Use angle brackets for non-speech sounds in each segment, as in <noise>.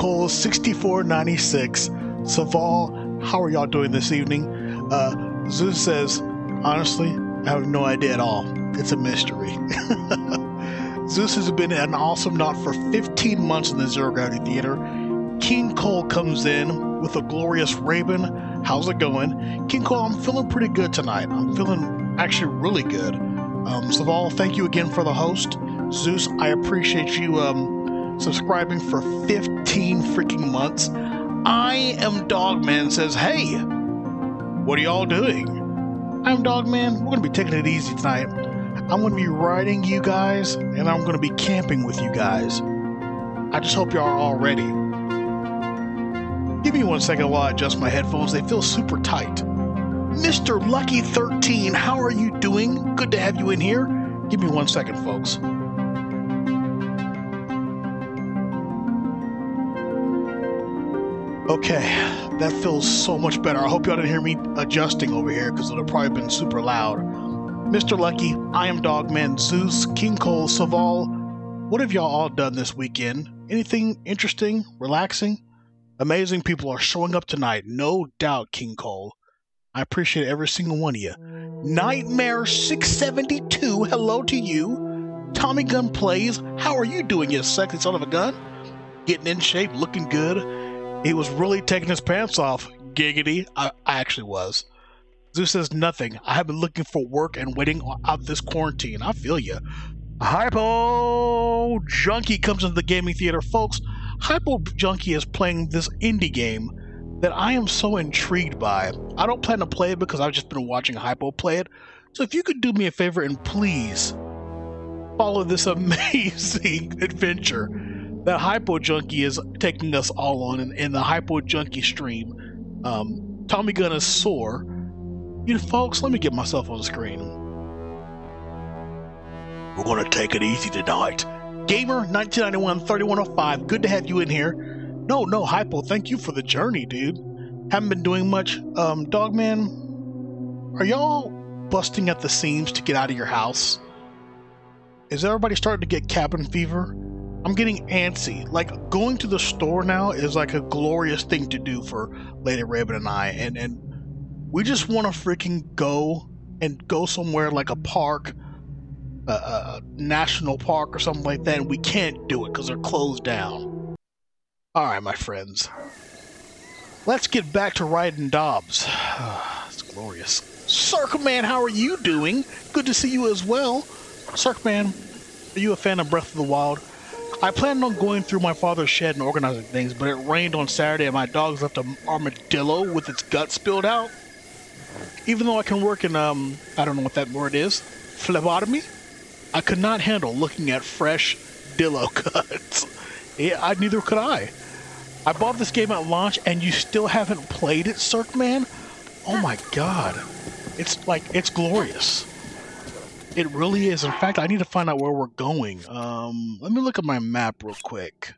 Cole 6496. Saval, how are y'all doing this evening? Uh, Zeus says, honestly, I have no idea at all. It's a mystery. <laughs> Zeus has been an awesome knot for 15 months in the Zero Gravity Theater. King Cole comes in with a glorious Raven. How's it going? King Cole, I'm feeling pretty good tonight. I'm feeling actually really good. Um, Saval, thank you again for the host. Zeus, I appreciate you um, subscribing for 15 freaking months. I am Dogman says, hey, what are y'all doing? I'm Dogman. We're going to be taking it easy tonight. I'm going to be riding you guys, and I'm going to be camping with you guys. I just hope y'all are all ready. Give me one second while I adjust my headphones. They feel super tight. Mr. Lucky 13, how are you doing? Good to have you in here. Give me one second, folks. Okay, that feels so much better. I hope y'all didn't hear me adjusting over here because it would have probably been super loud. Mr. Lucky, I am Dogman, Zeus, King Cole, Saval. What have y'all all done this weekend? Anything interesting, relaxing? Amazing people are showing up tonight, no doubt, King Cole. I appreciate every single one of you. Nightmare 672, hello to you. Tommy Gun Plays, how are you doing, you sexy son of a gun? Getting in shape, looking good. He was really taking his pants off. Giggity. I, I actually was. Zeus says nothing. I have been looking for work and waiting out this quarantine. I feel you. Hypo Junkie comes into the gaming theater. Folks, Hypo Junkie is playing this indie game that I am so intrigued by. I don't plan to play it because I've just been watching Hypo play it. So if you could do me a favor and please follow this <laughs> amazing adventure that Hypo Junkie is taking us all on in, in the Hypo Junkie stream. Um, Tommy Gun is sore. You folks, let me get myself on the screen. We're gonna take it easy tonight. Gamer 1991 3105. Good to have you in here. No, no, Hypo. Thank you for the journey, dude. Haven't been doing much. Um, Dogman, are y'all busting at the seams to get out of your house? Is everybody starting to get cabin fever? I'm getting antsy. Like going to the store now is like a glorious thing to do for Lady Raven and I, and and we just want to freaking go and go somewhere like a park, a, a national park or something like that, and we can't do it because they're closed down. All right, my friends, let's get back to riding Dobbs. <sighs> it's glorious. Circman, how are you doing? Good to see you as well. Circman, are you a fan of Breath of the Wild? I planned on going through my father's shed and organizing things, but it rained on Saturday and my dogs left an armadillo with its gut spilled out. Even though I can work in, um, I don't know what that word is, phlebotomy, I could not handle looking at fresh dillo <laughs> guts. yeah, I, neither could I. I bought this game at launch and you still haven't played it, Cirque Man? Oh my god. It's like, it's glorious. It really is. In fact, I need to find out where we're going. Um, let me look at my map real quick.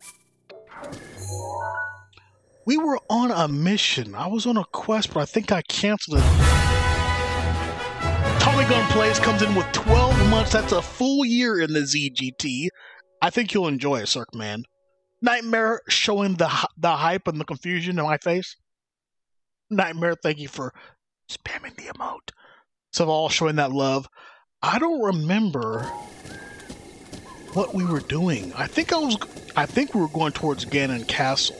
We were on a mission. I was on a quest, but I think I canceled it. Tommy Gun Plays comes in with 12 months. That's a full year in the ZGT. I think you'll enjoy it, Cirque Man. Nightmare showing the the hype and the confusion in my face. Nightmare, thank you for spamming the emote. So all showing that love. I don't remember what we were doing. I think I was I think we were going towards Ganon Castle.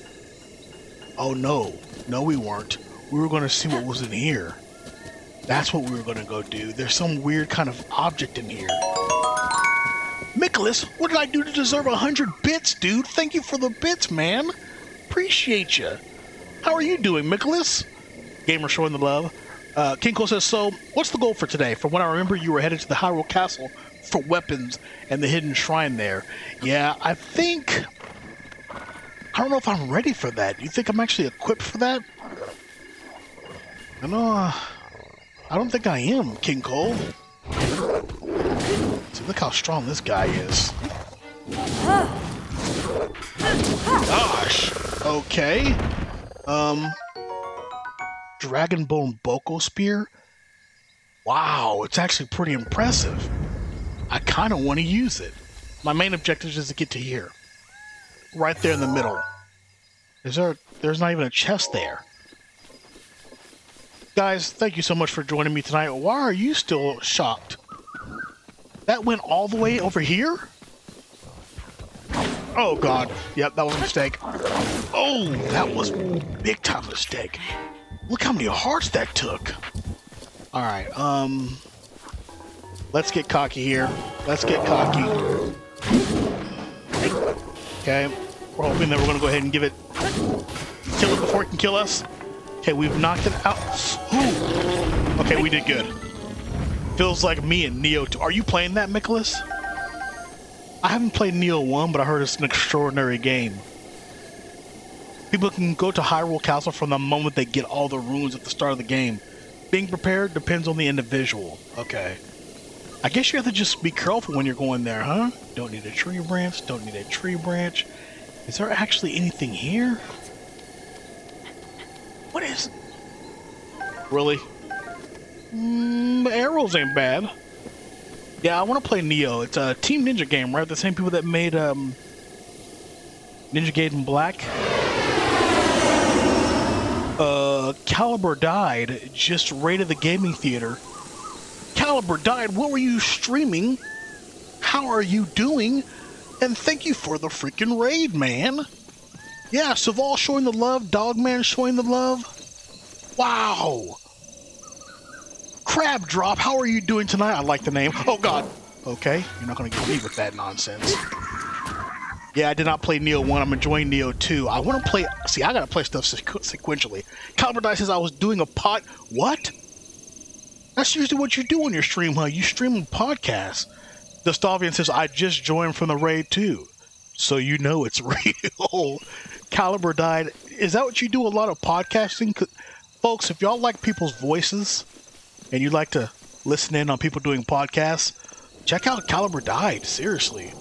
Oh no. No we weren't. We were going to see what was in here. That's what we were going to go do. There's some weird kind of object in here. Nicholas, what did I do to deserve a hundred bits, dude? Thank you for the bits, man. Appreciate you. How are you doing, Nicholas? Gamer showing the love. Uh, King Cole says, So, what's the goal for today? From what I remember, you were headed to the Hyrule Castle for weapons and the hidden shrine there. Yeah, I think. I don't know if I'm ready for that. Do you think I'm actually equipped for that? I know. Uh, I don't think I am, King Cole. See, look how strong this guy is. Gosh. Okay. Um. Dragon Bone Boko Spear? Wow, it's actually pretty impressive. I kind of want to use it. My main objective is to get to here. Right there in the middle. Is there... There's not even a chest there. Guys, thank you so much for joining me tonight. Why are you still shocked? That went all the way over here? Oh, God. Yep, that was a mistake. Oh, that was big time mistake. Look how many hearts that took. All right, um... Let's get cocky here. Let's get cocky. Okay, we're hoping that we're to go ahead and give it... Kill it before it can kill us. Okay, we've knocked it out. Ooh. Okay, we did good. Feels like me and Nioh. 2. Are you playing that, Nicholas? I haven't played Nioh 1, but I heard it's an extraordinary game. People can go to Hyrule Castle from the moment they get all the runes at the start of the game. Being prepared depends on the individual. Okay. I guess you have to just be careful when you're going there, huh? Don't need a tree branch, don't need a tree branch. Is there actually anything here? What is... Really? Mm, arrows ain't bad. Yeah, I want to play Nioh. It's a Team Ninja game, right? The same people that made um, Ninja Gaiden Black. Caliber died. Just raided the gaming theater. Caliber died. What were you streaming? How are you doing? And thank you for the freaking raid, man. Yeah, Saval showing the love. Dogman showing the love. Wow. Crab Drop, how are you doing tonight? I like the name. Oh, God. Okay, you're not going to get me with that nonsense. Yeah, I did not play Nioh 1. I'm enjoying Nioh 2. I want to play... See, I got to play stuff sequentially. Caliber Dice says I was doing a pot... What? That's usually what you do on your stream, huh? You stream a podcast. Gustavian says, I just joined from the raid, too. So you know it's <laughs> real. Caliber died. Is that what you do a lot of podcasting? Folks, if y'all like people's voices and you like to listen in on people doing podcasts, check out Caliber Died, seriously.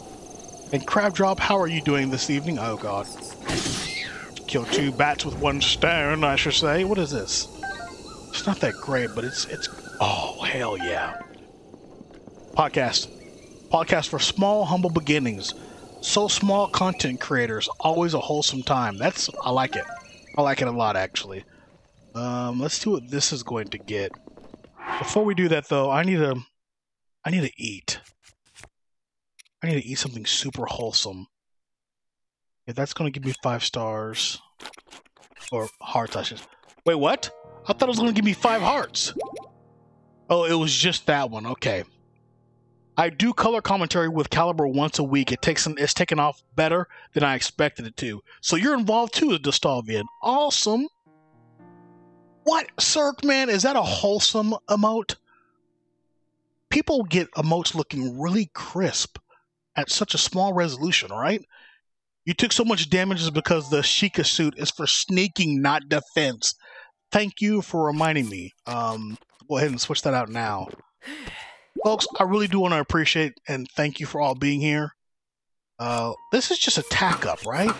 And Crab Drop, how are you doing this evening? Oh god. Kill two bats with one stone, I should say. What is this? It's not that great, but it's it's oh hell yeah. Podcast. Podcast for small, humble beginnings. So small content creators, always a wholesome time. That's I like it. I like it a lot actually. Um, let's see what this is going to get. Before we do that, though, I need to, I need to eat. I need to eat something super wholesome. Yeah, that's to give me five stars. Or hearts, I should. Wait, what? I thought it was to give me five hearts. Oh, it was just that one. Okay. I do color commentary with Caliber once a week. It takes it's taken off better than I expected it to. So you're involved too, Gustavian. Awesome. What, Cirque, man? Is that a wholesome emote? People get emotes looking really crisp at such a small resolution, right? You took so much damage because the Sheikah suit is for sneaking, not defense. Thank you for reminding me. Um, go ahead and switch that out now. <sighs> Folks, I really do want to appreciate and thank you for all being here. Uh, this is just a tack up, right?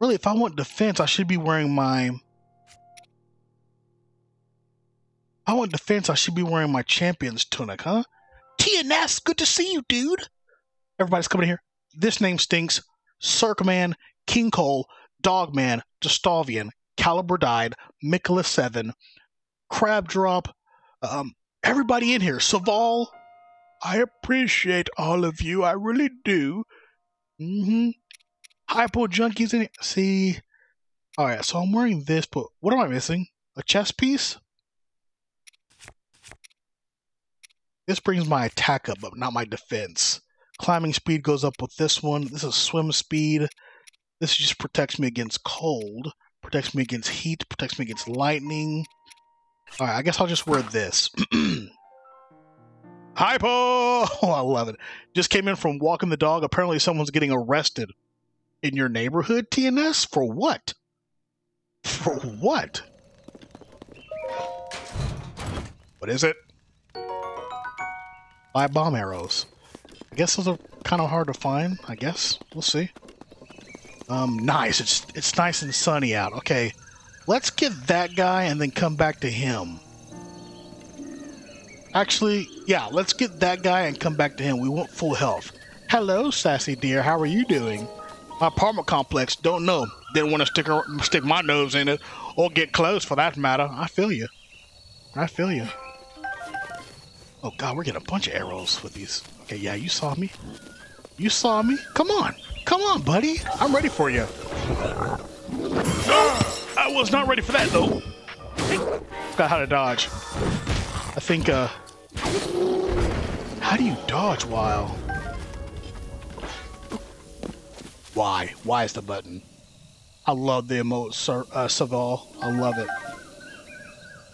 Really, if I want defense, I should be wearing my... I want defense, I should be wearing my champion's tunic, huh? TNS, good to see you, dude! Everybody's coming here. This name stinks. Circman, King Cole, Dogman, Gustavian, Caliber Died, Nicholas 7, Crab Drop, um, everybody in here. Saval, I appreciate all of you. I really do. Mm-hmm. Hypo junkies in it. See. Alright, so I'm wearing this, but what am I missing? A chess piece? This brings my attack up, but not my defense. Climbing speed goes up with this one. This is swim speed. This just protects me against cold, protects me against heat, protects me against lightning. Alright, I guess I'll just wear this. <clears throat> Hypo! <laughs> Oh, I love it. Just came in from walking the dog. Apparently someone's getting arrested in your neighborhood, TNS? For what? For what? What is it? Buy bomb arrows. I guess those are kind of hard to find, I guess. We'll see. Um, nice. It's, it's nice and sunny out. Okay, let's get that guy and then come back to him. Actually, yeah, let's get that guy and come back to him. We want full health. Hello, sassy deer. How are you doing? My apartment complex, don't know. Didn't want to stick, stick my nose in it or get close for that matter. I feel you. I feel you. Oh god, we're getting a bunch of arrows with these. Okay, yeah, you saw me. You saw me. Come on. Come on, buddy. I'm ready for you. I was not ready for that though. Got how to dodge. I think, uh... How do you dodge while... Why? Why is the button? I love the emote, Sir, uh, Saval. I love it.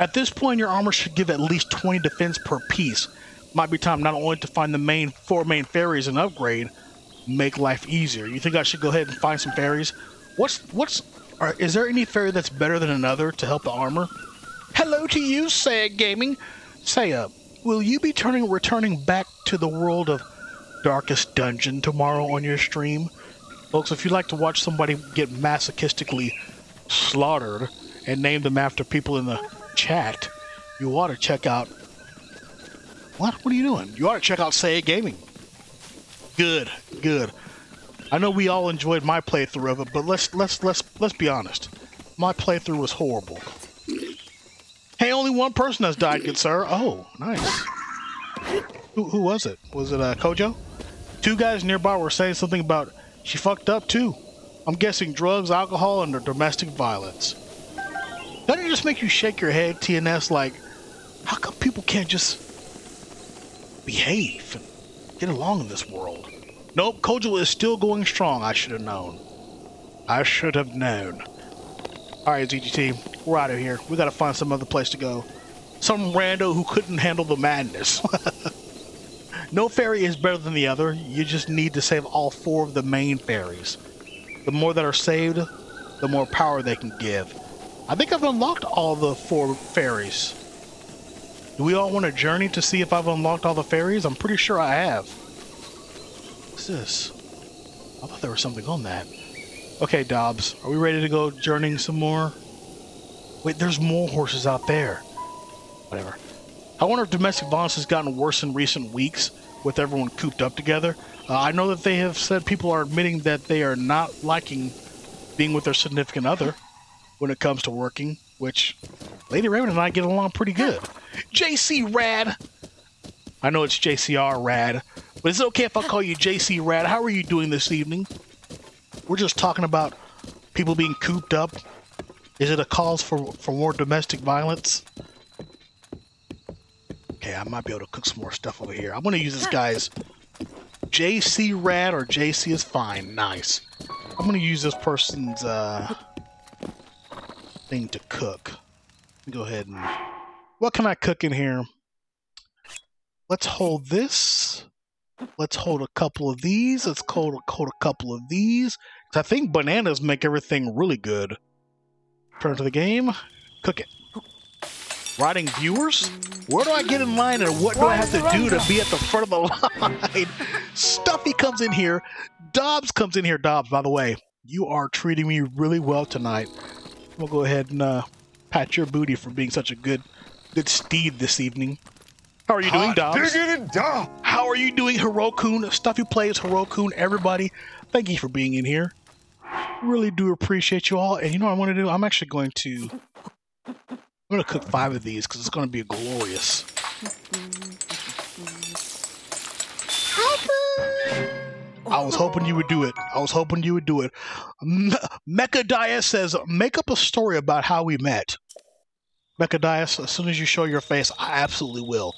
At this point, your armor should give at least 20 defense per piece. Might be time not only to find the main four main fairies and upgrade, make life easier. You think I should go ahead and find some fairies? What's what's? Are, is there any fairy that's better than another to help the armor? Hello to you, Saya Gaming. Saya, uh, will you be turning returning back to the world of Darkest Dungeon tomorrow on your stream? Folks, if you'd like to watch somebody get masochistically slaughtered and name them after people in the chat, you ought to check out. What? What are you doing? You ought to check out Say Gaming. Good, good. I know we all enjoyed my playthrough of it, but let's let's let's let's be honest. My playthrough was horrible. Hey, only one person has died, good sir. Oh, nice. Who, who was it? Was it uh, Kojo? Two guys nearby were saying something about she fucked up too. I'm guessing drugs, alcohol, and domestic violence. Doesn't it just make you shake your head, TNS, like, how come people can't just behave and get along in this world? Nope, Kojo is still going strong. I should have known. I should have known. Alright, ZGT, we're out of here. We gotta find some other place to go. Some rando who couldn't handle the madness. <laughs> No fairy is better than the other. You just need to save all four of the main fairies. The more that are saved, the more power they can give. I think I've unlocked all the four fairies. Do we all want a journey to see if I've unlocked all the fairies? I'm pretty sure I have. What's this? I thought there was something on that. Okay, Dobbs, are we ready to go journeying some more? Wait, there's more horses out there. Whatever. I wonder if domestic violence has gotten worse in recent weeks with everyone cooped up together. Uh, I know that they have said people are admitting that they are not liking being with their significant other when it comes to working, which Lady Raven and I get along pretty good. JC Rad! I know it's JCR Rad, but is it okay if I call you JC Rad? How are you doing this evening? We're just talking about people being cooped up. Is it a cause for, for more domestic violence? Okay, I might be able to cook some more stuff over here. I'm going to use this guy's JC Rad or JC is fine. Nice. I'm going to use this person's uh, thing to cook. Go ahead and... What can I cook in here? Let's hold this. Let's hold a couple of these. Let's hold, hold a couple of these. I think bananas make everything really good. Turn to the game. Cook it. Writing viewers? Where do I get in line and what do I have to do to be at the front of the line? <laughs> Stuffy comes in here. Dobbs comes in here. Dobbs, by the way, you are treating me really well tonight. We'll go ahead and uh, pat your booty for being such a good good steed this evening. How are you doing, Dobbs? How are you doing, Hirokun? Stuffy plays Hirokun. Everybody, thank you for being in here. Really do appreciate you all. And you know what I want to do? I'm actually going to I'm gonna cook five of these because it's gonna be glorious. I was hoping you would do it. I was hoping you would do it. Me Mecha Dias says, make up a story about how we met. Mecha Dias, as soon as you show your face, I absolutely will.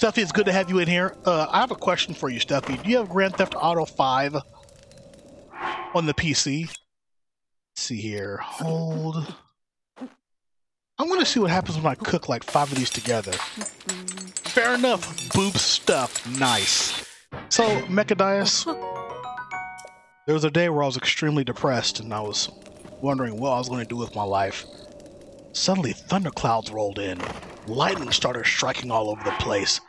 Steffi, it's good to have you in here. Uh, I have a question for you, Steffi. Do you have Grand Theft Auto 5 on the PC? Let's see here. Hold. I want to see what happens when I cook like five of these together. Fair enough, boob stuff. Nice. So, Mechadias, <laughs> there was a day where I was extremely depressed and I was wondering what I was going to do with my life. Suddenly, thunderclouds rolled in. Lightning started striking all over the place.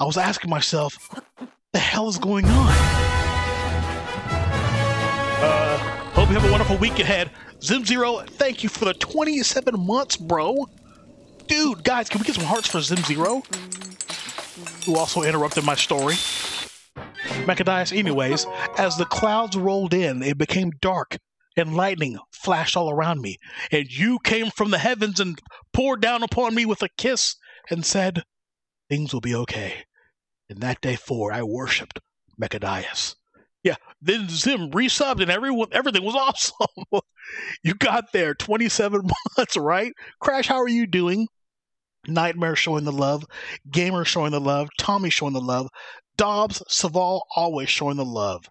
I was asking myself, what the hell is going on? Uh, hope you have a wonderful week ahead. Zim Zero, thank you for the 27 months, bro. Dude, guys, can we get some hearts for Zim Zero? Who also interrupted my story. Mechadias, anyways, as the clouds rolled in, it became dark and lightning flashed all around me. And you came from the heavens and poured down upon me with a kiss and said, Things will be okay. And that day forward, I worshipped Mechadias. Yeah, then Zim resubbed and everyone everything was <laughs> awesome. you got there 27 <laughs> months, right? Crash, how are you doing? Nightmare showing the love, Gamer showing the love, Tommy showing the love, Dobbs, Saval always showing the love.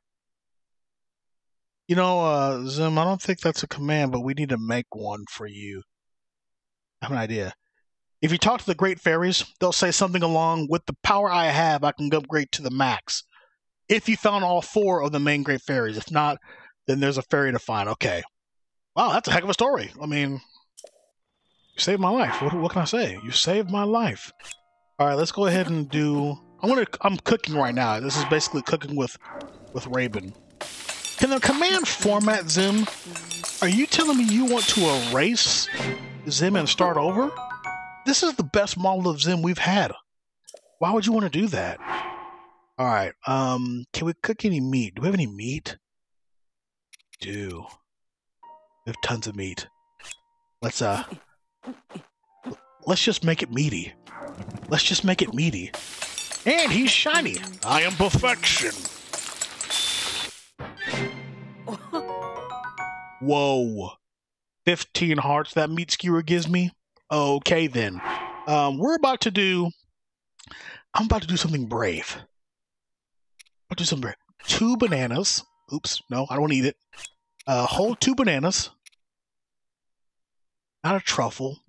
You know, uh, Zim, I don't think that's a command, but we need to make one for you. I have an idea. If you talk to the great fairies, they'll say something along with the power I have, I can upgrade to the max if you found all four of the main great fairies. If not, then there's a fairy to find. Okay. Wow, that's a heck of a story. I mean, you saved my life. What, what can I say? You saved my life. All right, let's go ahead and do. I'm gonna. I'm cooking right now. This is basically cooking with, with Raven. Can the command format Zim? Are you telling me you want to erase Zim and start over? This is the best model of Zim we've had. Why would you want to do that? All right. Um, can we cook any meat? Do we have any meat? Do. We have tons of meat. Let's uh let's just make it meaty. Let's just make it meaty. And he's shiny. I am perfection. Whoa. 15 hearts that meat skewer gives me? Okay then. Um, we're about to do I'm about to do something brave. I'll do some two bananas. Oops, no, I don't want to eat it. Uh, whole two bananas. Not a truffle.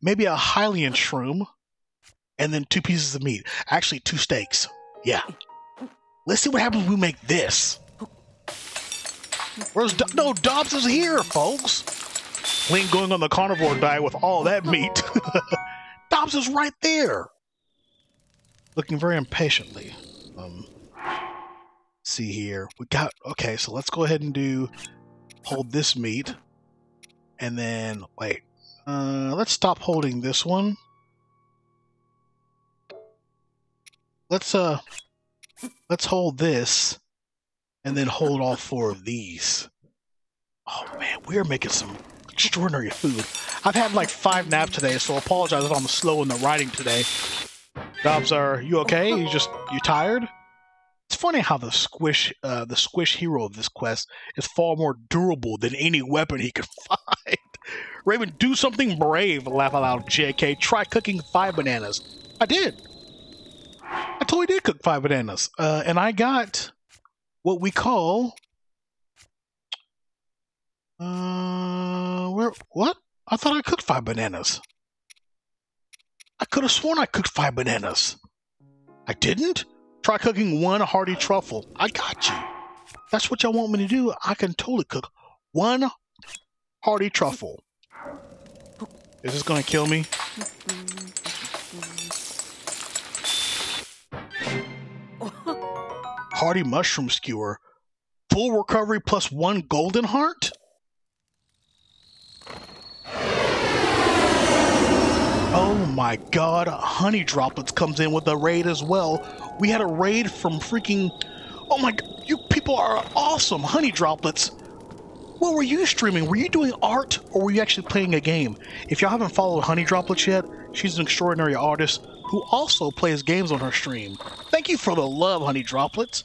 Maybe a Hylian shroom. And then two pieces of meat. Actually, two steaks. Yeah. Let's see what happens when we make this. Where's Do- no Dobbs is here, folks. Ain't going on the carnivore diet with all that meat. <laughs> Dobbs is right there, looking very impatiently. Um, see here. We got okay. So let's go ahead and do hold this meat, and then wait. Uh, let's stop holding this one. Let's uh, let's hold this, and then hold all four of these. Oh man, we're making some extraordinary food. I've had like five naps today, so I apologize if I'm slow in the writing today. Dobbs, are you okay? You just you tired? It's funny how the squish uh, the squish hero of this quest is far more durable than any weapon he could <laughs> find. Raven, do something brave, laugh out loud, JK. Try cooking five bananas. I did. I totally did cook five bananas. Uh, and I got what we call uh where what? I thought I cooked five bananas. I could have sworn I cooked five bananas. I didn't? Try cooking one hearty truffle. I got you. That's what y'all want me to do. I can totally cook one hearty truffle. Is this gonna kill me? Hearty mushroom skewer. Full recovery plus one golden heart? Oh my god, Honey Droplets comes in with a raid as well. We had a raid from freaking. Oh my god, you people are awesome! Honey Droplets. What were you streaming? Were you doing art or were you actually playing a game? If y'all haven't followed Honey Droplets yet, she's an extraordinary artist who also plays games on her stream. Thank you for the love, Honey Droplets.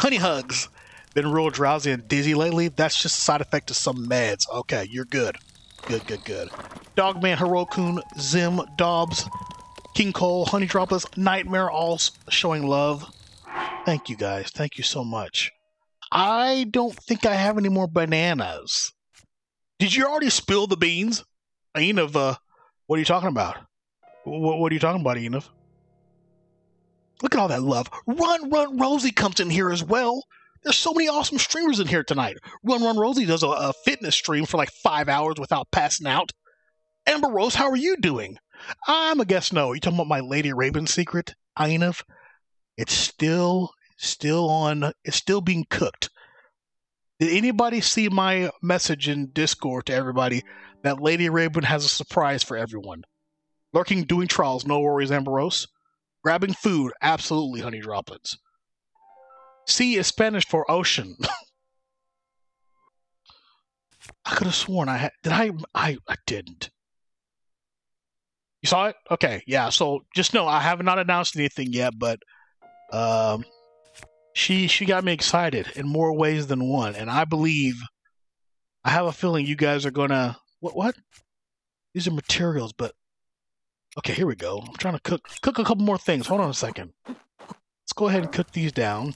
Honey Hugs. Been real drowsy and dizzy lately? That's just a side effect of some meds. Okay, you're good. Good, good, good. Dogman, Hirokun, Zim, Dobbs, King Cole, Honey Droplets, Nightmare, all showing love. Thank you guys. Thank you so much. I don't think I have any more bananas. Did you already spill the beans? Enof, uh, what are you talking about? What, what are you talking about, Enof? Look at all that love. Run, Run Rosie comes in here as well. There's so many awesome streamers in here tonight. Run Run Rosie does a, a fitness stream for like five hours without passing out. Amber Rose, how are you doing? I'm a guess no. You talking about my Lady Raven secret, Ainov? It's still still on it's still being cooked. Did anybody see my message in Discord to everybody that Lady Raven has a surprise for everyone? Lurking doing trials, no worries, Amber Rose. Grabbing food, absolutely, honey droplets. Sea is Spanish for ocean. <laughs> I could have sworn I had. Did I? I I didn't. You saw it? Okay, yeah. So just know I have not announced anything yet, but um, she she got me excited in more ways than one, and I believe I have a feeling you guys are gonna what what? These are materials, but okay, here we go. I'm trying to cook cook a couple more things. Hold on a second. Let's go ahead and cook these down.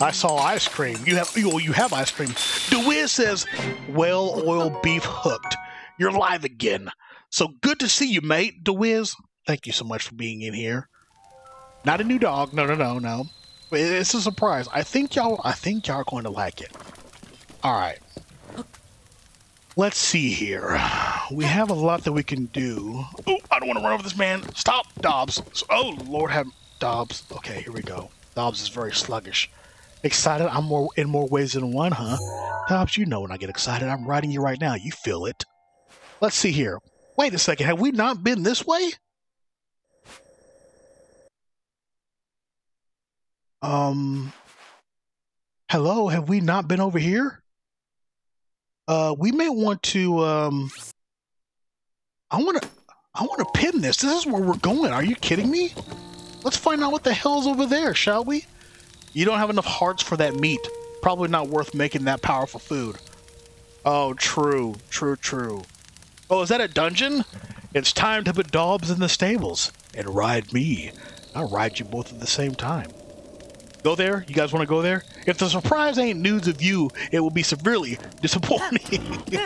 I saw ice cream. You have you, you have ice cream. DeWiz says, "Well, oil beef hooked. You're live again. So good to see you, mate." DeWiz, thank you so much for being in here. Not a new dog. No, no, no, no. It's a surprise. I think y'all. I think y'all are going to like it. All right. Let's see here. We have a lot that we can do. Oh, I don't want to run over this man. Stop, Dobbs. Oh, Lord have Dobbs. Okay, here we go. Dobbs is very sluggish. Excited? I'm more in more ways than one, huh? Dobbs, you know when I get excited. I'm riding you right now. You feel it. Let's see here. Wait a second. Have we not been this way? Um. Hello, have we not been over here? Uh, we may want to. Um. I want to. I want to pin this. This is where we're going. Are you kidding me? Let's find out what the hell's over there, shall we? You don't have enough hearts for that meat. Probably not worth making that powerful food. Oh, true, true, true. Oh, is that a dungeon? It's time to put Dobbs in the stables and ride me. I'll ride you both at the same time. Go there? You guys want to go there? If the surprise ain't news of you, it will be severely disappointing. <laughs>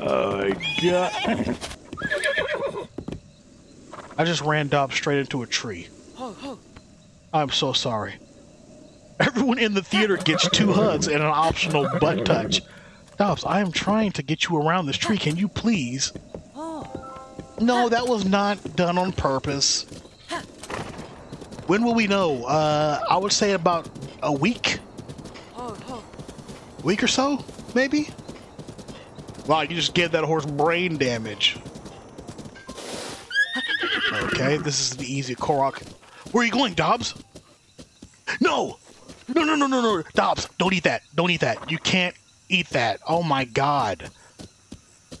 oh my god. I just ran Dobbs straight into a tree. I'm so sorry. Everyone in the theater gets two hugs and an optional butt touch. Dobbs, I am trying to get you around this tree. Can you please? Oh. No, that was not done on purpose. When will we know? Uh, I would say about a week. Week or so, maybe? Wow, you just gave that horse brain damage. Okay, this is the easy Korok. Where are you going, Dobbs? No! No, no, no, no, no. Dobbs, don't eat that. Don't eat that. You can't eat that. Oh my god.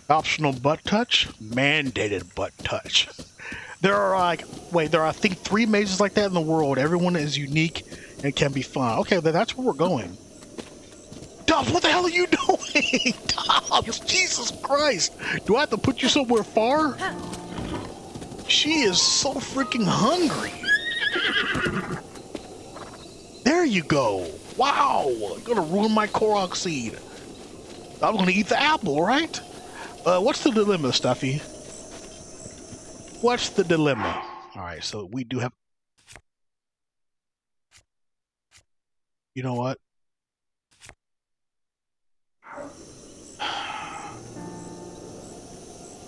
Optional butt touch? Mandated butt touch. There are like, wait, there are I think three mazes like that in the world. Everyone is unique and can be fun. Okay, then that's where we're going. Dobbs, what the hell are you <laughs> doing? Dobbs, Jesus Christ. Do I have to put you somewhere far? She is so freaking hungry. There you go. Wow, you're gonna ruin my Korok seed. I'm gonna eat the apple, right? Uh, what's the dilemma, Stuffy? What's the dilemma? All right, so we do have. You know what?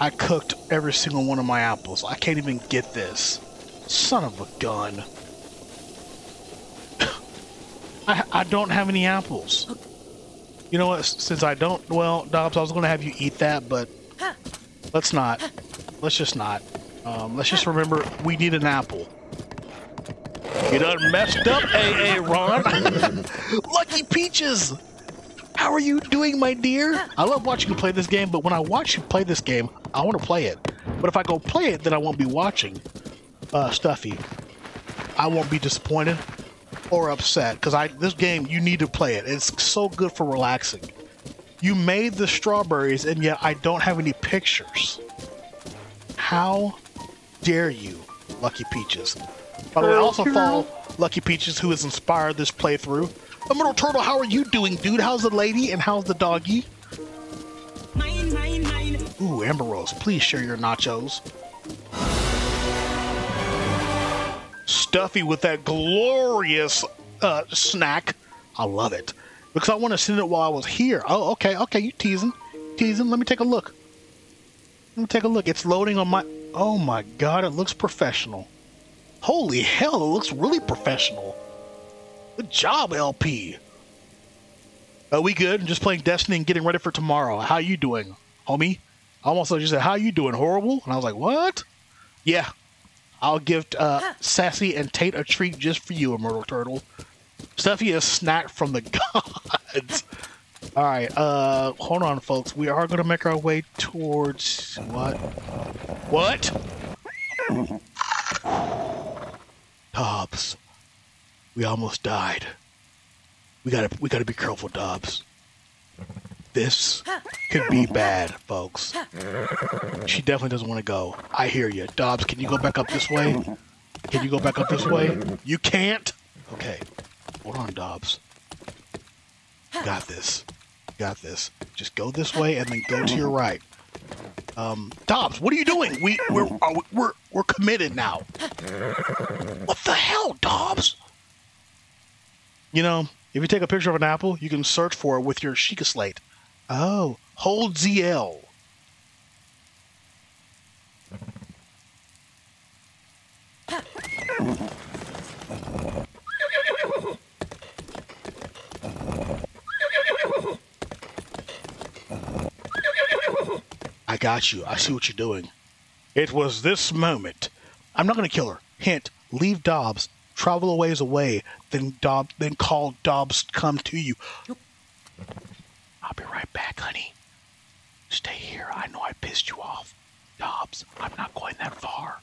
I cooked every single one of my apples. I can't even get this. Son of a gun. I, I don't have any apples. You know what? Since I don't, well, Dobbs, I was going to have you eat that, but let's not. Let's just not. Um, let's just remember we need an apple. You done messed up, AA Ron. <laughs> Lucky Peaches! How are you doing, my dear? I love watching you play this game, but when I watch you play this game, I want to play it. But if I go play it, then I won't be watching uh, Stuffy. I won't be disappointed or upset because I this game you need to play it. It's so good for relaxing. You made the strawberries, and yet I don't have any pictures. How dare you, Lucky Peaches? By the way, I also follow Lucky Peaches, who has inspired this playthrough. Emerald Turtle, how are you doing, dude? How's the lady and how's the doggy? Mine, mine, mine. Ooh, Amber Rose, please share your nachos. Stuffy with that glorious uh, snack. I love it. Because I want to send it while I was here. Oh, okay, okay, you teasing. Teasing. Let me take a look. Let me take a look. It's loading on my... Oh my god, it looks professional. Holy hell, it looks really professional. Good job, LP. Are we good? Just playing Destiny and getting ready for tomorrow. How you doing, homie? I almost like she said, "How you doing? Horrible?" And I was like, "What?" Yeah, I'll give uh, Sassy and Tate a treat just for you, a Myrtle Turtle. Stuffy is snack from the <laughs> gods. All right, uh, hold on, folks. We are going to make our way towards what? What? Dobbs, we almost died. We gotta, we gotta be careful, Dobbs. This could be bad, folks. She definitely doesn't want to go. I hear you, Dobbs. Can you go back up this way? Can you go back up this way? You can't. Okay, hold on, Dobbs. Got this. Got this. Just go this way and then go to your right. Um, Dobbs, what are you doing? We we're we, we're we're committed now. What the hell, Dobbs? You know, if you take a picture of an apple, you can search for it with your Sheikah slate. Oh, hold ZL. I got you. I see what you're doing. It was this moment. I'm not going to kill her. Hint, leave Dobbs. Travel a ways away. Then Dobbs, then call Dobbs come to you. I'll be right back, honey. Stay here. I know I pissed you off. Dobbs, I'm not going that far.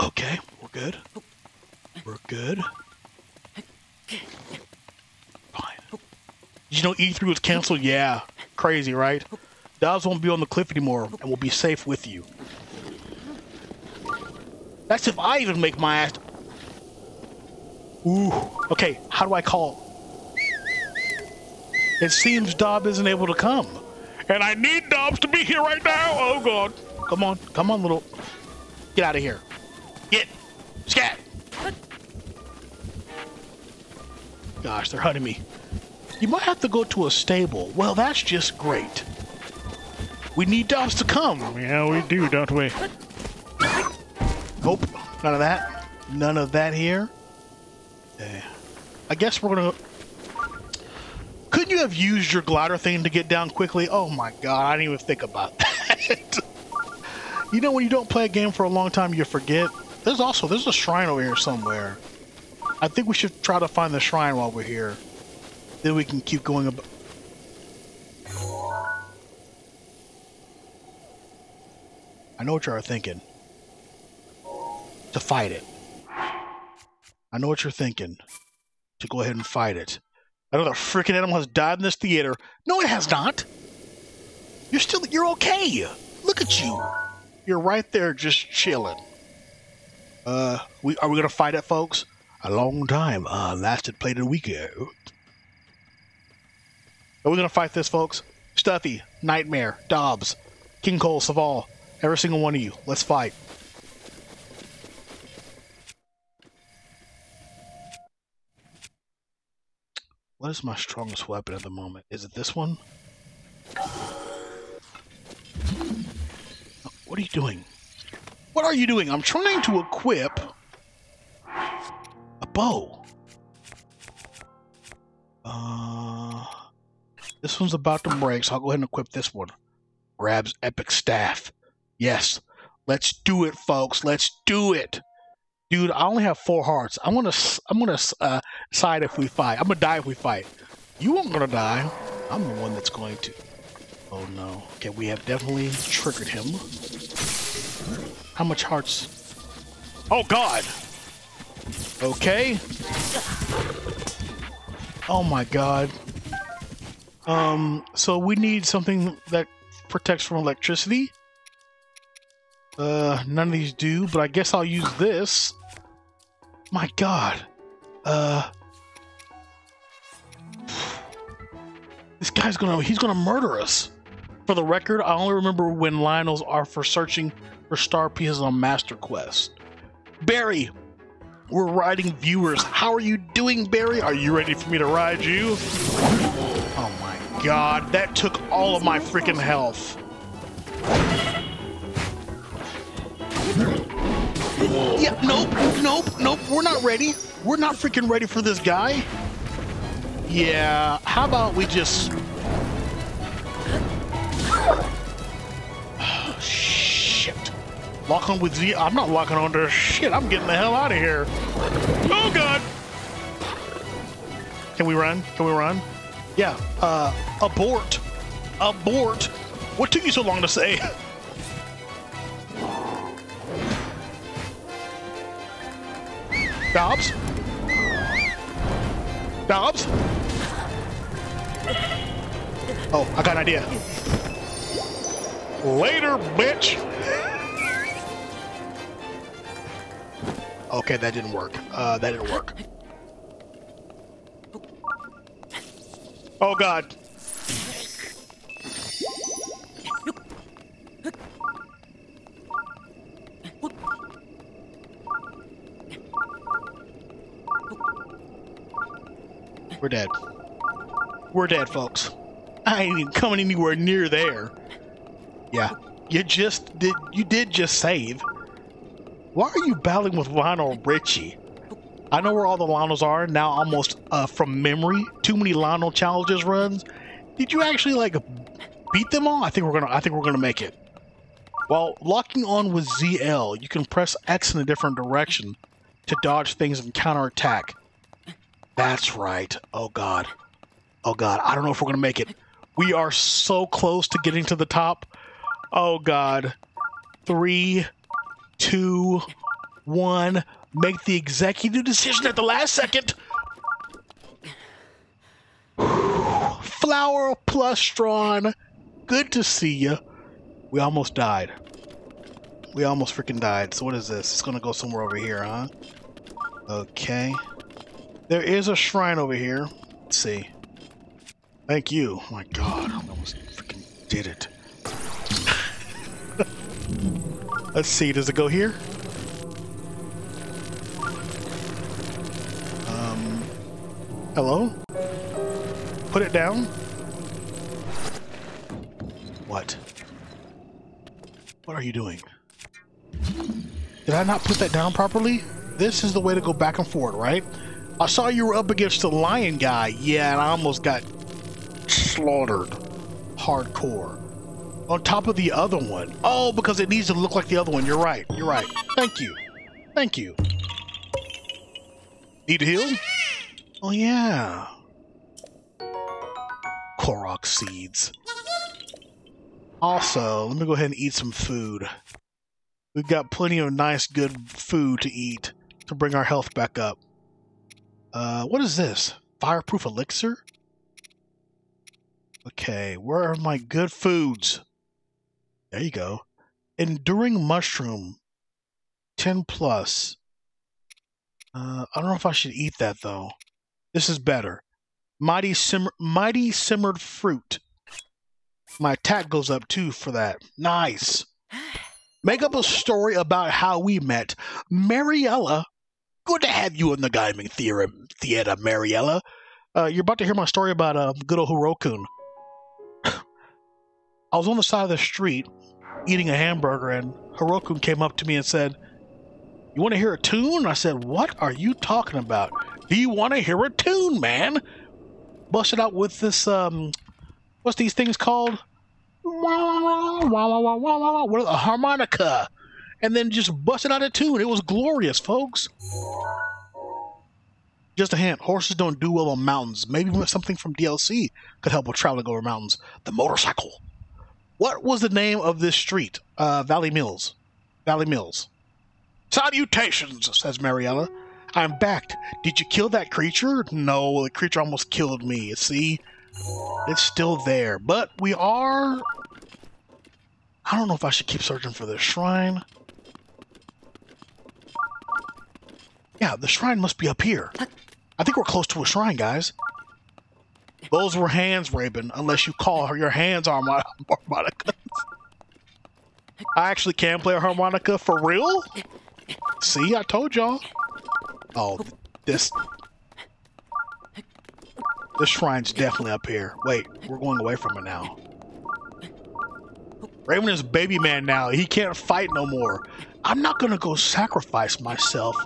Okay, we're good. We're good. Fine. Did you know E3 was canceled? Yeah. Crazy, right? Dobbs won't be on the cliff anymore and we'll be safe with you. That's if I even make my ass. Ooh. Okay, how do I call? It seems Dobbs isn't able to come. And I need Dobbs to be here right now. Oh, God. Come on. Come on, little. Get out of here. Get. Scat. Gosh, they're hunting me. You might have to go to a stable. Well, that's just great. We need Dobbs to come. Yeah, we do, don't we? Nope. None of that. None of that here. Okay. I guess we're gonna. Couldn't you have used your glider thing to get down quickly? Oh my god, I didn't even think about <laughs> that. You know when you don't play a game for a long time, you forget. There's also there's a shrine over here somewhere. I think we should try to find the shrine while we're here. Then we can keep going. Ab- I know what you are thinking. To fight it. I know what you're thinking. To go ahead and fight it. Another freaking animal has died in this theater. No, it has not. You're still, you're okay. Look at you. You're right there just chilling. Uh, we are we gonna fight it, folks? A long time. Uh, lasted played a week ago. Are we gonna fight this, folks? Stuffy, Nightmare, Dobbs, King Cole, Saval, every single one of you. Let's fight. What is my strongest weapon at the moment? Is it this one? What are you doing? What are you doing? I'm trying to equip a bow. Uh, this one's about to break, so I'll go ahead and equip this one. Grabs epic staff. Yes, let's do it, folks. Let's do it, dude. I only have four hearts. I'm gonna, I'm gonna uh, side if we fight. I'm gonna die if we fight. You aren't gonna die. I'm the one that's going to. Oh no. Okay, we have definitely triggered him. How much hearts? Oh God. Okay. Oh my God. Um. So we need something that protects from electricity. Uh, none of these do, but I guess I'll use this. My God. Uh. This guy's gonna, he's gonna murder us. For the record, I only remember when Lynels are for searching for star pieces on Master Quest. Barry, we're riding viewers. How are you doing, Barry? Are you ready for me to ride you? Oh my god, that took all of my freaking health. Yeah, nope, nope, nope. We're not ready. We're not freaking ready for this guy. Yeah, how about we just... Lock on with Z. I'm not locking on to shit. I'm getting the hell out of here. Oh, God. Can we run? Can we run? Yeah. Uh, abort. Abort. What took you so long to say? <laughs> Dobbs? Dobbs? Oh, I got an idea. Later, bitch! Okay, that didn't work. Uh, that didn't work. Oh god. We're dead. We're dead, folks. I ain't even coming anywhere near there. Yeah, you just did. You did just save. Why are you battling with Lionel Richie? I know where all the Lynels are now, almost uh, from memory. Too many Lynel challenges runs. Did you actually like beat them all? I think we're gonna. I think we're gonna make it. While locking on with ZL, you can press X in a different direction to dodge things and counterattack. That's right. Oh god. Oh god. I don't know if we're gonna make it. We are so close to getting to the top. Oh god. Three, two, one. Make the executive decision at the last second. <sighs> Flower Plustron. Good to see you. We almost died. We almost freaking died. So what is this? It's gonna go somewhere over here, huh? Okay. There is a shrine over here. Let's see. Thank you. Oh my god, I almost freaking did it. Let's see, does it go here? Um, hello? Put it down? What? What are you doing? Did I not put that down properly? This is the way to go back and forth, right? I saw you were up against the lion guy. Yeah, and I almost got slaughtered. Hardcore. On top of the other one. Oh, because it needs to look like the other one. You're right. You're right. Thank you. Thank you. Need to heal? Oh, yeah. Korok seeds. Also, let me go ahead and eat some food. We've got plenty of nice, good food to eat to bring our health back up. Uh, what is this? Fireproof elixir? Okay, where are my good foods? There you go. Enduring mushroom. 10 plus. Uh, I don't know if I should eat that though. This is better. Mighty simmer, mighty simmered fruit. My attack goes up too for that. Nice. Make up a story about how we met. Mariella. Good to have you in the gaming theater, theater Mariella. Uh, you're about to hear my story about uh, good old Hirokun. <coughs> I was on the side of the street eating a hamburger, and Hirokun came up to me and said, You want to hear a tune? I said, What are you talking about? Do you want to hear a tune, man? Busted out with this, um, what's these things called? What, a harmonica. And then just busted out a tune. It was glorious, folks. Just a hint, horses don't do well on mountains. Maybe something from DLC could help with traveling over mountains. The motorcycle. What was the name of this street? Uh, Valley Mills. Valley Mills. Salutations, says Mariella. I'm back. Did you kill that creature? No, the creature almost killed me. See? It's still there. But we are... I don't know if I should keep searching for the shrine. Yeah, the shrine must be up here. I think we're close to a shrine, guys. Those were hands, Raven, unless you call her your hands are my <laughs> harmonica. I actually can play a harmonica for real? See, I told y'all. Oh, this... This shrine's definitely up here. Wait, we're going away from it now. Raven is baby man now. He can't fight no more. I'm not gonna go sacrifice myself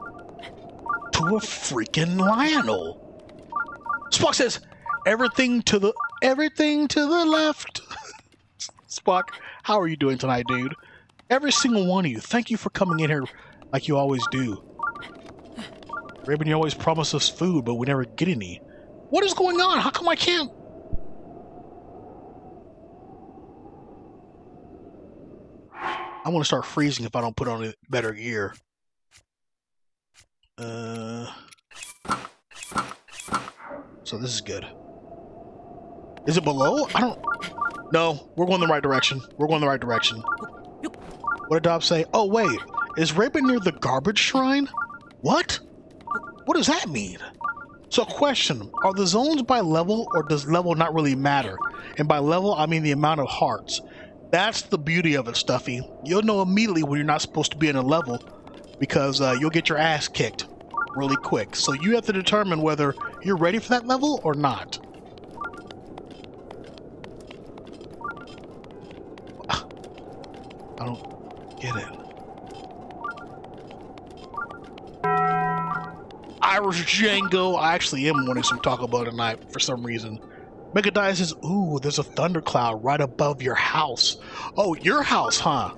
to a freaking Lynel. Spock says, everything to the everything to the left. <laughs> Spock, how are you doing tonight, dude? Every single one of you, thank you for coming in here like you always do. Raven, you always promise us food, but we never get any. What is going on? How come I can't? I'm gonna start freezing if I don't put on better gear. Uh, so this is good. Is it below? I don't... No, we're going the right direction. We're going the right direction. What did Dob say? Oh, wait. Is Raven near the garbage shrine? What? What does that mean? So question, are the zones by level or does level not really matter? And by level, I mean the amount of hearts. That's the beauty of it, Stuffy. You'll know immediately when you're not supposed to be in a level because uh, you'll get your ass kicked really quick. So you have to determine whether you're ready for that level or not. I don't get it. Irish Django. I actually am wanting some Taco Bell tonight for some reason. Megadai says, Ooh, there's a thundercloud right above your house. Oh, your house, huh?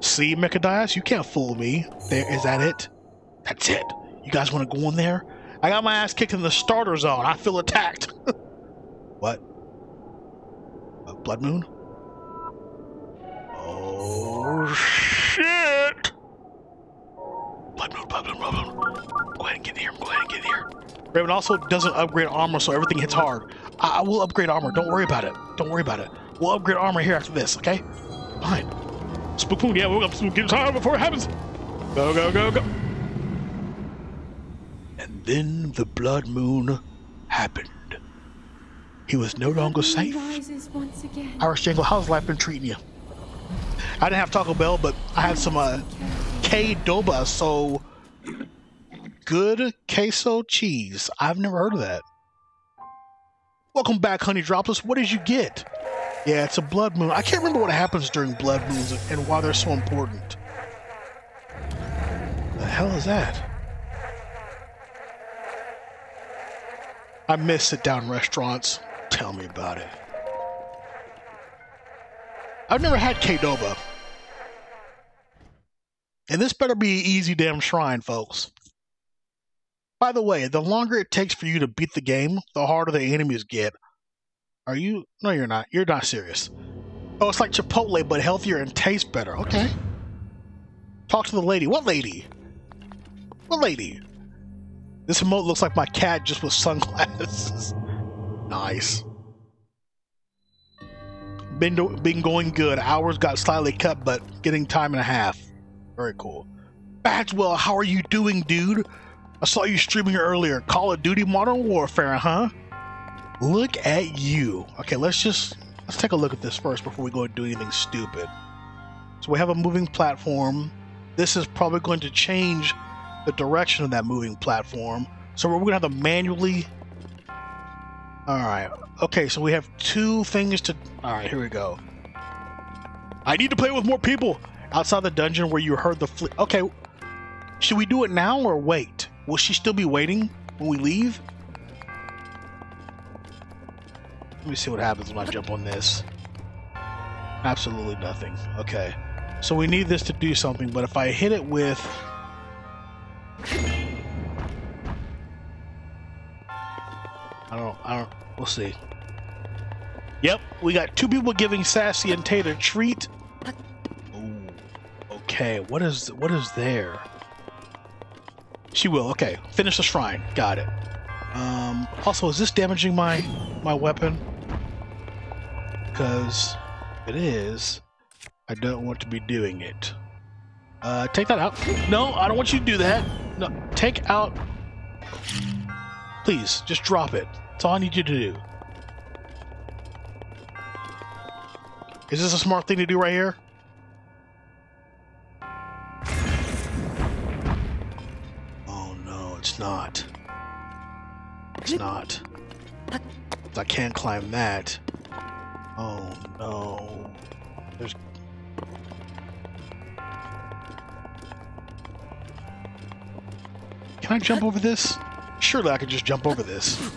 See, Mechadias, you can't fool me. There, is that it? That's it. You guys want to go in there? I got my ass kicked in the starter zone. I feel attacked. <laughs> what? A blood moon? Oh, shit! Blood moon, blood moon, blood moon. Go ahead and get in here. Go ahead and get in here. Raven also doesn't upgrade armor, so everything hits hard. I, I will upgrade armor. Don't worry about it. Don't worry about it. We'll upgrade armor here after this, okay? Fine. Spook Moon, yeah, we'll get time before it happens. Go, go, go, go. And then the blood moon happened. He was no longer safe. Irish Jangle, how's life been treating you? I didn't have Taco Bell, but I had some uh, Qdoba, so good queso cheese. I've never heard of that. Welcome back, Honey Droplets. What did you get? Yeah, it's a blood moon. I can't remember what happens during blood moons and why they're so important. The hell is that? I miss sit-down restaurants. Tell me about it. I've never had Qdoba. And this better be easy damn shrine, folks. By the way, the longer it takes for you to beat the game, the harder the enemies get. Are you? No, you're not. You're not serious. Oh, it's like Chipotle, but healthier and tastes better. Okay. Talk to the lady. What lady? What lady? This emote looks like my cat just with sunglasses. <laughs> nice. Been, do, been going good. Hours got slightly cut, but getting time and a half. Very cool. Badswell, how are you doing, dude? I saw you streaming earlier. Call of Duty Modern Warfare, huh? Look at you. Okay, let's just let's take a look at this first before we go and do anything stupid. So we have a moving platform. This is probably going to change the direction of that moving platform. So we're going to have to manually. All right. Okay, so we have two things to. All right, here we go. I need to play with more people outside the dungeon where you heard the. Fl- okay, should we do it now or wait? Will she still be waiting when we leave? Let me see what happens when I jump on this. Absolutely nothing. Okay. So we need this to do something, but if I hit it with... I don't I don't... We'll see. Yep, we got two people giving Sassy and Tate a treat. Ooh. Okay, what is what is there? She will. Okay, finish the shrine. Got it. Um, also, is this damaging my my weapon? Because it is. I don't want to be doing it. Uh, take that out. No, I don't want you to do that. No, take out. Please, just drop it. That's all I need you to do. Is this a smart thing to do right here? Oh no, it's not. It's not. I can't climb that. Oh no. There's... Can I jump over this? Surely I could just jump over this.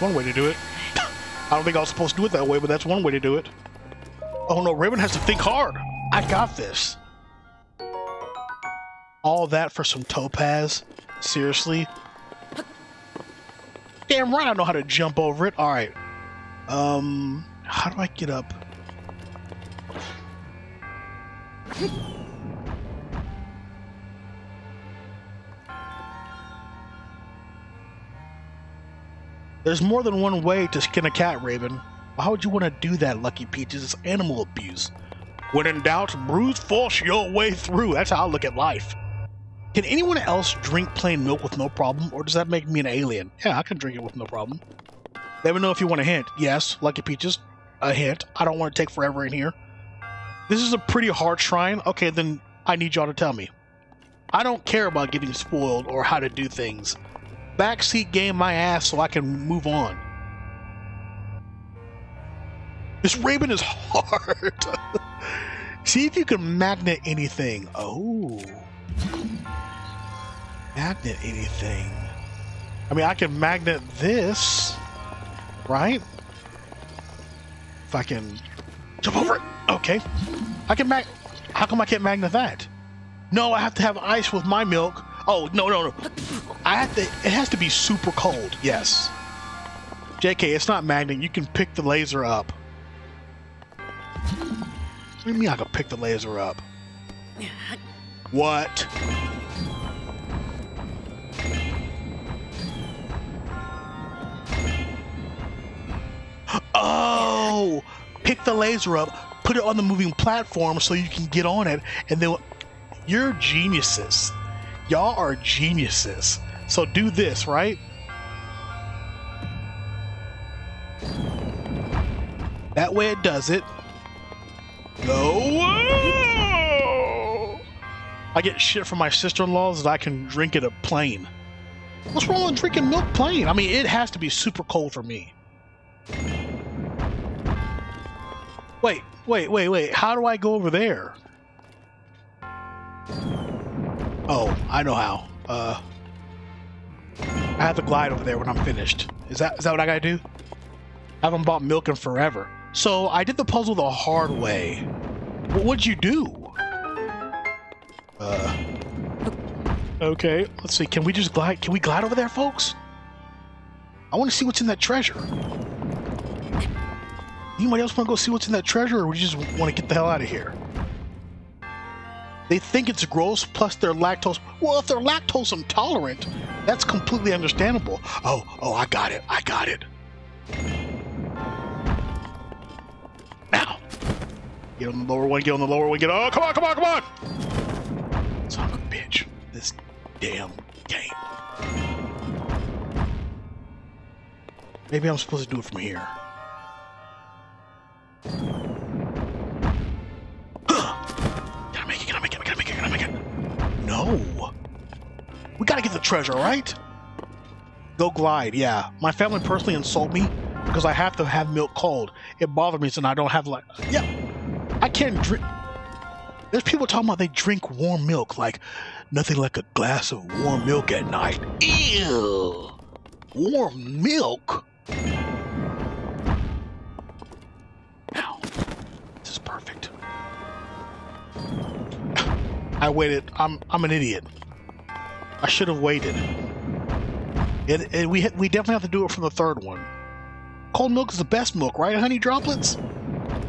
One way to do it. I don't think I was supposed to do it that way, but that's one way to do it. Oh no, Raven has to think hard. I got this. All that for some topaz? Seriously? Damn right I know how to jump over it. Alright. Um, how do I get up? There's more than one way to skin a cat, Raven. Why would you want to do that, Lucky Peaches? It's animal abuse. When in doubt, brute force your way through. That's how I look at life. Can anyone else drink plain milk with no problem, or does that make me an alien? Yeah, I can drink it with no problem. Let me know if you want a hint. Yes, Lucky Peaches, a hint. I don't want to take forever in here. This is a pretty hard shrine. Okay, then I need y'all to tell me. I don't care about getting spoiled or how to do things. Backseat game my ass so I can move on. This Raven is <laughs> hard. See if you can magnet anything. Oh. Magnet anything. I mean, I can magnet this, right? If I can jump over it. Okay. I can mag... How come I can't magnet that? No, I have to have ice with my milk. Oh, no, no, no. I have to... It has to be super cold. Yes. JK, it's not magnet. You can pick the laser up. What do you mean I can pick the laser up? What? Oh! Pick the laser up, put it on the moving platform so you can get on it, and then you're geniuses. Y'all are geniuses. So do this, right? That way it does it. No! I get shit from my sister-in-laws that I can drink it a plain. What's wrong with drinking milk plain? I mean, it has to be super cold for me. Wait, wait, wait, wait. How do I go over there? Oh, I know how. Uh, I have to glide over there when I'm finished. Is that is that what I gotta do? I haven't bought milk in forever. So I did the puzzle the hard way. what'd you do? Uh. Okay, let's see. Can we just glide? Can we glide over there, folks? I want to see what's in that treasure. Anybody else want to go see what's in that treasure, or we just want to get the hell out of here? They think it's gross, plus they're lactose. Well, if they're lactose intolerant, that's completely understandable. Oh, oh, I got it. I got it. Now, get on the lower one. Get on the lower one. Get. Oh, come on, come on, come on! Son of a bitch! This damn game. Maybe I'm supposed to do it from here. No. We gotta get the treasure, right? Go glide, yeah. My family personally insult me because I have to have milk cold. It bothers me since I don't have like... Yeah, I can't drink... There's people talking about they drink warm milk, like nothing like a glass of warm milk at night. Ew! Warm milk? Now, this is perfect. I waited. I'm I'm an idiot. I should have waited. And, and we we definitely have to do it from the third one. Cold milk is the best milk, right? Honey droplets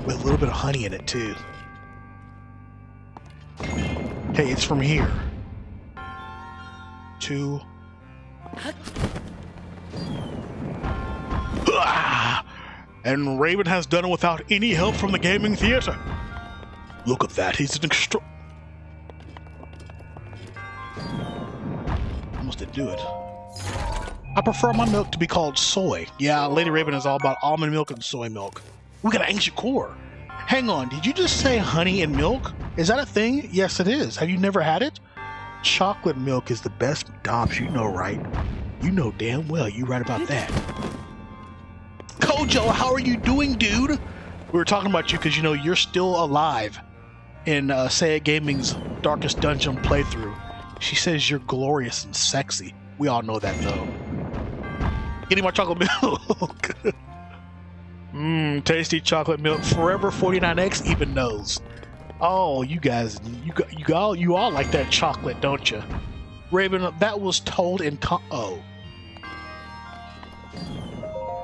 with a little bit of honey in it too. Hey, it's from here. To. Ah! And Raven has done it without any help from the gaming theater. Look at that, he's an extra. Do it. I prefer my milk to be called soy. Yeah, Lady Raven is all about almond milk and soy milk. We got an ancient core. Hang on, did you just say honey and milk? Is that a thing? Yes, it is. Have you never had it? Chocolate milk is the best. Dobbs, you know right. You know damn well you right about that. Kojo, how are you doing, dude? We were talking about you because you know you're still alive in uh, Gaming's Darkest Dungeon playthrough. She says you're glorious and sexy. We all know that though. Getting my chocolate milk. <laughs> Mmm, tasty chocolate milk. Forever 49X even knows. Oh, you guys, you you all, you all like that chocolate, don't you? Raven, that was told in con- oh.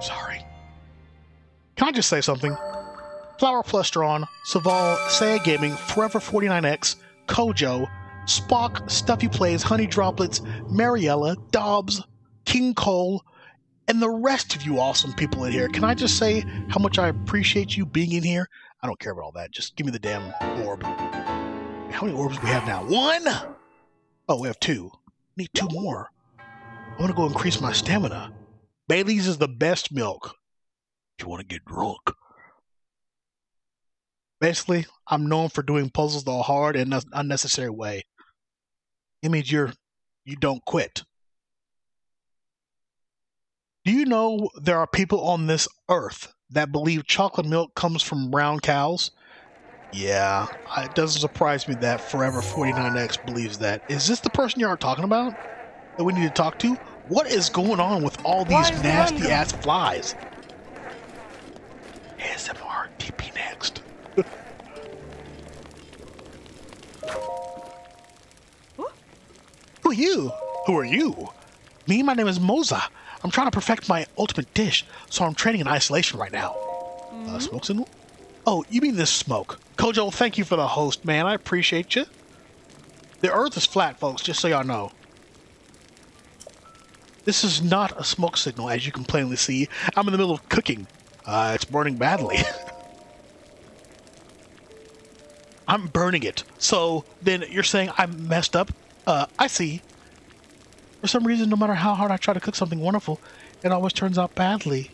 Sorry. Can I just say something? Flower Plustron, Saval, Saya Gaming, Forever 49X, Kojo, Spock, Stuffy Plays, Honey Droplets, Mariella, Dobbs, King Cole, and the rest of you awesome people in here. Can I just say how much I appreciate you being in here? I don't care about all that. Just give me the damn orb. How many orbs we have now? One? Oh, we have two. Need two more. I want to go increase my stamina. Bailey's is the best milk. If you want to get drunk. Basically, I'm known for doing puzzles the hard and unnecessary way. It means you're you don't quit. Do you know there are people on this earth that believe chocolate milk comes from brown cows? Yeah, it doesn't surprise me that Forever 49X believes that. Is this the person you are talking about that we need to talk to? What is going on with all these nasty ass flies? ASMR next. Who are you? Who are you? Me, my name is Moza. I'm trying to perfect my ultimate dish, so I'm training in isolation right now. Mm-hmm. Uh, smoke signal? Oh, you mean this smoke. Kojo, thank you for the host, man. I appreciate you. The earth is flat, folks, just so y'all know. This is not a smoke signal, as you can plainly see. I'm in the middle of cooking. Uh, it's burning badly. <laughs> I'm burning it. So then you're saying I'm messed up? Uh, I see. For some reason, no matter how hard I try to cook something wonderful, it always turns out badly.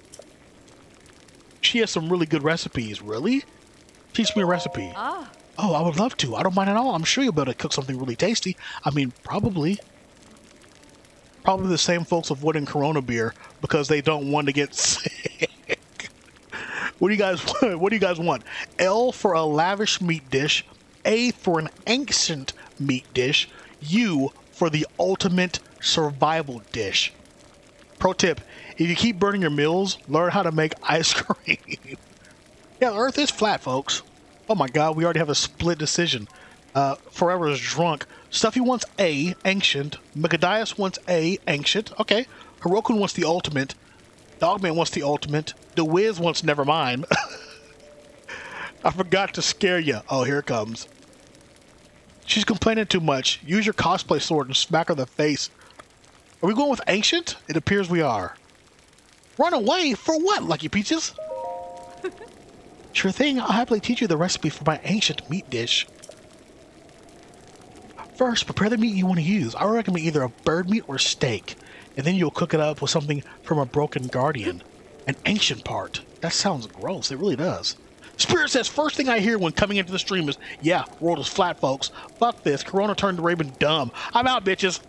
She has some really good recipes. Really? Teach me a recipe. Ah. Oh, I would love to. I don't mind at all. I'm sure you'll be able to cook something really tasty. I mean, probably. Probably the same folks avoiding Corona beer because they don't want to get <laughs> sick. what do you guys want? <laughs> What do you guys want? L for a lavish meat dish, A for an ancient meat dish, U for the ultimate survival dish. Pro tip if you keep burning your meals, learn how to make <laughs> ice cream. yeah, the earth is flat, folks. Oh my god, we already have a split decision. Uh, Forever is drunk. Stuffy wants A, ancient. Megadias wants A, ancient. Okay. Hirokun wants the ultimate. Dogman wants the ultimate. The Wiz wants never mind. <laughs> I forgot to scare you. Oh, here it comes. She's complaining too much. Use your cosplay sword and smack her in the face. Are we going with ancient? It appears we are. Run away? For what, Lucky Peaches? <laughs> sure thing. I'll happily teach you the recipe for my ancient meat dish. First, prepare the meat you want to use. I recommend either a bird meat or steak. And then you'll cook it up with something from a broken guardian. An ancient part. That sounds gross. It really does. Spirit says, first thing I hear when coming into the stream is, yeah, world is flat, folks. Fuck this. Corona turned Raven dumb. I'm out, bitches.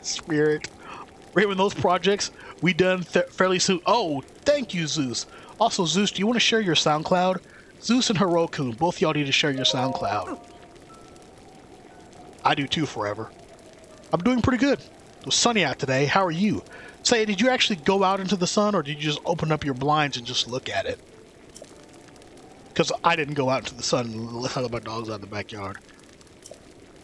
<laughs> Spirit. Raven, those projects we done fairly soon. Oh, thank you, Zeus. Also, Zeus, do you want to share your SoundCloud? Zeus and Hirokun, both y'all need to share your SoundCloud. I do too, forever. I'm doing pretty good. It was sunny out today. How are you? Say, did you actually go out into the sun or did you just open up your blinds and just look at it? Because I didn't go out into the sun and let my dogs out in the backyard.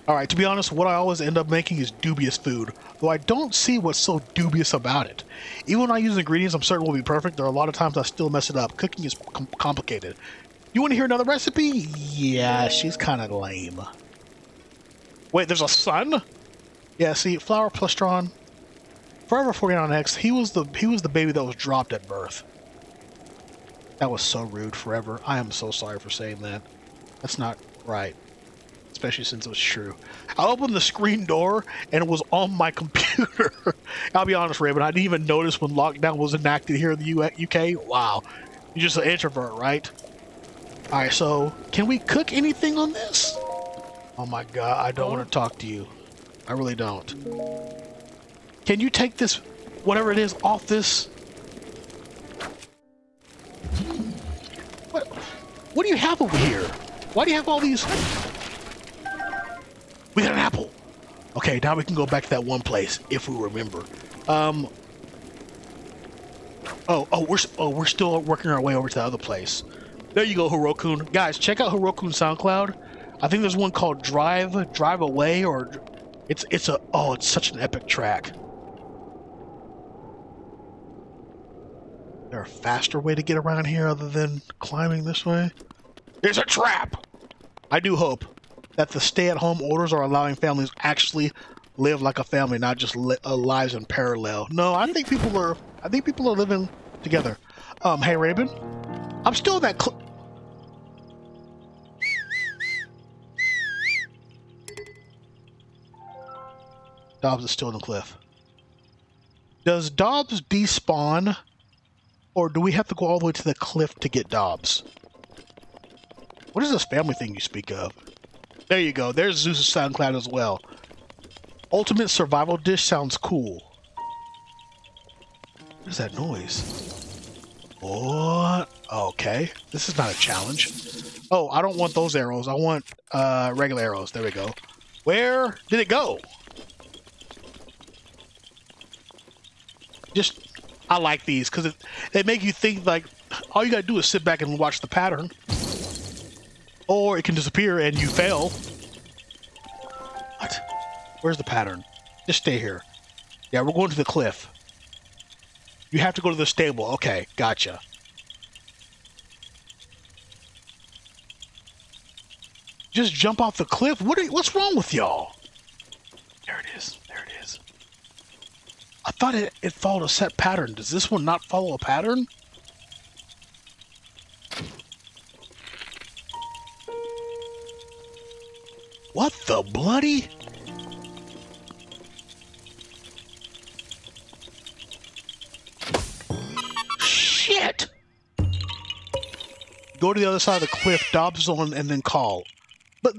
Alright, to be honest, what I always end up making is dubious food, though I don't see what's so dubious about it. Even when I use ingredients I'm certain will be perfect, there are a lot of times I still mess it up. Cooking is com complicated. You want to hear another recipe? Yeah, she's kind of lame. Wait, there's a son? Yeah, see, Flower Plustron, Forever 49X, he was the he was the baby that was dropped at birth. That was so rude, Forever. I am so sorry for saying that. That's not right especially since it was true. I opened the screen door and it was on my <laughs> computer. I'll be honest, Raven, I didn't even notice when lockdown was enacted here in the UK. Wow. You're just an introvert, right? Alright, so can we cook anything on this? Oh my god, I don't want to talk to you. I really don't. Can you take this, whatever it is, off this? What, what do you have over here? Why do you have all these... We got an apple. Okay, now we can go back to that one place if we remember. Um. Oh, oh, we're oh we're still working our way over to the other place. There you go, Hirokun. Guys, check out Hirokun's SoundCloud. I think there's one called Drive Drive Away, or it's it's a oh, it's such an epic track. There a faster way to get around here other than climbing this way? There's a trap! I do hope that the stay-at-home orders are allowing families actually live like a family, not just li uh, lives in parallel. No, I think people are. I think people are living together. Um, hey Raven, I'm still that. Cl Dobbs is still in the cliff. Does Dobbs despawn, or do we have to go all the way to the cliff to get Dobbs? What is this family thing you speak of? There you go. There's Zeus's SoundCloud as well. Ultimate survival dish sounds cool. What is that noise? What? Okay. This is not a challenge. Oh, I don't want those arrows. I want uh, regular arrows. There we go. Where did it go? Just, I like these because it they make you think like all you gotta do is sit back and watch the pattern. Or it can disappear and you fail. What? Where's the pattern? Just stay here. Yeah, we're going to the cliff. You have to go to the stable. Okay, gotcha. Just jump off the cliff? What you, what's wrong with y'all? There it is. I thought it, it followed a set pattern. Does this one not follow a pattern? What the bloody? Shit! Go to the other side of the cliff, Dobbs on, and then call. But,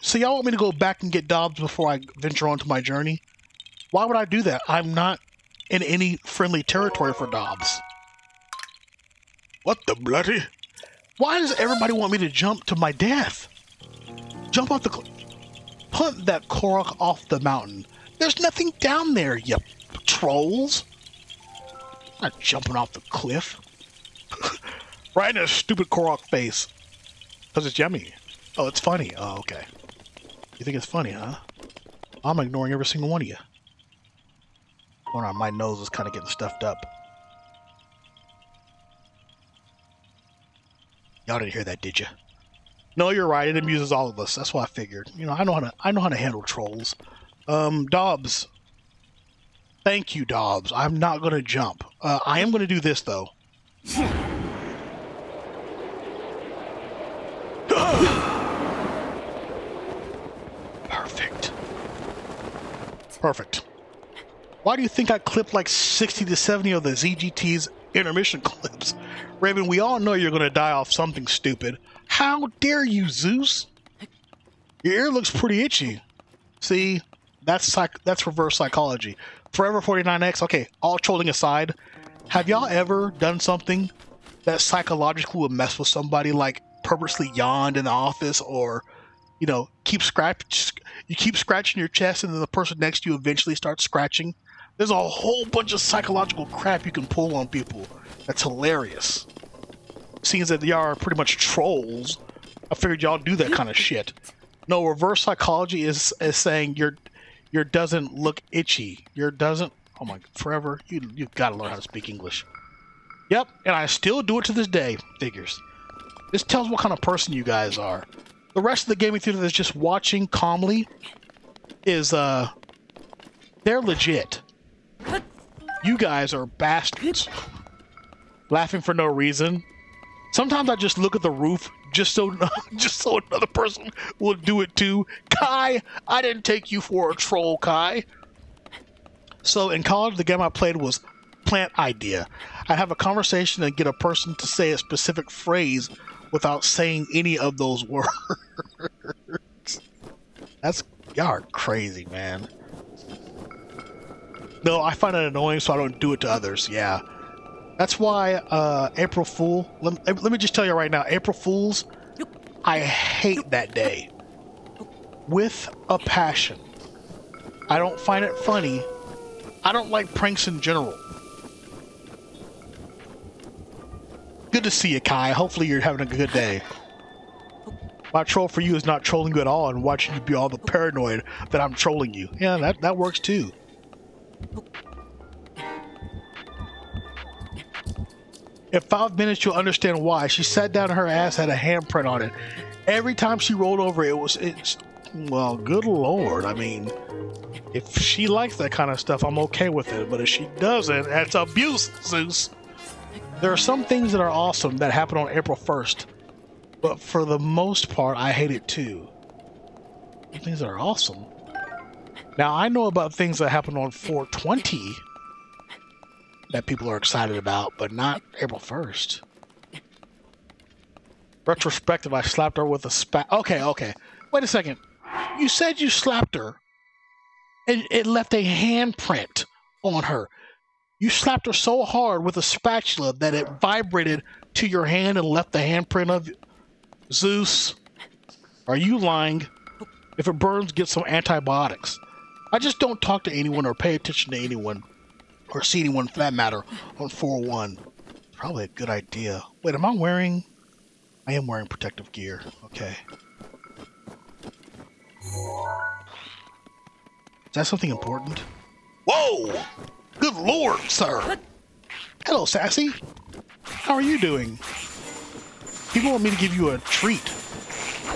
so y'all want me to go back and get Dobbs before I venture onto my journey? Why would I do that? I'm not in any friendly territory for Dobbs. What the bloody? Why does everybody want me to jump to my death? Jump off the cliff punt that Korok off the mountain. There's nothing down there, you trolls. I'm not jumping off the cliff. <laughs> right in a stupid Korok face. Because it's yummy. Oh, it's funny. Oh, okay. You think it's funny, huh? I'm ignoring every single one of you. On, my nose is kind of getting stuffed up. Y'all didn't hear that, did you? No, you're right. It amuses all of us. That's what I figured. You know, I know how to I know how to handle trolls. Um, Dobbs. Thank you, Dobbs. I'm not gonna jump. Uh, I am gonna do this though. <gasps> Perfect. Perfect. Why do you think I clipped like 60 to 70 of the ZGT's intermission <laughs> clips? Raven, we all know you're gonna die off something stupid. How dare you, Zeus? Your ear looks pretty itchy. See, that's psych- that's reverse psychology. Forever 49X, okay, all trolling aside, have y'all ever done something that psychologically would mess with somebody, like purposely yawned in the office or, you know, keep scratch you keep scratching your chest and then the person next to you eventually starts scratching? There's a whole bunch of psychological crap you can pull on people. That's hilarious seeing that y'all are pretty much trolls, I figured y'all do that kind of shit. No, reverse psychology is is saying your your doesn't look itchy. Your doesn't. Oh my, forever. You you've got to learn how to speak English. Yep, and I still do it to this day. Figures. This tells what kind of person you guys are. The rest of the gaming theater that's just watching calmly is uh, they're legit. You guys are bastards. Laughing for no reason. Sometimes I just look at the roof just so <laughs> just so another person will do it too. Kai, I didn't take you for a troll, Kai. So in college, the game I played was plant idea. I'd have a conversation and get a person to say a specific phrase without saying any of those <laughs> words. That's y'all are crazy, man. No, I find it annoying, so I don't do it to others. Yeah. That's why uh, April Fool. Let, let me just tell you right now, April Fools. I hate that day with a passion. I don't find it funny. I don't like pranks in general. Good to see you, Kai. Hopefully you're having a good day. My troll for you is not trolling you at all and watching you be all the paranoid that I'm trolling you. Yeah, that, that works too. In five minutes, you'll understand why. She sat down her ass had a handprint on it. Every time she rolled over, it was, it's, well, good lord. I mean, if she likes that kind of stuff, I'm okay with it. But if she doesn't, that's abuse, Zeus. There are some things that are awesome that happen on April 1st. But for the most part, I hate it too. Things that are awesome. Now, I know about things that happen on 420 that people are excited about, but not April 1st. Retrospective, I slapped her with a spat. Okay, okay. Wait a second. You said you slapped her, and it left a handprint on her. You slapped her so hard with a spatula that it vibrated to your hand and left the handprint of Zeus, are you lying? If it burns, get some antibiotics. I just don't talk to anyone or pay attention to anyone or see anyone for that matter on 401. Probably a good idea. Wait, am I wearing... I am wearing protective gear. Okay. Is that something important? Whoa! Good lord, sir! Hello, Sassy. How are you doing? People want me to give you a treat.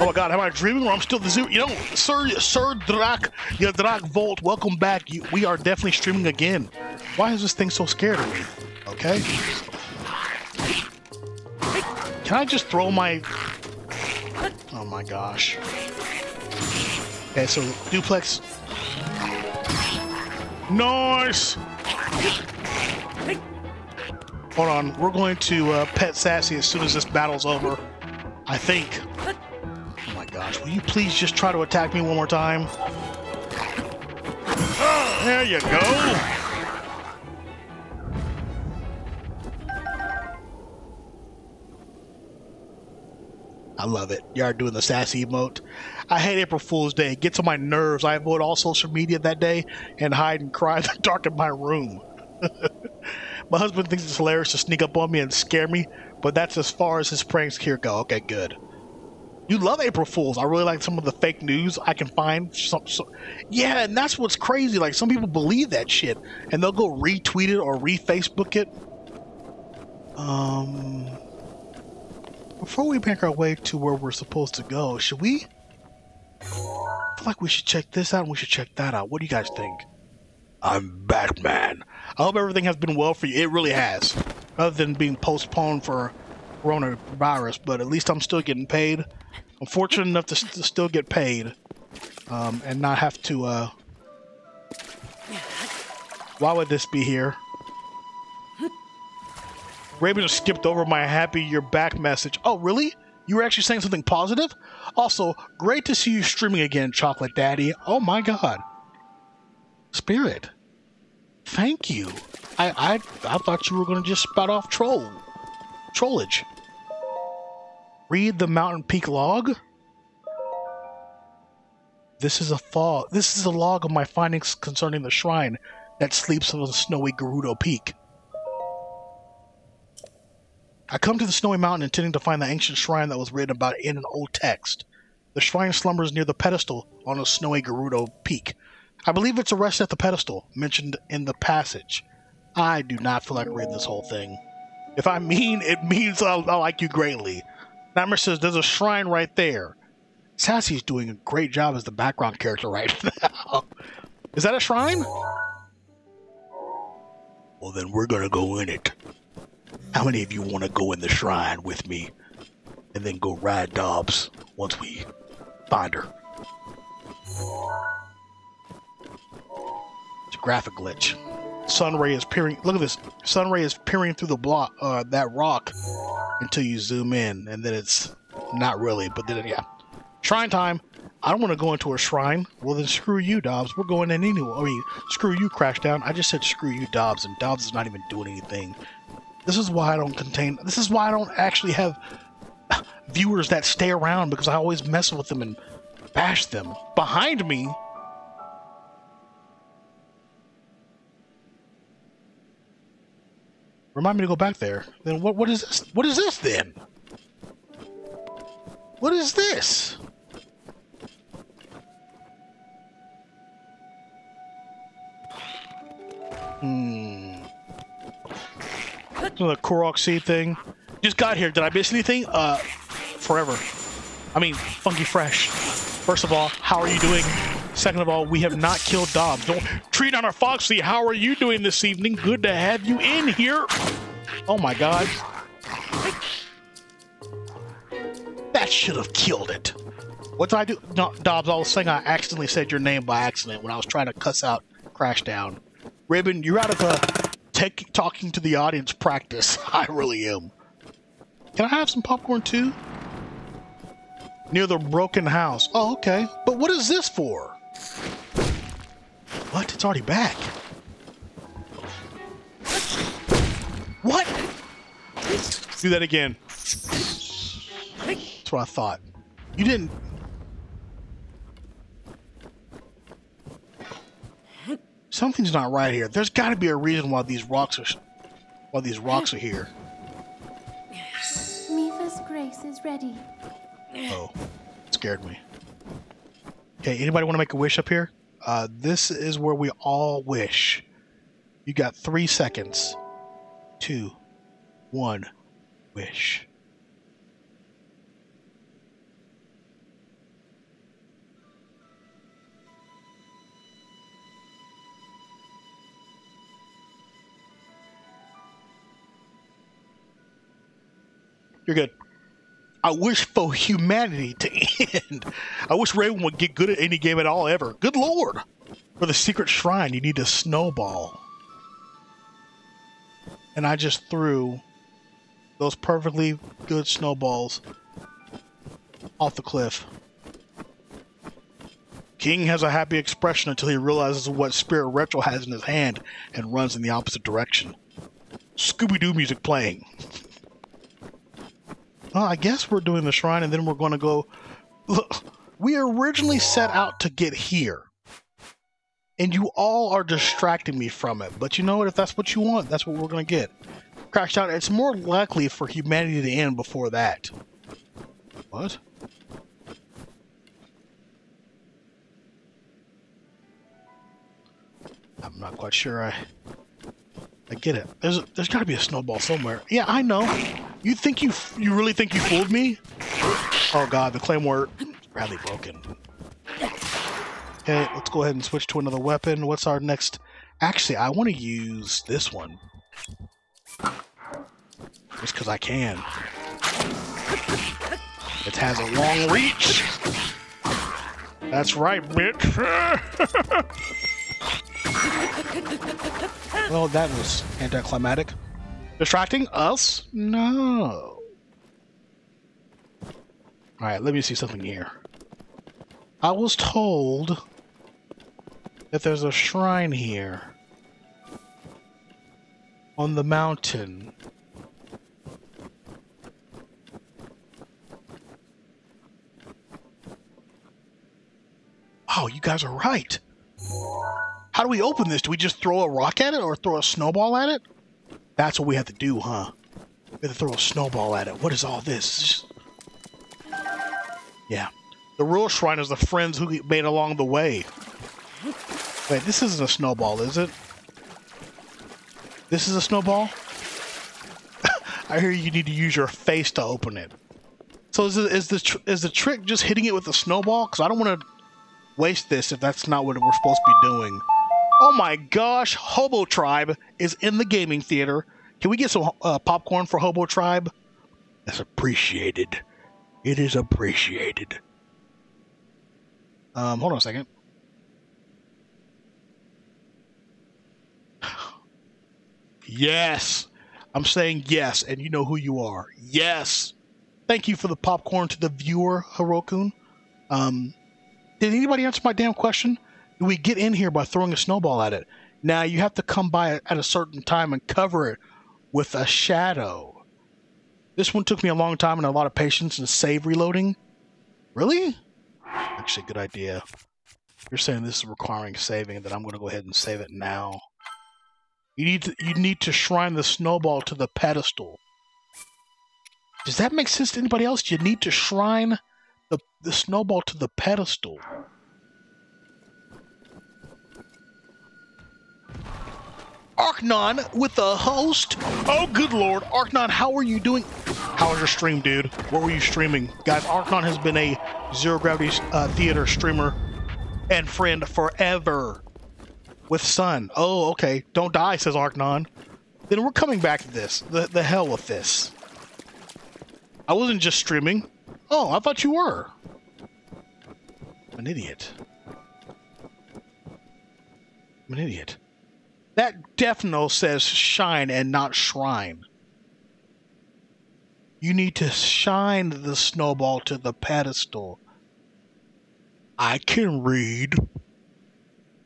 Oh my god, am I dreaming or I'm still the zoo? You know, Sir Sir Drak, yeah, Drak Volt, welcome back. You, we are definitely streaming again. Why is this thing so scared of me? Okay. Can I just throw my... Oh my gosh. Okay, so duplex. Nice! Hold on, we're going to uh, pet Sassy as soon as this battle's over. I think. Oh gosh, will you please just try to attack me one more time? There you go! I love it. Are doing the sassy emote. I hate April Fool's Day. It gets on my nerves. I avoid all social media that day and hide and cry in the <laughs> dark in my room. <laughs> My husband thinks it's hilarious to sneak up on me and scare me, but that's as far as his pranks here go. Okay, good. You love April Fools. I really like some of the fake news I can find. Some, yeah, and that's what's crazy. Like some people believe that shit, and they'll go retweet it or re-Facebook it. Um, before we make our way to where we're supposed to go, should we? I feel like we should check this out and we should check that out. What do you guys think? I'm Batman. I hope everything has been well for you. It really has. Other than being postponed for coronavirus, but at least I'm still getting paid. I'm fortunate enough to, st to still get paid um, and not have to. Uh... Why would this be here? Raven just skipped over my happy you're back message. Oh, really? You were actually saying something positive? Also, great to see you streaming again, Chocolate Daddy. Oh my god. Spirit. Thank you. I I I thought you were going to just spout off troll, trollage. Read the mountain peak log. This is a fall. This is a log of my findings concerning the shrine that sleeps on the snowy Gerudo Peak. I come to the snowy mountain intending to find the ancient shrine that was written about in an old text. The shrine slumbers near the pedestal on a snowy Gerudo Peak. I believe it's a rest at the pedestal mentioned in the passage. I do not feel like reading this whole thing. If I mean, it means I, I like you greatly. Nightmare says there's a shrine right there. Sassy's doing a great job as the background character right <laughs> now. Is that a shrine? Well, then we're gonna go in it. How many of you want to go in the shrine with me and then go ride Dobbs once we find her? It's a graphic glitch. Sun ray is peering. Look at this. Sun ray is peering through the block, uh, that rock, until you zoom in, and then it's not really. But then, yeah, shrine time. I don't want to go into a shrine. Well, then screw you, Dobbs. We're going in anyway. I mean, screw you, Crashdown. I just said screw you, Dobbs, and Dobbs is not even doing anything. This is why I don't contain. This is why I don't actually have viewers that stay around because I always mess with them and bash them. Behind me, Remind me to go back there. Then what? What is this? What is this then? What is this? Hmm. The Korok seed thing. Just got here. Did I miss anything? Uh, forever. I mean, funky fresh. First of all, how are you doing? Second of all, we have not killed Dobbs. Don't treat on our Foxy. How are you doing this evening? Good to have you in here. Oh my god. That should have killed it. What did I do? No, Dobbs, I was saying I accidentally said your name by accident when I was trying to cuss out Crashdown. Ribbon, you're out of uh, the take, talking to the audience practice. <laughs> I really am. Can I have some popcorn too? Near the broken house. Oh, okay. But what is this for? What? It's already back. What? Do that again. That's what I thought. You didn't... Something's not right here. There's got to be a reason why these rocks are... Why these rocks are here. Mipha's grace is ready. Oh, it scared me. Okay, anybody want to make a wish up here? Uh, this is where we all wish. You got three seconds. Two, one, wish. You're good. I wish for humanity to <laughs> end. I wish Raven would get good at any game at all ever. Good lord! For the secret shrine, you need a snowball. And I just threw those perfectly good snowballs off the cliff. King has a happy expression until he realizes what Spirit Retro has in his hand and runs in the opposite direction. Scooby Doo music playing. <laughs> Well, I guess we're doing the shrine and then we're going to go. <laughs> Look, we originally set out to get here. And you all are distracting me from it. But you know what? If that's what you want, that's what we're going to get. Crash down. It's more likely for humanity to end before that. What? I'm not quite sure I I get it. There's there's got to be a snowball somewhere. Yeah, I know. You think you you really think you fooled me? Oh god, the claymore badly broken. Okay, let's go ahead and switch to another weapon. What's our next? Actually, I want to use this one. Just because I can. It has a long reach. That's right, bitch. <laughs> well, that was anticlimactic. Distracting us? No. Alright, let me see something here. I was told that there's a shrine here on the mountain. Oh, you guys are right. How do we open this? Do we just throw a rock at it or throw a snowball at it? That's what we have to do, huh? We have to throw a snowball at it. What is all this? Yeah. The real shrine is the friends who made along the way. Wait, this isn't a snowball, is it? This is a snowball? <laughs> I hear you need to use your face to open it. So is, the, is the trick just hitting it with a snowball? Because I don't want to waste this if that's not what we're supposed to be doing. Oh my gosh, Hobo Tribe is in the gaming theater. Can we get some uh, popcorn for Hobo Tribe? That's appreciated. It is appreciated. Um, hold on a second. Yes. I'm saying yes, and you know who you are. Yes. Thank you for the popcorn to the viewer, Hirokun. Um, did anybody answer my damn question? Do we get in here by throwing a snowball at it. Now you have to come by at a certain time and cover it with a shadow. This one took me a long time and a lot of patience and save reloading. Really? Actually, a good idea. You're saying this is requiring saving, that I'm going to go ahead and save it now. You need to you need to shrine the snowball to the pedestal. Does that make sense to anybody else? You need to shrine the, the snowball to the pedestal. Arknon with the host. Oh, good lord. Arknon, how are you doing? How was your stream, dude? What were you streaming? Guys, Arknon has been a Zero Gravity uh, Theater streamer and friend forever. With Sun. Oh, okay. Don't die, says Arknon. Then we're coming back to this. The, the hell with this. I wasn't just streaming. Oh, I thought you were. I'm an idiot. I'm an idiot. That Defno says shine and not shrine. You need to shine the snowball to the pedestal. I can read.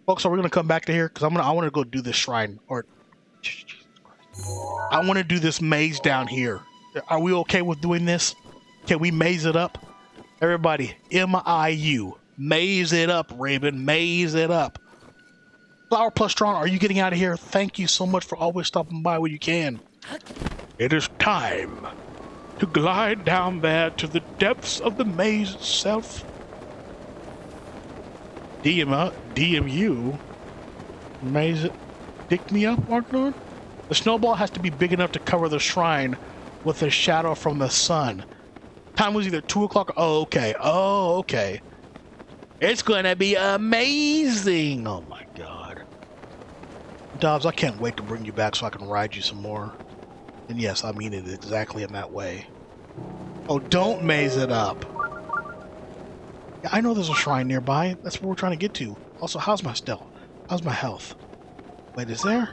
Folks, are we gonna come back to here? Because I'm gonna I wanna go do this shrine. Or I wanna do this maze down here. Are we okay with doing this? Can we maze it up? Everybody, M-I-U. Maze it up, Raven. Maze it up. Flower Plustron, are you getting out of here? Thank you so much for always stopping by when you can. It is time to glide down there to the depths of the maze itself. DM, uh, DMU? Maze it. Dick me up, Arknord? The snowball has to be big enough to cover the shrine with the shadow from the sun. Time was either 2 o'clock. Oh, okay. Oh, okay. It's going to be amazing. Oh, my God. Dobbs, I can't wait to bring you back so I can ride you some more. And yes, I mean it exactly in that way. Oh, don't maze it up. I know there's a shrine nearby. That's where we're trying to get to. Also, how's my stealth? How's my health? Wait, is there?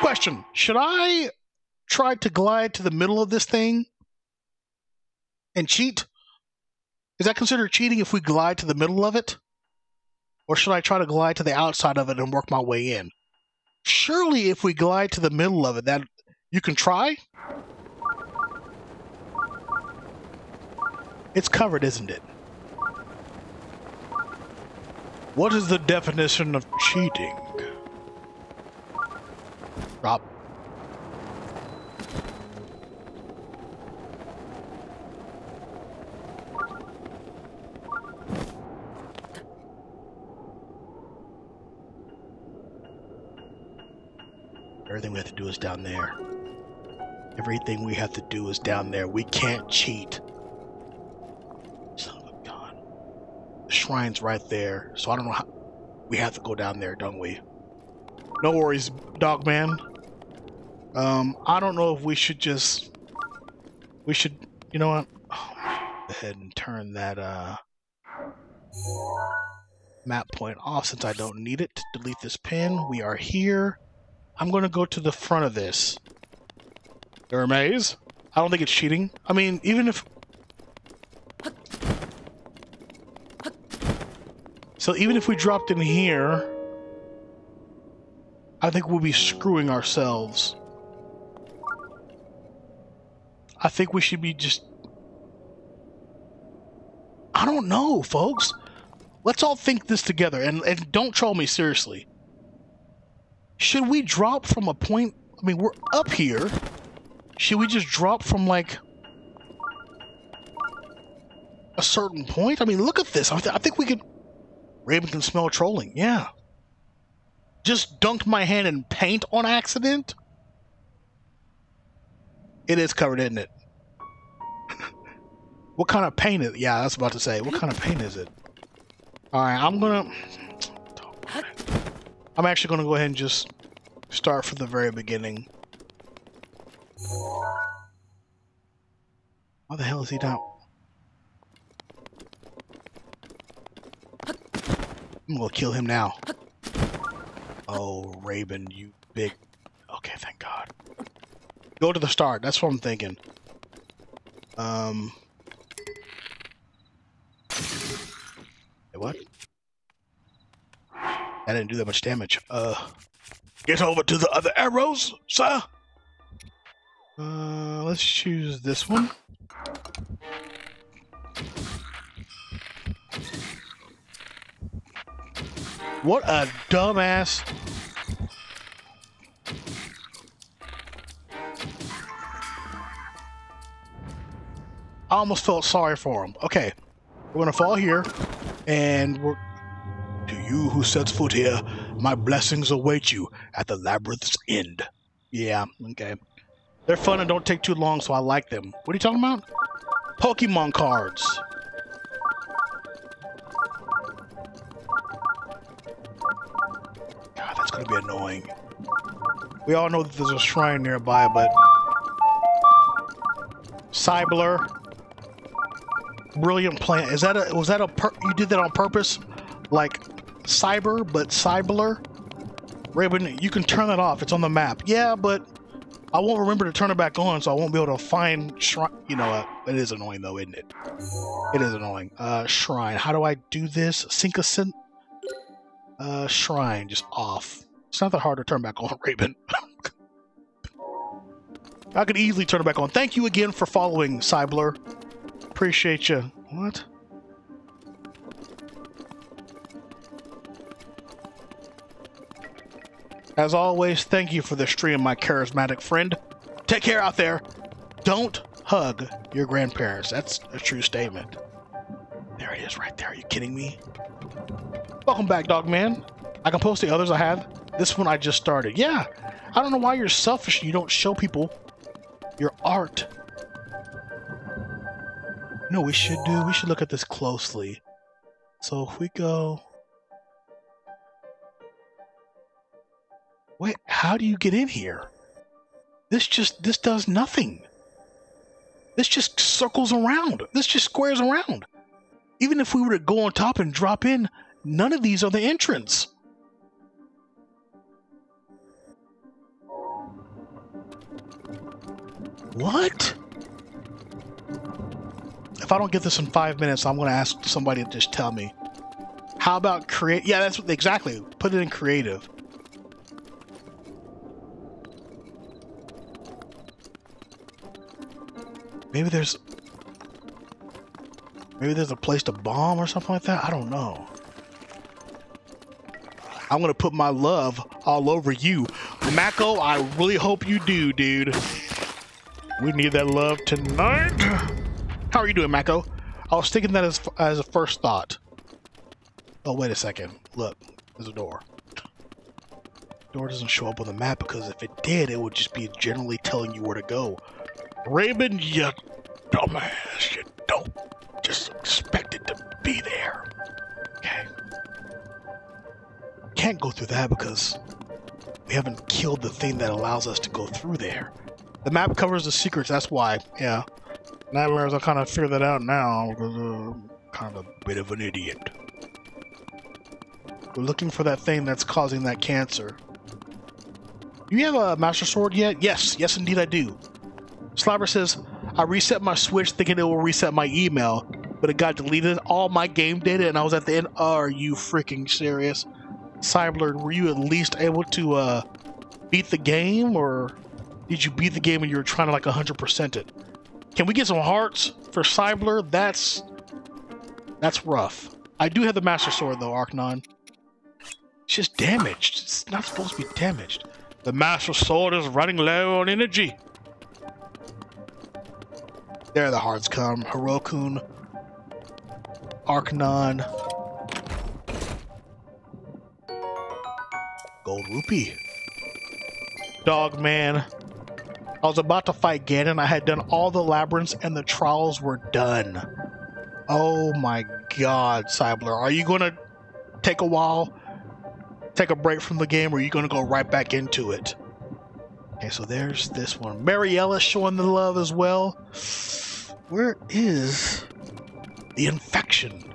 Question. Should I try to glide to the middle of this thing and cheat? Is that considered cheating if we glide to the middle of it? Or should I try to glide to the outside of it and work my way in? Surely if we glide to the middle of it, that you can try? It's covered, isn't it? What is the definition of cheating? Drop. Everything we have to do is down there. Everything we have to do is down there. We can't cheat. Son of a gun. The shrine's right there, so I don't know how... We have to go down there, don't we? No worries, Dogman. Um, I don't know if we should just... We should... You know what? Oh, go ahead and turn that, uh... Map point off since I don't need it. To delete this pin. We are here. I'm going to go to the front of this. A maze? I don't think it's cheating. I mean, even if... So even if we dropped in here, I think we'll be screwing ourselves. I think we should be just... I don't know, folks. Let's all think this together, and, and don't troll me seriously. Should we drop from a point? I mean, we're up here. Should we just drop from, like, a certain point? I mean, look at this. I, th I think we could... Raven can smell trolling. Yeah. Just dunked my hand in paint on accident? It is covered, isn't it? <laughs> what kind of paint is it? Yeah, I was about to say. What kind of paint is it? Alright, I'm gonna... I'm actually going to go ahead and just start from the very beginning. Why the hell is he not? I'm going to kill him now. Oh, Raven, you big... Okay, thank God. Go to the start. That's what I'm thinking. Um... what? I didn't do that much damage. Uh, get over to the other arrows, sir. Uh, let's choose this one. What a dumbass. I almost felt sorry for him. Okay, we're gonna fall here, and we're you who sets foot here, my blessings await you at the labyrinth's end. Yeah, okay. They're fun and don't take too long, so I like them. What are you talking about? Pokemon cards. God, that's gonna be annoying. We all know that there's a shrine nearby, but... Cybler. Brilliant plan. Is that a... Was that a... you did that on purpose? Like, cyber, but Cybler? Raven, you can turn that off. It's on the map. Yeah, but I won't remember to turn it back on, so I won't be able to find shrine. You know, it is annoying though, isn't it? It is annoying. Uh, shrine. How do I do this? Sync a. Uh, shrine just off. It's not that hard to turn back on, <laughs> Raven. I could easily turn it back on. Thank you again for following, Cybler. Appreciate you. What? As always, thank you for the stream, my charismatic friend. Take care out there. Don't hug your grandparents. That's a true statement. There it is right there. Are you kidding me? Welcome back, dog man. I can post the others I have. This one I just started. Yeah, I don't know why you're selfish you don't show people your art. No, we should do, we should look at this closely. So if we go Wait, how do you get in here? This just, this does nothing. This just circles around. This just squares around. Even if we were to go on top and drop in, none of these are the entrance. What? If I don't get this in five minutes, I'm going to ask somebody to just tell me. How about create? Yeah, that's what, exactly. Put it in creative. Maybe there's... Maybe there's a place to bomb or something like that? I don't know. I'm gonna put my love all over you. Mako, I really hope you do, dude. We need that love tonight. How are you doing, Mako? I was thinking that as, as a first thought. Oh, wait a second. Look, there's a door. Door doesn't show up on the map because if it did, it would just be generally telling you where to go. Raven, you dumbass. You don't just expect it to be there. Okay. Can't go through that because we haven't killed the thing that allows us to go through there. The map covers the secrets, that's why. Yeah. Nightmares, I kind of figure that out now because uh, I'm kind of a bit of an idiot. We're looking for that thing that's causing that cancer. Do you have a Master Sword yet? Yes, yes indeed I do. Slobber says, I reset my Switch thinking it will reset my email, but it got deleted all my game data and I was at the end. Are you freaking serious? Cybler, were you at least able to uh, beat the game or did you beat the game and you were trying to like 100% it? Can we get some hearts for Cybler? That's that's rough. I do have the Master Sword though, Arcnon. It's just damaged. It's not supposed to be damaged. The Master Sword is running low on energy. There the hearts come. Hirokun, Arcanon, Gold Rupee, Dogman. I was about to fight Ganon. I had done all the labyrinths and the trials were done. Oh my god, Cybler. Are you going to take a while, take a break from the game, or are you going to go right back into it? Okay, so there's this one. Mariella showing the love as well. Where is the infection?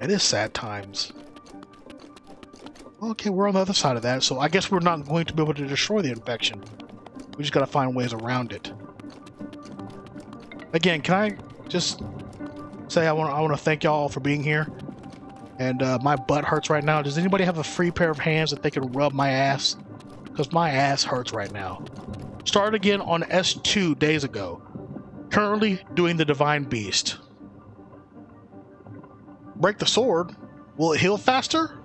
It is sad times. Okay, we're on the other side of that, so I guess we're not going to be able to destroy the infection. We just gotta find ways around it. Again, can I just say I want I want to thank y'all for being here. And uh, my butt hurts right now. Does anybody have a free pair of hands that they can rub my ass? Because my ass hurts right now. Started again on S2 days ago. Currently doing the Divine Beast. Break the sword. Will it heal faster?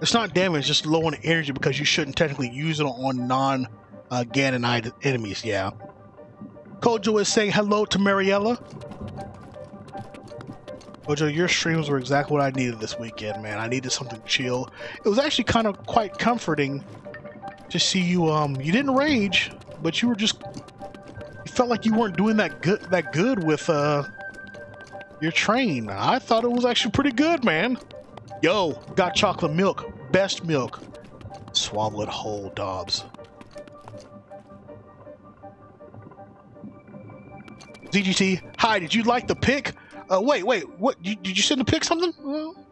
It's not damage, just low on energy because you shouldn't technically use it on non uh, Ganonite enemies, yeah. Kojo is saying hello to Mariella. Kojo, your streams were exactly what I needed this weekend, man. I needed something chill. It was actually kind of quite comforting to see you. Um, you didn't rage, but you were just. You felt like you weren't doing that good. That good with uh your train. I thought it was actually pretty good, man. Yo, got chocolate milk. Best milk. Swallow it whole, Dobbs. ZGT, hi, did you like the pick? Uh, wait, wait, what? Did you send the pick something?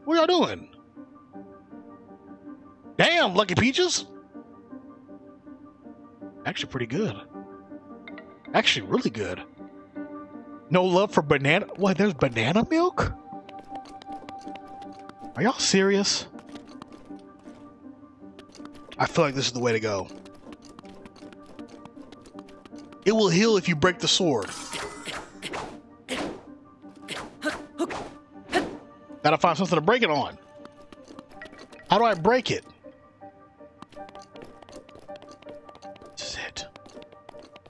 What y'all doing? Damn, Lucky Peaches? Actually pretty good. Actually really good. No love for banana? What, there's banana milk? Are y'all serious? I feel like this is the way to go. It will heal if you break the sword. Gotta find something to break it on. How do I break it? This is it.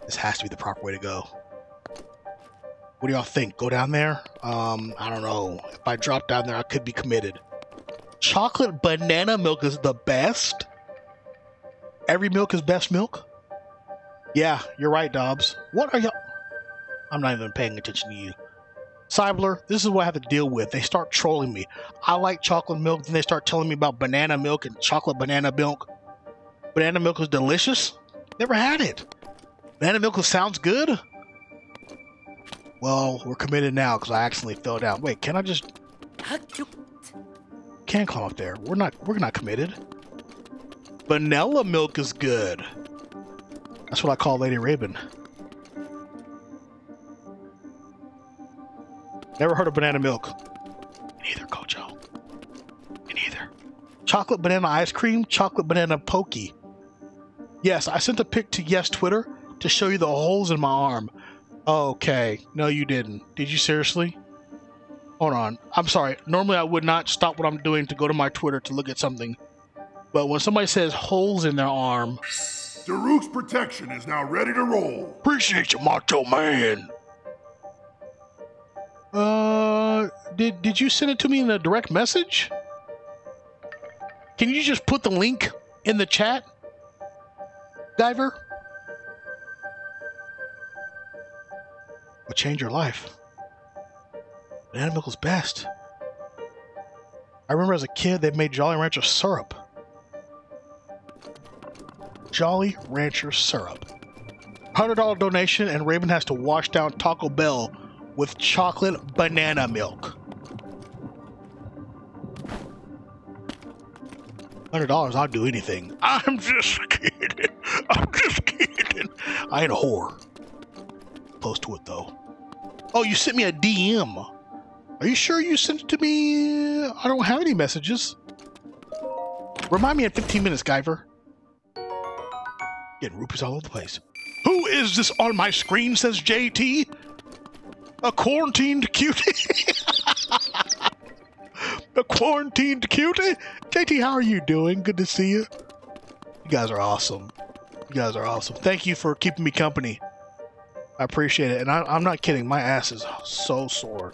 This has to be the proper way to go. What do y'all think? Go down there? Um, I don't know. If I drop down there, I could be committed. Chocolate banana milk is the best? Every milk is best milk? Yeah, you're right, Dobbs. What are y'all... I'm not even paying attention to you. Cybler, this is what I have to deal with. They start trolling me. I like chocolate milk, then they start telling me about banana milk and chocolate banana milk. Banana milk is delicious? Never had it. Banana milk sounds good? Well, we're committed now because I accidentally fell down. Wait, can I just... Can't climb up there. We're not, we're not committed. Vanilla milk is good. That's what I call Lady Raven. Never heard of banana milk. Neither, Kojo. Me neither. Chocolate banana ice cream, chocolate banana Pocky. Yes, I sent a pic to Yes Twitter to show you the holes in my arm. Okay. No, you didn't. Did you seriously? Hold on. I'm sorry. Normally, I would not stop what I'm doing to go to my Twitter to look at something. But when somebody says holes in their arm. Daruk's protection is now ready to roll. Appreciate you, Macho Man. Uh, did did you send it to me in a direct message? Can you just put the link in the chat, Diver? will change your life. Milk best. I remember as a kid they made Jolly Rancher syrup. Jolly Rancher syrup. $100 donation and Raven has to wash down Taco Bell with chocolate banana milk. $100, I'll do anything. I'm just kidding. <laughs> I'm just kidding. I ain't a whore. Close to it though. Oh, you sent me a DM. Are you sure you sent it to me? I don't have any messages. Remind me in 15 minutes, Guyver. Getting rupees all over the place. Who is this on my screen, says JT? A quarantined cutie? a quarantined cutie? JT, how are you doing? Good to see you. You guys are awesome. You guys are awesome. Thank you for keeping me company. I appreciate it, and I, am not kidding. My ass is so sore.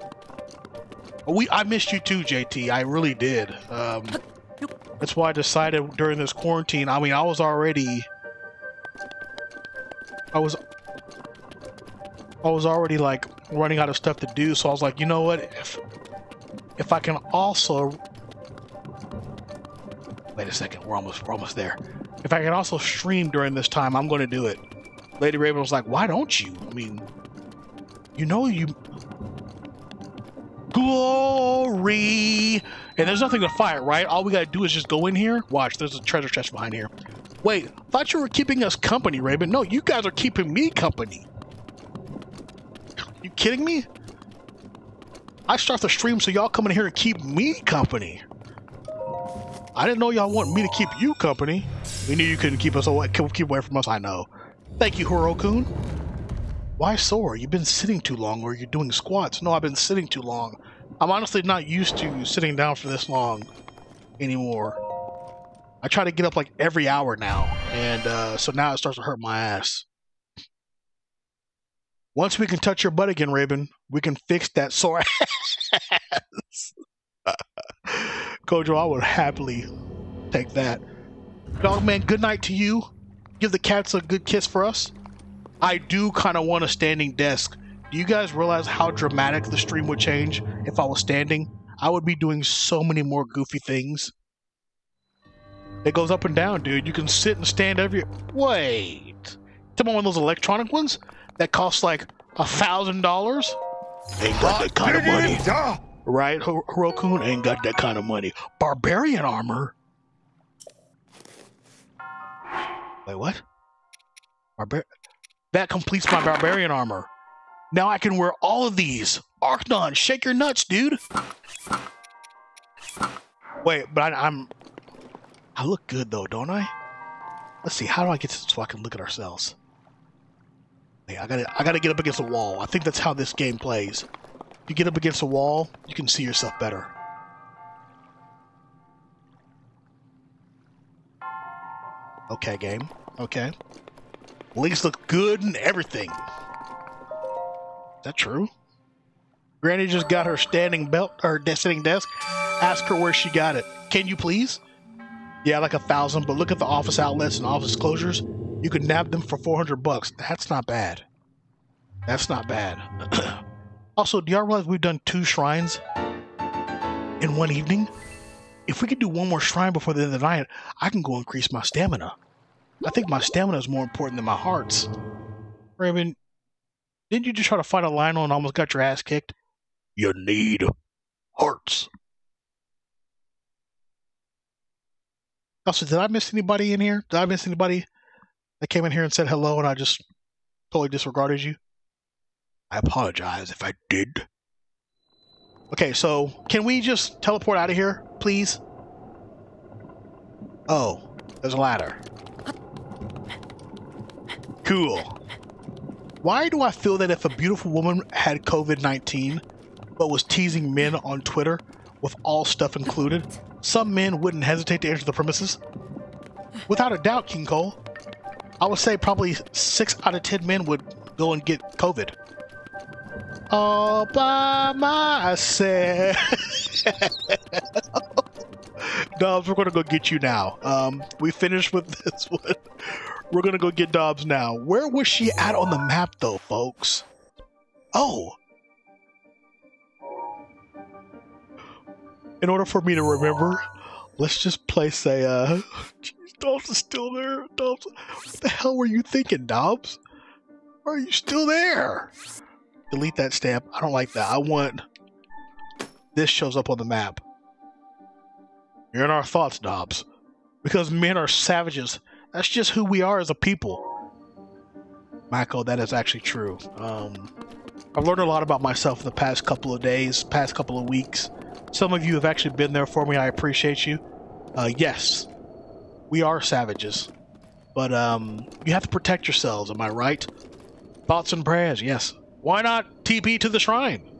We, I missed you too, JT. I really did. Um, that's why I decided during this quarantine. I mean, I was already, I was, I was already like running out of stuff to do. So I was like, you know what? If, if I can also, wait a second. We're almost, we're almost there. If I can also stream during this time, I'm going to do it. Lady Raven was like, why don't you? I mean, you know you... Glory! And there's nothing to fight, right? All we gotta do is just go in here. Watch, there's a treasure chest behind here. Wait, thought you were keeping us company, Raven. No, you guys are keeping me company. Kidding me? I start the stream so y'all come in here and keep me company. I didn't know y'all want me to keep you company. We knew you couldn't keep us away, keep away from us. I know. Thank you, Horokun. Why sore? You've been sitting too long or you're doing squats. No, I've been sitting too long. I'm honestly not used to sitting down for this long anymore. I try to get up like every hour now, and uh, so now it starts to hurt my ass. Once we can touch your butt again, Raven, we can fix that sore <laughs> ass. Kojo, I would happily take that. Dogman, good night to you. Give the cats a good kiss for us. I do kind of want a standing desk. Do you guys realize how dramatic the stream would change if I was standing? I would be doing so many more goofy things. It goes up and down, dude. You can sit and stand every. Wait. Come on, one of those electronic ones that costs like a thousand dollars? Ain't got that kind of money. Right, Hirokun ain't got that kind of money. Barbarian armor? Wait, what? Barbar that completes my barbarian armor. Now I can wear all of these. Arcnon, shake your nuts, dude. Wait, but I, I'm... I look good, though, don't I? Let's see, how do I get to so I can look at ourselves? I gotta, I gotta get up against a wall. I think that's how this game plays. You get up against a wall, you can see yourself better. Okay, game. Okay. Legs look good and everything. Is that true? Granny just got her standing belt or sitting desk. Ask her where she got it. Can you please? Yeah, like a thousand, but look at the office outlets and office closures. You could nab them for 400 bucks. That's not bad. That's not bad. <clears throat> also, do y'all realize we've done two shrines in one evening? If we could do one more shrine before the end of the night, I can go increase my stamina. I think my stamina is more important than my hearts. Raven, didn't you just try to fight a Lynel and almost got your ass kicked? You need hearts. Also, did I miss anybody in here? Did I miss anybody that came in here and said hello and I just totally disregarded you? I apologize if I did. Okay, so can we just teleport out of here, please? Oh, there's a ladder. Cool. Why do I feel that if a beautiful woman had COVID 19 but was teasing men on Twitter with all stuff included, some men wouldn't hesitate to enter the premises? Without a doubt, King Cole. I would say probably six out of ten men would go and get COVID. All by myself. <laughs> Dobbs, we're gonna go get you now. Um, we finished with <laughs> this one. We're gonna go get Dobbs now. Where was she at on the map, though, folks? Oh. In order for me to remember, let's just place a. Uh, <laughs> Dobbs is still there. Dobbs, what the hell were you thinking, Dobbs? Are you still there? Delete that stamp. I don't like that. I want this shows up on the map. You're in our thoughts, Dobbs. Because men are savages that's just who we are as a people. Michael, that is actually true. Um, I've learned a lot about myself in the past couple of days, past couple of weeks. Some of you have actually been there for me. I appreciate you. Uh, yes, we are savages, but um, you have to protect yourselves. Am I right? Thoughts and prayers. Yes. Why not TP to the shrine?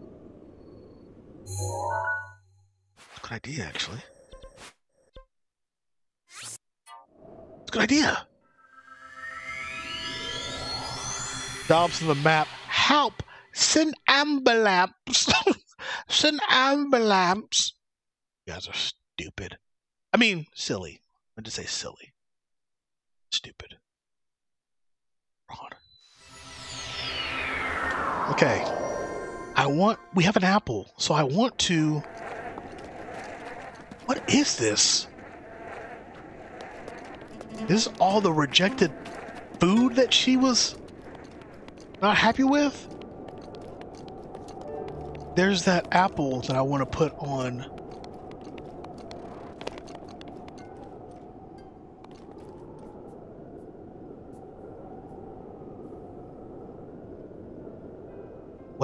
Good idea, actually. good idea. Dobbs on the map. Help! Send ambulance! <laughs> Send ambulance! You guys are stupid. I mean, silly. I just say silly. Stupid. Wrong. Okay. I want. We have an apple, so I want to. What is this? This is all the rejected food that she was not happy with? There's that apple that I want to put on.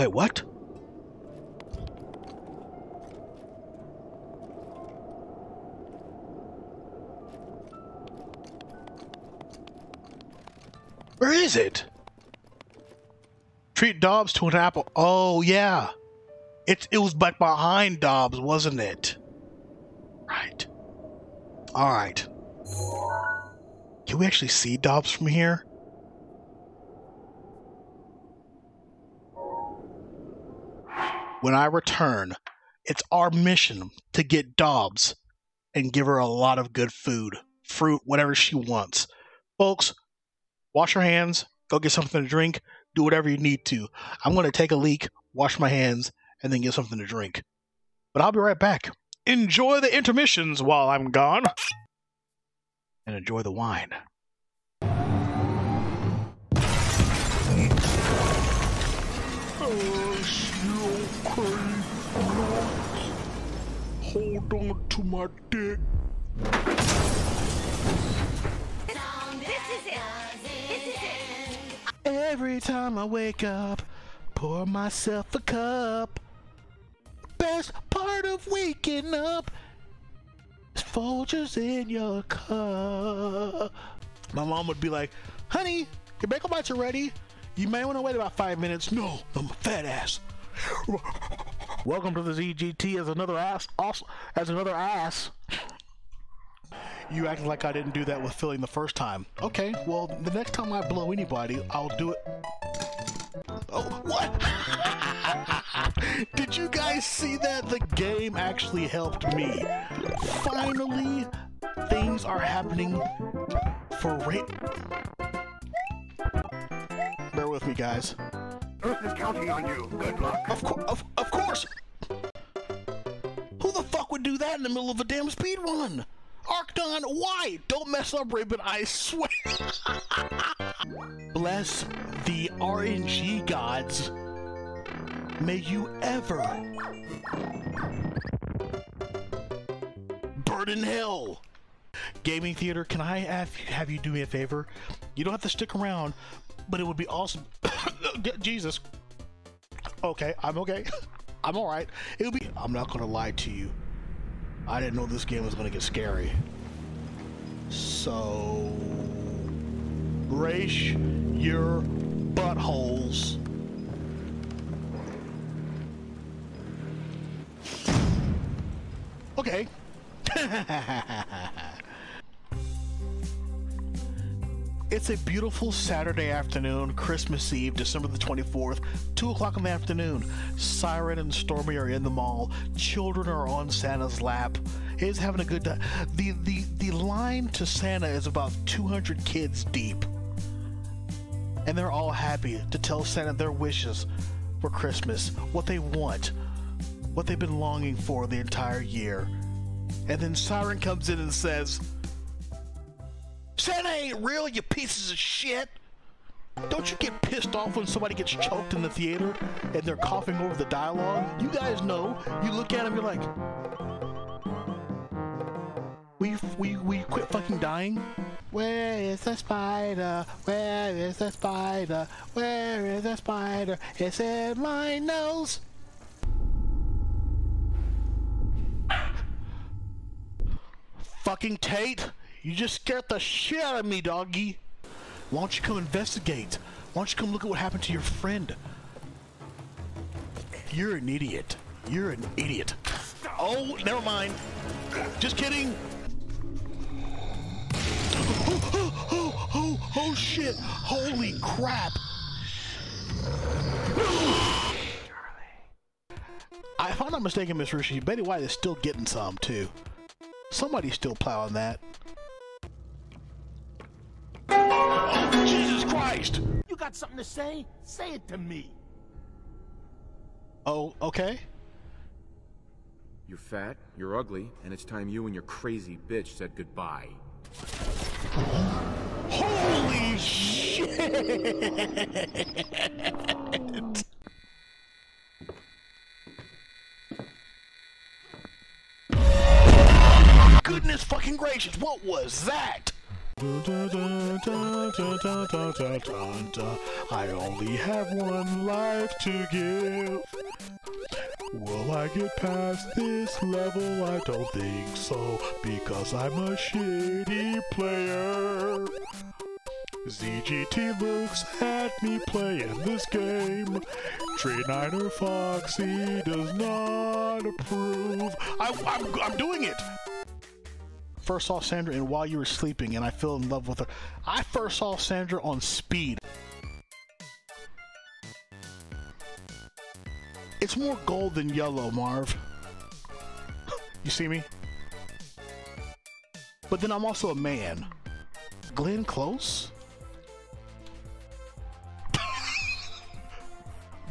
Wait, what? Where is it? Treat Dobbs to an apple. Oh, yeah. It, it was back behind Dobbs, wasn't it? Right. All right. Can we actually see Dobbs from here? When I return, it's our mission to get Dobbs and give her a lot of good food, fruit, whatever she wants. Folks, wash your hands, go get something to drink, do whatever you need to. I'm going to take a leak, wash my hands, and then get something to drink. But I'll be right back. Enjoy the intermissions while I'm gone. And enjoy the wine. Oh. Hold on to my dick. This is it. This is it. Every time I wake up, pour myself a cup. Best part of waking up is Folgers in your cup. My mom would be like, honey, your bagel bites are ready. You may want to wait about five minutes. No, I'm a fat ass. Welcome to the ZGT as another ass. Also, as another ass. You acting like I didn't do that with filling the first time. Okay, well, the next time I blow anybody, I'll do it. Oh, what? <laughs> Did you guys see that? The game actually helped me. Finally, things are happening for Ra- Bear with me, guys. Earth is counting on you. Good luck. Of, course, of, of course. Who the fuck would do that in the middle of a damn speed run? Arcton, why? Don't mess up, Raven, I swear. <laughs> Bless the RNG gods. May you ever burn in hell. Gaming Theater, can I have, have you do me a favor? You don't have to stick around, but it would be awesome. <coughs> Jesus. Okay, I'm okay. <laughs> I'm alright. It'll be. I'm not gonna lie to you. I didn't know this game was gonna get scary. So. Brace your buttholes. Okay. <laughs> It's a beautiful Saturday afternoon, Christmas Eve, December the 24th, 2 o'clock in the afternoon. Siren and Stormy are in the mall. Children are on Santa's lap. He's having a good time. The, the, the line to Santa is about 200 kids deep. And they're all happy to tell Santa their wishes for Christmas, what they want, what they've been longing for the entire year. And then Siren comes in and says, Santa ain't real, you pieces of shit. Don't you get pissed off when somebody gets choked in the theater and they're coughing over the dialogue? You guys know. You look at them, you're like, will you, will you, will you quit fucking dying? Where is the spider? Where is the spider? Where is the spider? It's in my nose. Fucking Tate, you just scared the shit out of me, doggy. Why don't you come investigate? Why don't you come look at what happened to your friend? You're an idiot. You're an idiot. Oh, never mind. Just kidding. Oh, oh, oh, oh, oh shit. Holy crap. If I'm not mistaken, Miss Rishi, Betty White is still getting some, too. Somebody's still plowing that. Oh, Jesus Christ! You got something to say? Say it to me. Oh, okay. You're fat, you're ugly, and it's time you and your crazy bitch said goodbye. Holy shit! <laughs> Goodness fucking gracious, what was that? I only have one life to give. Will I get past this level? I don't think so, because I'm a shitty player. ZGT looks at me playing this game. Tree Niner Foxy does not approve. I, I'm doing it! First saw Sandra in While You Were Sleeping, and I fell in love with her. I first saw Sandra on Speed. It's more gold than yellow, Marv. <laughs> You see me? But then I'm also a man. Glenn Close? <laughs>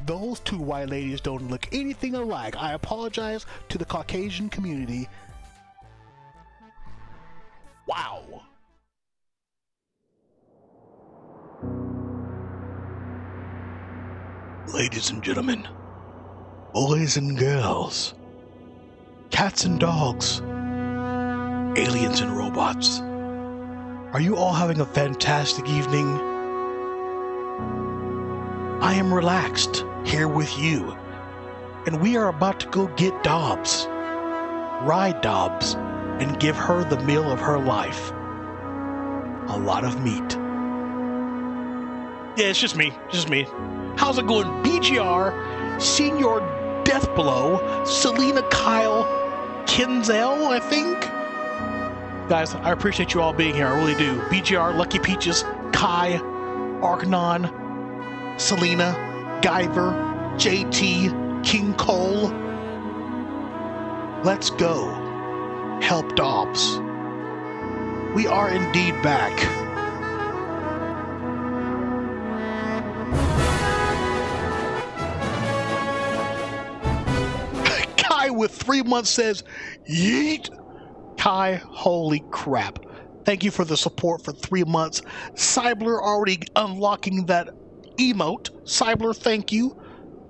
Those two white ladies don't look anything alike. I apologize to the Caucasian community. Wow. Ladies and gentlemen, boys and girls, cats and dogs, aliens and robots, are you all having a fantastic evening? I am relaxed here with you, and we are about to go get Dobbs, ride Dobbs, and give her the meal of her life. A lot of meat. Yeah, it's just me. Just me. How's it going? BGR, Senior Deathblow, Selena Kyle, Kinzel, I think. Guys, I appreciate you all being here. I really do. BGR, Lucky Peaches, Kai, Arkanon, Selena, Guyver, JT, King Cole. Let's go. Help Dobbs. We are indeed back. <coughs> Kai with three months says, Yeet. Kai, holy crap. Thank you for the support for three months. Cybler already unlocking that emote. Cybler, thank you.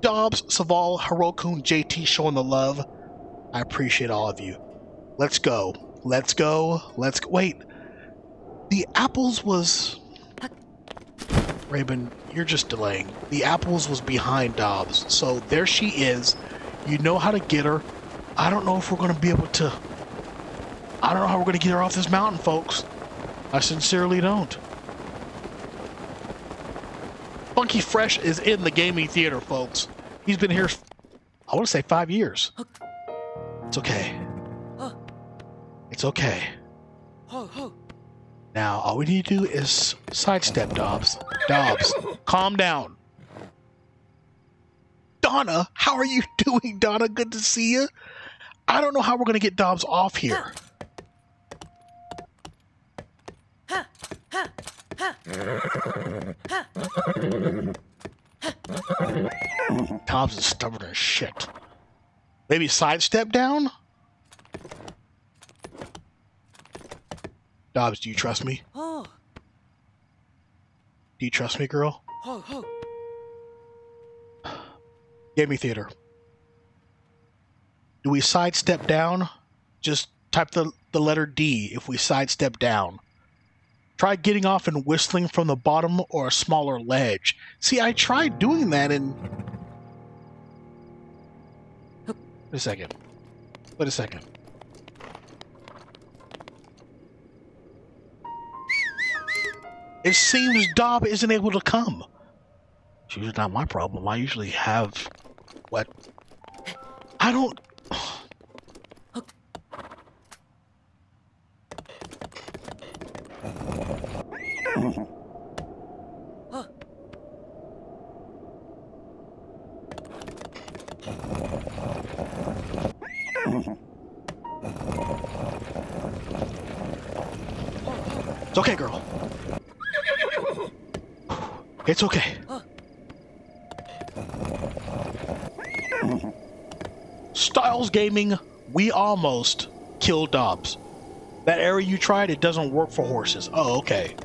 Dobbs, Saval, Hirokun, JT showing the love. I appreciate all of you. Let's go. Let's go. Let's go. Wait. The apples was. Raven, you're just delaying. The apples was behind Dobbs. So there she is. You know how to get her. I don't know if we're going to be able to. I don't know how we're going to get her off this mountain, folks. I sincerely don't. Funky Fresh is in the gaming theater, folks. He's been here, I want to say five years. It's okay. It's okay. Now, all we need to do is sidestep Dobbs. Dobbs, calm down. Donna, how are you <laughs> doing, Donna? Good to see you. I don't know how we're going to get Dobbs off here. Dobbs is stubborn as shit. Maybe sidestep down? Dobbs, do you trust me? Oh, Do you trust me, girl? oh, oh. Gaming theater. Do we sidestep down? Just type the, the letter D if we sidestep down. Try getting off and whistling from the bottom or a smaller ledge. See, I tried doing that and. Wait a second. Wait a second. It seems Dob isn't able to come. Usually not my problem. I usually have what? I don't. It's okay, girl. It's okay. Styles Gaming, we almost killed Dobbs. That area you tried, it doesn't work for horses. Oh, okay.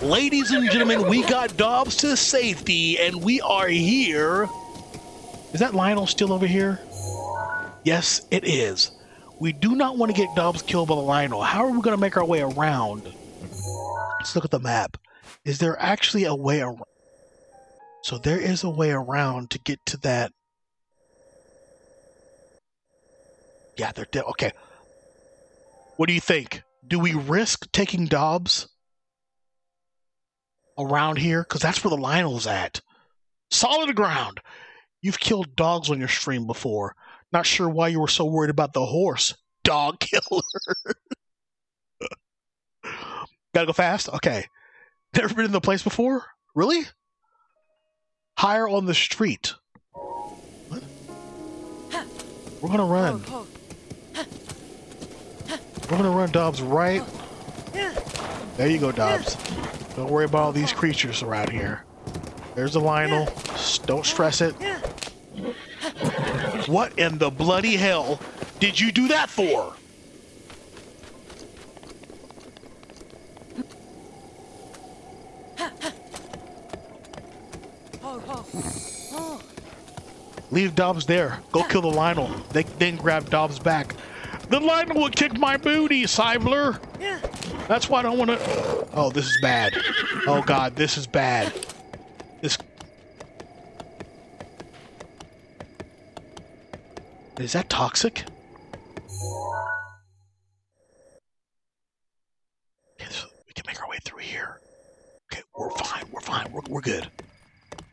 Ladies and gentlemen, we got Dobbs to safety, and we are here. Is that Lynel still over here? Yes, it is. We do not want to get Dobbs killed by the Lynel. How are we going to make our way around? Let's look at the map. Is there actually a way around? So there is a way around to get to that. Yeah, they're dead. Okay. What do you think? Do we risk taking Dobbs around here? Because that's where the Lynel's at. Solid ground. You've killed dogs on your stream before. Not sure why you were so worried about the horse. Dog killer. <laughs> Gotta go fast? Okay. Never been in the place before? Really? Higher on the street. What? We're gonna run. We're gonna run, Dobbs, right? There you go, Dobbs. Don't worry about all these creatures around here. There's the Lynel. Don't stress it. What in the bloody hell did you do that for? Leave Dobbs there. Go kill the Lynel. They then grab Dobbs back. The Lynel will kick my booty, Cybler. That's why I don't want to. Oh, this is bad. Oh God, this is bad. This. Is that toxic? Okay, so we can make our way through here. Okay, we're fine. We're fine. We're, we're good.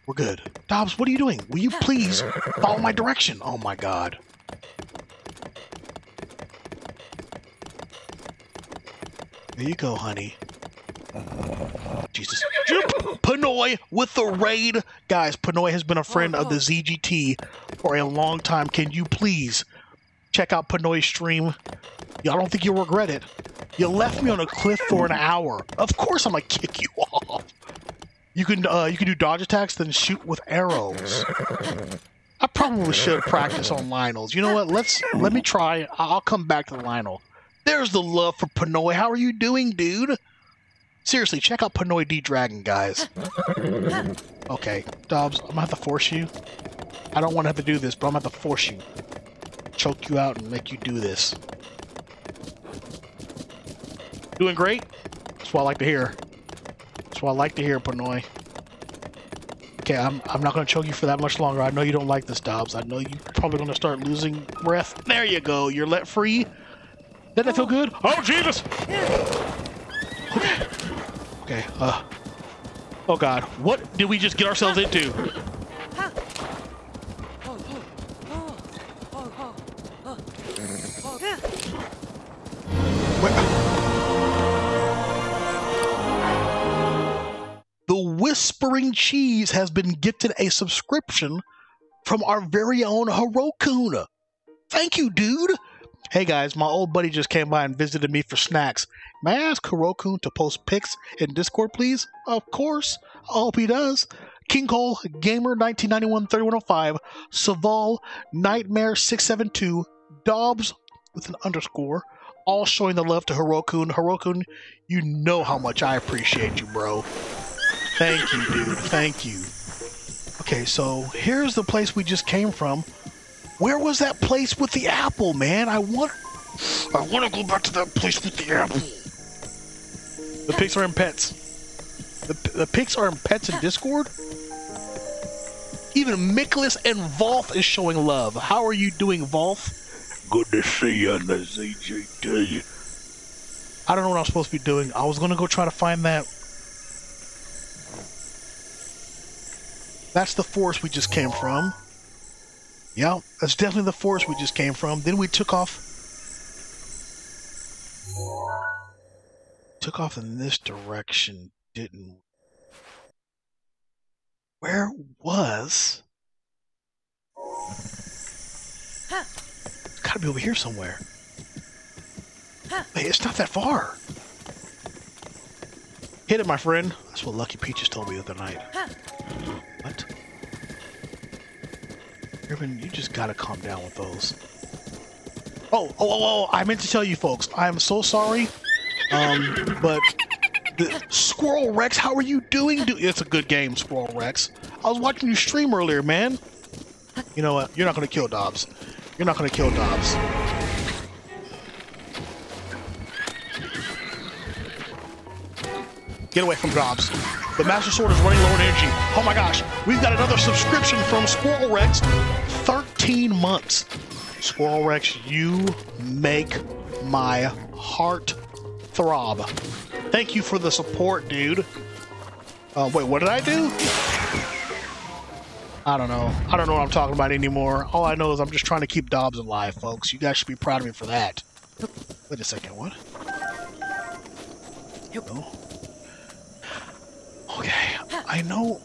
We're good. Dobbs, what are you doing? Will you please follow my direction? Oh my god. There you go, honey. Jesus. Panoy with the raid. Guys, Panoy has been a friend of the oh. ZGT for a long time. Can you please check out Panoy's stream? You I don't think you'll regret it. You left me on a cliff for an <laughs> hour. Of course I'm gonna kick you <laughs> off. You can uh, you can do dodge attacks, then shoot with arrows. I probably should practice on Lynels. You know what? Let's let me try. I'll come back to Lynel. There's the love for Panoy. How are you doing, dude? Seriously, check out Panoy D Dragon, guys. Okay, Dobbs, I'm gonna have to force you. I don't want to have to do this, but I'm gonna have to force you. Choke you out and make you do this. Doing great? That's what I like to hear. What I like to hear, Panoy. Okay, I'm, I'm not going to choke you for that much longer. I know you don't like this, Dobbs. I know you're probably going to start losing breath. There you go. You're let free. Did that feel good? Oh, Jesus! Okay. Okay, uh... Oh, God. What did we just get ourselves into? Whispering Cheese has been gifted a subscription from our very own Hirokuna. Thank you, dude. Hey guys, my old buddy just came by and visited me for snacks. May I ask Hirokun to post pics in Discord, please? Of course. I hope he does. King Cole, Gamer 1991 3105, Saval, Nightmare 672, Dobbs with an underscore, all showing the love to Hirokun. Hirokun, you know how much I appreciate you, bro. Thank you, dude. Thank you. Okay, so here's the place we just came from. Where was that place with the apple, man? I want I want to go back to that place with the apple. The pics are in pets. The, the pics are in pets in Discord? Even Miklas and Volf is showing love. How are you doing, Volf? Good to see you on the ZGT. I don't know what I'm supposed to be doing. I was gonna go try to find that. That's the forest we just came from. Yeah, that's definitely the forest we just came from. Then we took off. Took off in this direction, didn't we? Where was? It's gotta be over here somewhere. Hey, it's not that far. Hit it, my friend. That's what Lucky Peaches told me the other night. What? Irvin, you just gotta calm down with those. Oh, oh, oh, oh, I meant to tell you folks, I'm so sorry. Um, but the Squirrel Rex, how are you doing? Du- It's a good game, Squirrel Rex. I was watching you stream earlier, man. You know what? You're not gonna kill Dobbs. You're not gonna kill Dobbs. Get away from Dobbs. The Master Sword is running low on energy. Oh my gosh, we've got another subscription from Squirrel Rex. 13 months. Squirrel Rex, you make my heart throb. Thank you for the support, dude. Uh, wait, what did I do? I don't know. I don't know what I'm talking about anymore. All I know is I'm just trying to keep Dobbs alive, folks. You guys should be proud of me for that. Wait a second, what? No. Okay, I know.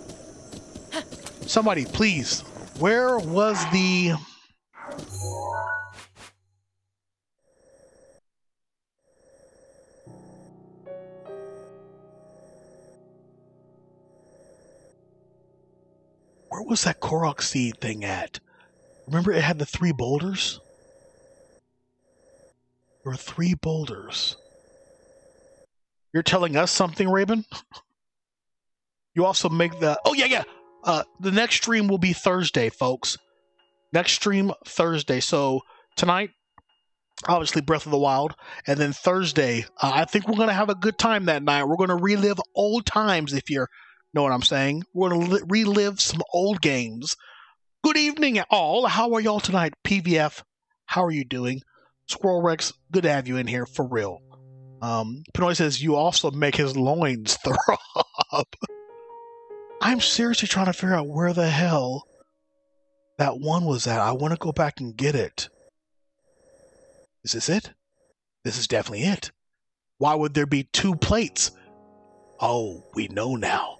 Somebody, please. Where was the... Where was that Korok seed thing at? Remember it had the three boulders? There were three boulders. You're telling us something, Raven? <laughs> You also make the. Oh, yeah, yeah. Uh, the next stream will be Thursday, folks. Next stream, Thursday. So tonight, obviously Breath of the Wild, and then Thursday, uh, I think we're gonna have a good time that night. We're gonna relive old times, if you know what I'm saying. We're gonna li- relive some old games. Good evening, all. How are y'all tonight? PVF, how are you doing? Squirrel Rex, good to have you in here for real. Um, Pinoy says you also make his loins throb. <laughs> I'm seriously trying to figure out where the hell that one was at. I want to go back and get it. Is this it? This is definitely it. Why would there be two plates? Oh, we know now.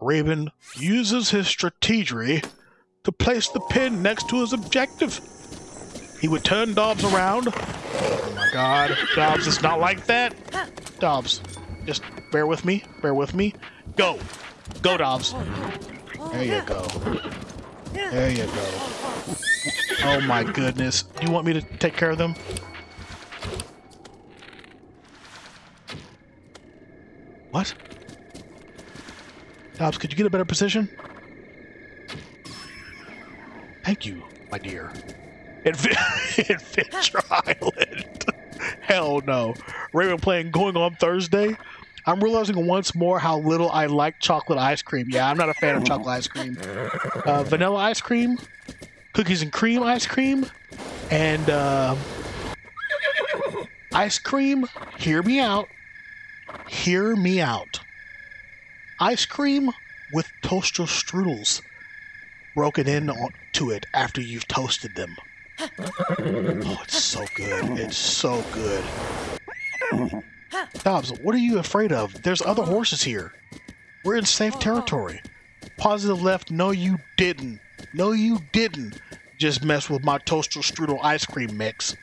Raven uses his strategy to place the pin next to his objective. He would turn Dobbs around. Oh my god. Dobbs is not like that. Dobbs, just bear with me. Bear with me. Go. Go, Dobbs. There you go. There you go. Oh my goodness. Do you want me to take care of them? What? Dobbs, could you get a better position? Thank you, my dear. Adve- <laughs> Adventure Island. <laughs> Hell no. Raven playing going on Thursday. I'm realizing once more how little I like chocolate ice cream. Yeah, I'm not a fan of <laughs> chocolate ice cream. Uh, vanilla ice cream, cookies and cream ice cream, and uh, ice cream. Hear me out. Hear me out. Ice cream with toaster strudels broken in to it after you've toasted them. <laughs> Oh, it's so good. It's so good. Dobbs, what are you afraid of? There's other horses here. We're in safe oh, oh. territory. Positive left, no you didn't. No you didn't just mess with my toaster strudel ice cream mix.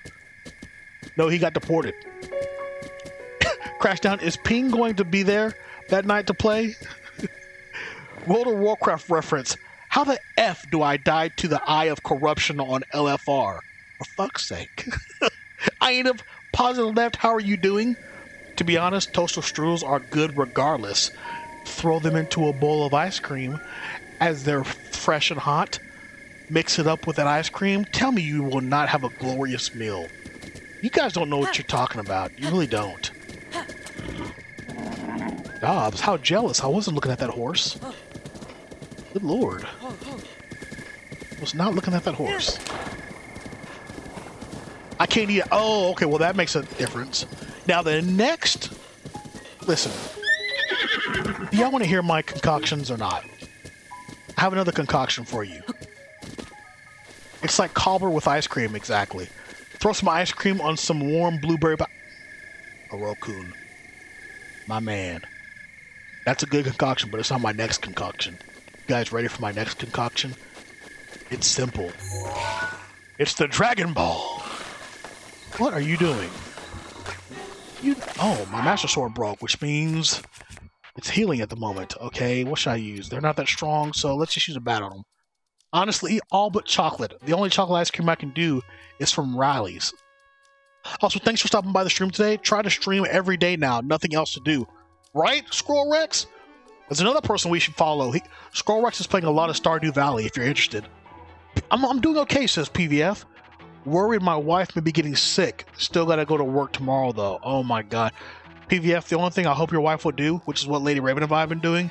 No, he got deported. <laughs> Crashdown, is Ping going to be there that night to play? <laughs> World of Warcraft reference. How the F do I die to the eye of corruption on LFR? For fuck's sake. <laughs> I ain't of positive left, how are you doing? To be honest, toaster strudels are good regardless. Throw them into a bowl of ice cream as they're fresh and hot. Mix it up with that ice cream. Tell me you will not have a glorious meal. You guys don't know what you're talking about. You really don't. Ah, Dobbs, how jealous. I wasn't looking at that horse. Good lord. I was not looking at that horse. I can't eat. it. Oh, okay. Well, that makes a difference. Now, the next. Listen. Do y'all want to hear my concoctions or not? I have another concoction for you. It's like cobbler with ice cream, exactly. Throw some ice cream on some warm blueberry. A Rokun. My man. That's a good concoction, but it's not my next concoction. You guys ready for my next concoction? It's simple. It's the Dragon Ball. What are you doing? You oh, my Master Sword broke, which means it's healing at the moment. Okay, what should I use? They're not that strong, so let's just use a bat on them. Honestly, all but chocolate. The only chocolate ice cream I can do is from Riley's. Also, thanks for stopping by the stream today. Try to stream every day now. Nothing else to do. Right, Squirrel Rex? There's another person we should follow. He, Squirrel Rex is playing a lot of Stardew Valley if you're interested. I'm, I'm doing okay, says PVF. Worried my wife may be getting sick. Still gotta go to work tomorrow, though. Oh my god. PVF, the only thing I hope your wife will do, which is what Lady Raven and I have been doing,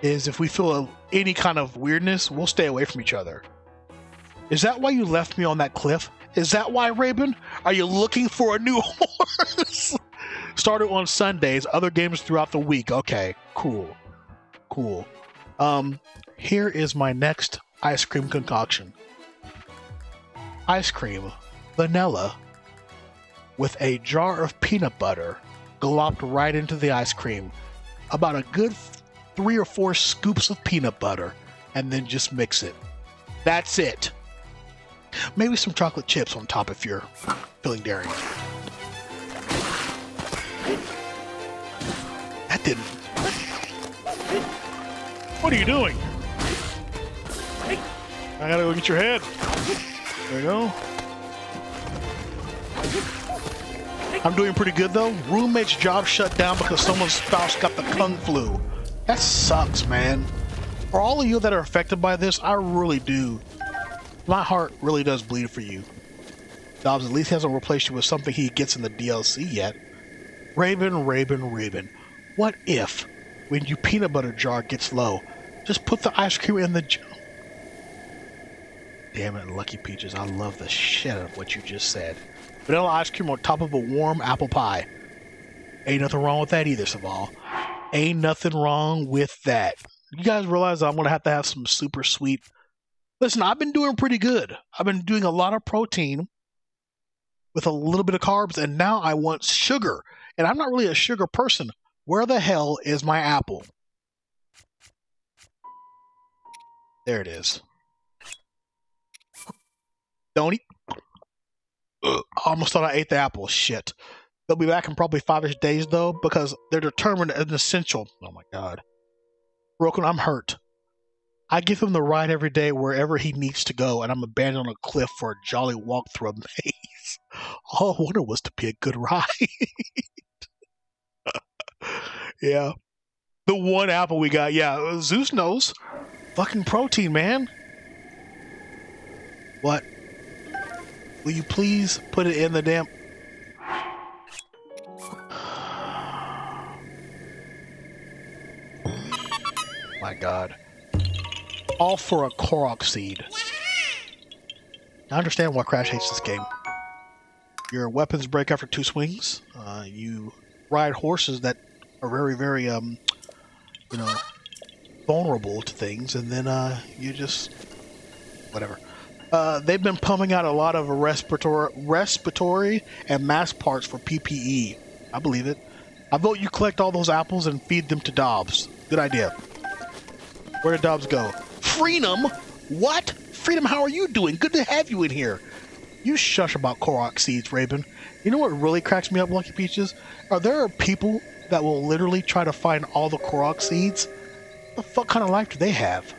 is if we feel any kind of weirdness, we'll stay away from each other. Is that why you left me on that cliff? Is that why, Raven? Are you looking for a new <laughs> horse? Started on Sundays, other games throughout the week. Okay, cool. Cool. Um, here is my next ice cream concoction. Ice cream, vanilla, with a jar of peanut butter glopped right into the ice cream. About a good three or four scoops of peanut butter, and then just mix it. That's it. Maybe some chocolate chips on top if you're feeling daring. That didn't. What are you doing? I gotta go get your head. There you go. I'm doing pretty good though. Roommate's job shut down because someone's spouse got the kung flu. That sucks, man. For all of you that are affected by this, I really do. My heart really does bleed for you. Dobbs at least hasn't replaced you with something he gets in the DLC yet. Raven, Raven, Raven. What if, when your peanut butter jar gets low, just put the ice cream in the jar? Damn it, Lucky Peaches, I love the shit out of what you just said. Vanilla ice cream on top of a warm apple pie. Ain't nothing wrong with that either, Saval. Ain't nothing wrong with that. You guys realize I'm gonna have to have some super sweet. Listen, I've been doing pretty good. I've been doing a lot of protein with a little bit of carbs, and now I want sugar. And I'm not really a sugar person. Where the hell is my apple? There it is. Don't eat. Ugh, I almost thought I ate the apple. Shit. They'll be back in probably five-ish days though, because they're determined as essential. Oh my god. Broken, I'm hurt. I give him the ride every day wherever he needs to go, and I'm abandoned on a cliff for a jolly walk through a maze. <laughs> All I wanted was to be a good ride. <laughs> yeah. The one apple we got, yeah, Zeus knows. Fucking protein, man. What? Will you please put it in the damn. <sighs> My god. All for a Korok seed. I understand why Crash hates this game. Your weapons break after two swings. Uh, you ride horses that are very, very, um, you know, vulnerable to things, and then uh, you just whatever. Uh, they've been pumping out a lot of respiratory, respiratory and mask parts for PPE. I believe it. I vote you collect all those apples and feed them to Dobbs. Good idea. Where did Dobbs go? Freedom? What? Freedom, how are you doing? Good to have you in here. You shush about Korok seeds, Raven. You know what really cracks me up, Lucky Peaches? Are there people that will literally try to find all the Korok seeds? What the fuck kind of life do they have?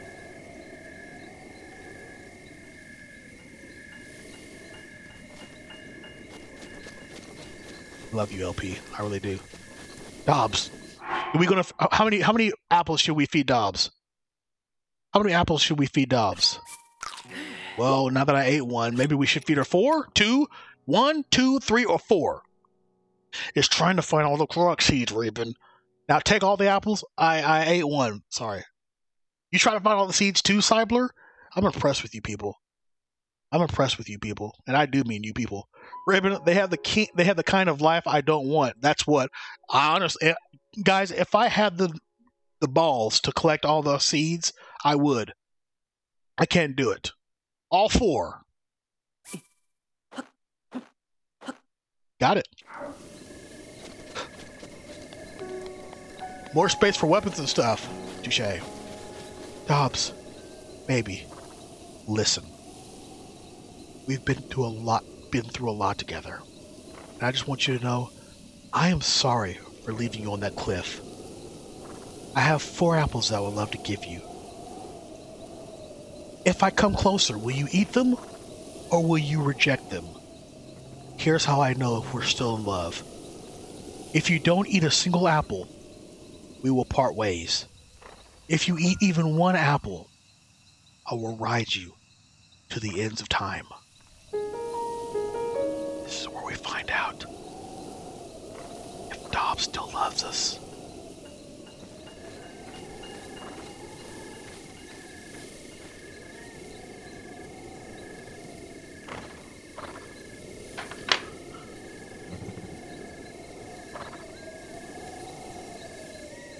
Love you, LP. I really do. Dobbs, are we gonna? How many? How many apples should we feed Dobbs? How many apples should we feed Dobbs? Well, now that I ate one, maybe we should feed her four, two, one, two, three, or four. It's trying to find all the Korok seeds, Raven. Now take all the apples. I I ate one. Sorry. You try to find all the seeds too, Cybler? I'm impressed with you people. I'm impressed with you people, and I do mean you people. Raven, they have the key, they have the kind of life I don't want. That's what I honestly, eh, guys. If I had the the balls to collect all the seeds, I would. I can't do it. All four. Got it. More space for weapons and stuff. Touche. Dobbs, baby, listen. We've been through a lot been through a lot together. And I just want you to know I am sorry for leaving you on that cliff. I have four apples that I would love to give you. If I come closer, will you eat them or will you reject them? Here's how I know if we're still in love. If you don't eat a single apple, we will part ways. If you eat even one apple, I will ride you to the ends of time. This is where we find out if Dobbs still loves us.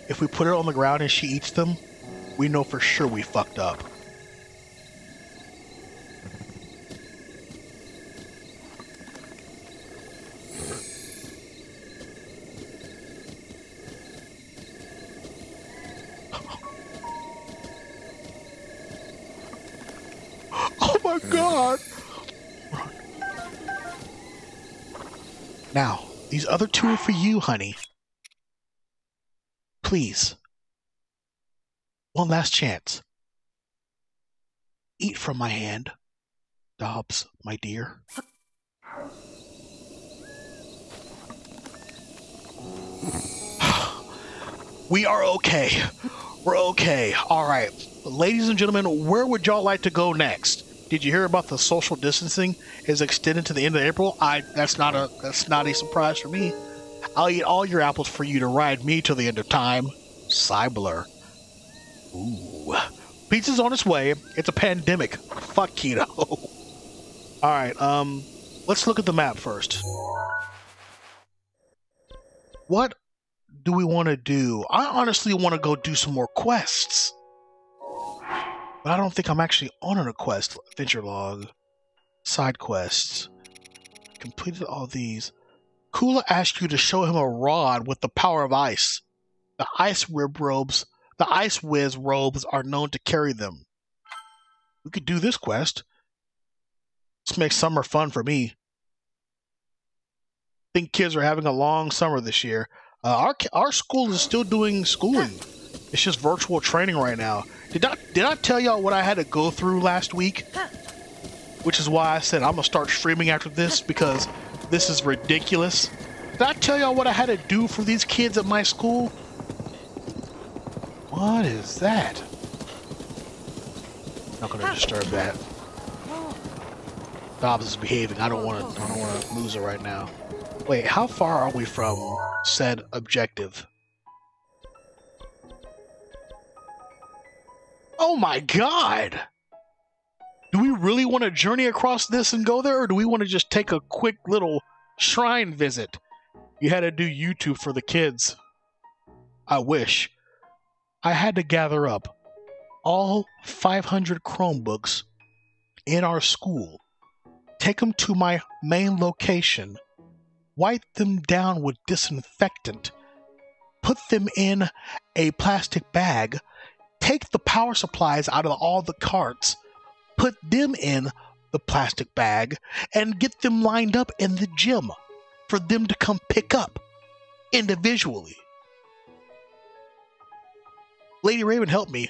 If we put her on the ground and she eats them, we know for sure we fucked up. God! Now, these other two are for you, honey. Please. One last chance. Eat from my hand, Dobbs, my dear. <sighs> we are okay. We're okay. All right. Ladies and gentlemen, where would y'all like to go next? Did you hear about the social distancing is extended to the end of April? I that's not a that's not a surprise for me. I'll eat all your apples for you to ride me to the end of time. Cybler. Ooh. Pizza's on its way. It's a pandemic. Fuck keto. <laughs> Alright, um let's look at the map first. What do we want to do? I honestly want to go do some more quests. But I don't think I'm actually on a quest. Adventure log. Side quests. Completed all these. Kula asked you to show him a rod with the power of ice. The ice rib robes, the ice Wizzrobes are known to carry them. We could do this quest. This makes summer fun for me. I think kids are having a long summer this year. Uh, our our school is still doing schooling. It's just virtual training right now. Did I did I tell y'all what I had to go through last week? Which is why I said I'm gonna start streaming after this because this is ridiculous. Did I tell y'all what I had to do for these kids at my school? What is that? Not gonna disturb that. Dobbs is behaving. I don't want to. I don't want to lose it right now. Wait, how far are we from said objective? Oh my god! Do we really want to journey across this and go there, or do we want to just take a quick little shrine visit? You had to do YouTube for the kids. I wish. I had to gather up all 500 Chromebooks in our school, take them to my main location, wipe them down with disinfectant, put them in a plastic bag, take the power supplies out of all the carts, put them in the plastic bag, and get them lined up in the gym for them to come pick up individually. Lady Raven helped me,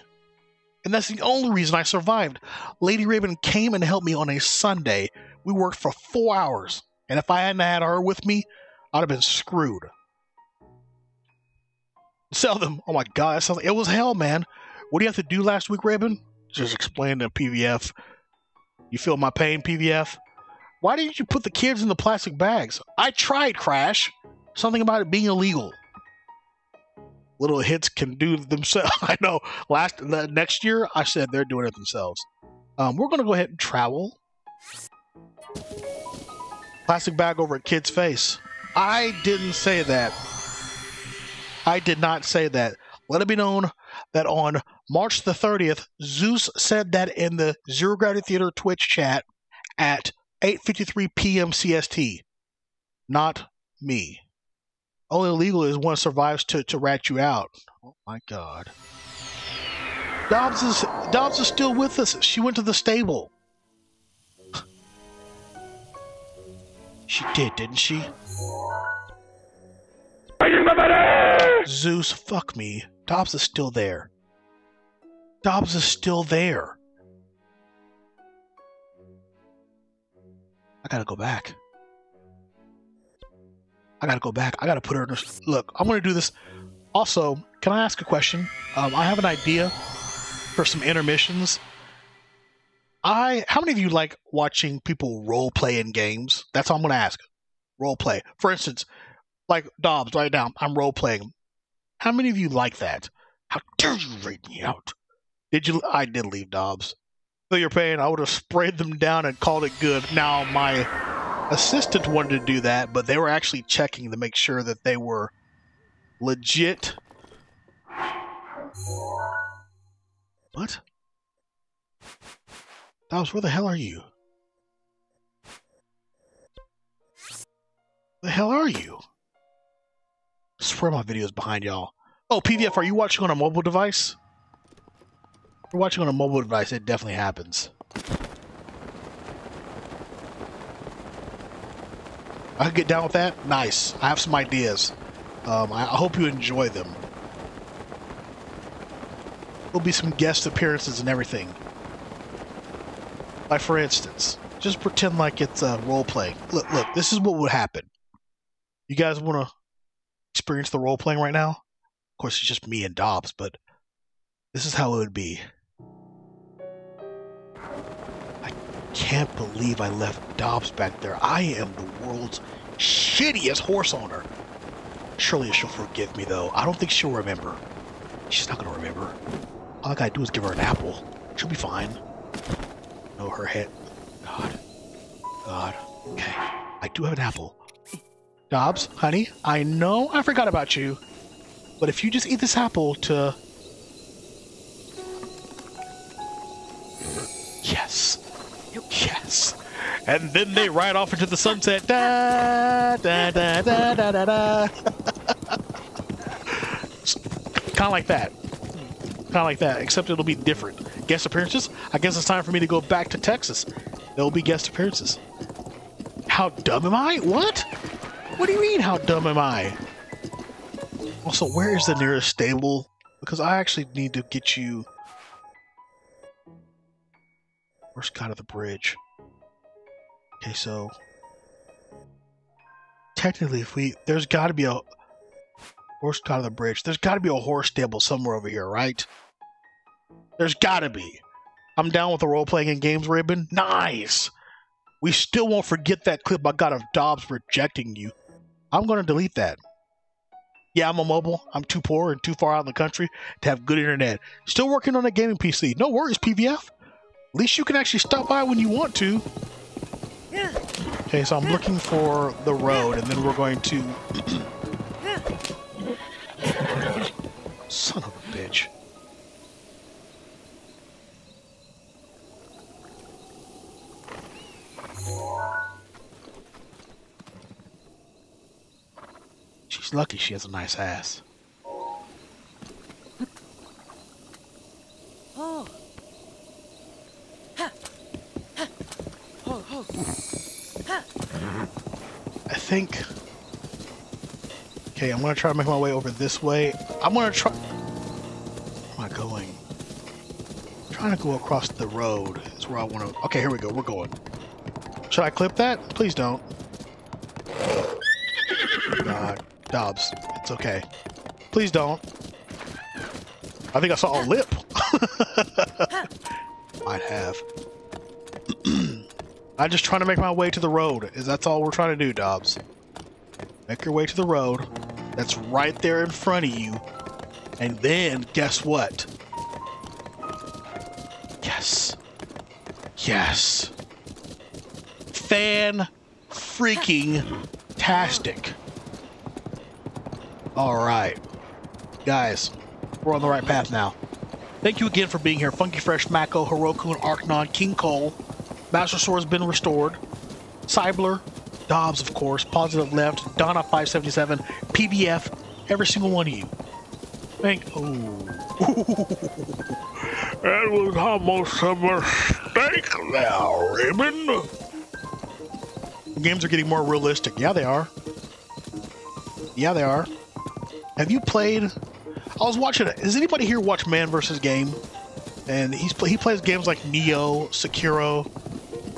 and that's the only reason I survived. Lady Raven came and helped me on a Sunday. We worked for four hours, and if I hadn't had her with me, I'd have been screwed. Sell them. Oh my god, that sounds like, it was hell, man. What do you have to do last week, Raven? Just explain to PVF. You feel my pain, PVF? Why didn't you put the kids in the plastic bags? I tried, Crash. Something about it being illegal. Little hits can do themselves. <laughs> I know. Last the, next year, I said they're doing it themselves. Um, we're gonna go ahead and travel. Plastic bag over a kid's face. I didn't say that. I did not say that. Let it be known that on March the 30th, Zeus said that in the Zero Gravity Theater Twitch chat at 8:53 p.m. CST. Not me. Only illegal is one survives to, to rat you out. Oh my god. Dobbs is Dobbs is still with us. She went to the stable. <sighs> She did, didn't she? Zeus, fuck me. Dobbs is still there. Dobbs is still there. I gotta go back. I gotta go back. I gotta put her in. A, look, I'm gonna do this. Also, can I ask a question? Um, I have an idea for some intermissions. I how many of you like watching people role play in games? That's all I'm gonna ask. Role play. For instance, like Dobbs right now, I'm role playing. How many of you like that? How dare you rate me out? Did you? I did leave Dobbs. Feel your pain. I would have sprayed them down and called it good. Now my assistant wanted to do that, but they were actually checking to make sure that they were legit. What? Dobbs, where the hell are you? The hell are you? I swear my video's behind y'all. Oh, PVF, are you watching on a mobile device? If you're watching on a mobile device, it definitely happens. I can get down with that? Nice. I have some ideas. Um, I, hope you enjoy them. There'll be some guest appearances and everything. Like for instance, just pretend like it's a role play. Look, look, this is what would happen. You guys want to experience the role playing right now? Of course, it's just me and Dobbs, but this is how it would be. Can't believe I left Dobbs back there. I am the world's shittiest horse owner. Surely she'll forgive me, though. I don't think she'll remember. She's not gonna remember. All I gotta do is give her an apple. She'll be fine. No, her head. God. God. Okay. I do have an apple. Dobbs, honey, I know I forgot about you, but if you just eat this apple to. And then they ride off into the sunset. Da, da, da, da, da, da, da. kind of like that. Kind of like that, except it'll be different. Guest appearances? I guess it's time for me to go back to Texas. There will be guest appearances. How dumb am I? What? What do you mean, how dumb am I? Also, where is the nearest stable? Because I actually need to get you... Where's kind of the bridge? Okay, so... Technically, if we... There's got to be a... horse kind of the bridge? There's got to be a horse stable somewhere over here, right? There's got to be. I'm down with the role-playing in games ribbon. Nice! We still won't forget that clip I got of Dobbs rejecting you. I'm to delete that. Yeah, I'm a mobile. I'm too poor and too far out in the country to have good internet. Still working on a gaming PC. No worries, PVF. At least you can actually stop by when you want to. Okay, so I'm looking for the road, and then we're going to... Son of a bitch. She's lucky she has a nice ass. Oh. I think. Okay, I'm gonna try to make my way over this way. I'm gonna try. Where am I going? I'm trying to go across the road is where I want to. Okay, here we go. We're going. Should I clip that? Please don't. Dobbs, it's okay. Please don't. I think I saw a lip. <laughs> Might have. I'm just trying to make my way to the road. Is that's all we're trying to do, Dobbs? Make your way to the road. That's right there in front of you. And then guess what? Yes. Yes. Fan freaking tastic. All right. Guys, we're on the right path now. Thank you again for being here. Funky Fresh, Mako, Heroku, and Arknon, King Cole. Master Sword's been restored. Cybler, Dobbs, of course, Positive Left, Donna577, PBF, every single one of you. Thank. Oh. <laughs> That was almost a mistake Ribbon. The games are getting more realistic. Yeah, they are. Yeah, they are. Have you played? I was watching it. Does anybody here watch Man vs. Game? And he's he plays games like Nioh, Sekiro,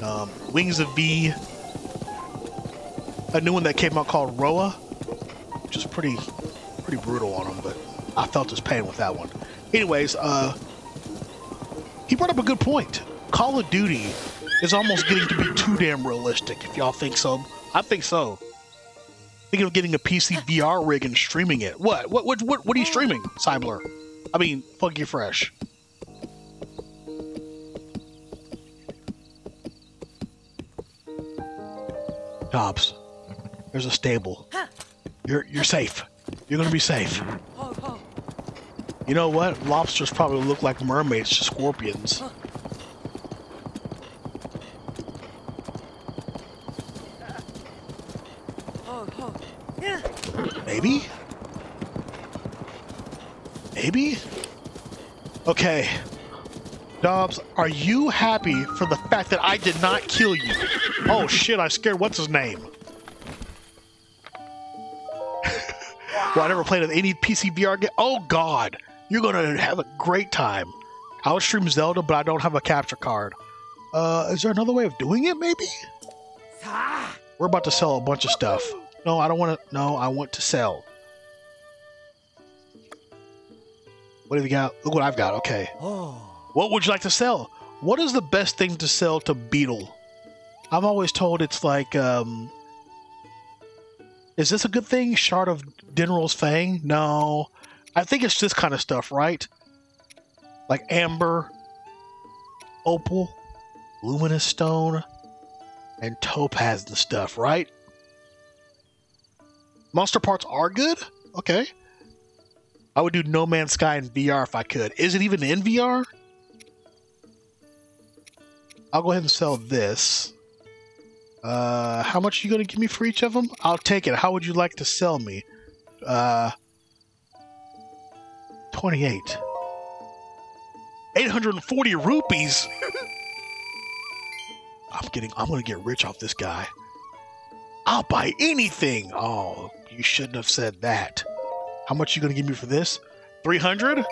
um, Wings of V, a new one that came out called Roa, which is pretty pretty brutal on him, but I felt his pain with that one. Anyways, uh, he brought up a good point. Call of Duty is almost getting to be too damn realistic. If y'all think so, I think so. Thinking of getting a PC <laughs> VR rig and streaming it. What? What? What? What, what are you streaming, Cybler? I mean, Funky Fresh. Dobbs, there's a stable. You're you're safe. You're gonna be safe. You know what? Lobsters probably look like mermaids to scorpions. Maybe? Maybe? Okay. Dobbs, are you happy for the fact that I did not kill you? Oh shit, I scared what's his name? <laughs> well, I never played any PC VR game. Oh god, you're gonna have a great time. I would stream Zelda, but I don't have a capture card. Uh, is there another way of doing it? Maybe. We're about to sell a bunch of stuff. No, I don't want to. No, I want to sell. What have you got? Look what I've got. Okay. What would you like to sell? What is the best thing to sell to Beetle? I'm always told it's like, um, is this a good thing? Shard of Dinraal's Fang? No. I think it's this kind of stuff, right? Like amber, opal, luminous stone, and topaz and stuff, right? Monster parts are good? Okay. I would do No Man's Sky in VR if I could. Is it even in VR? I'll go ahead and sell this. Uh, how much are you going to give me for each of them? I'll take it. How would you like to sell me? Uh, 28. 840 rupees? <laughs> I'm getting, I'm going to get rich off this guy. I'll buy anything. Oh, you shouldn't have said that. How much you going to give me for this? 300?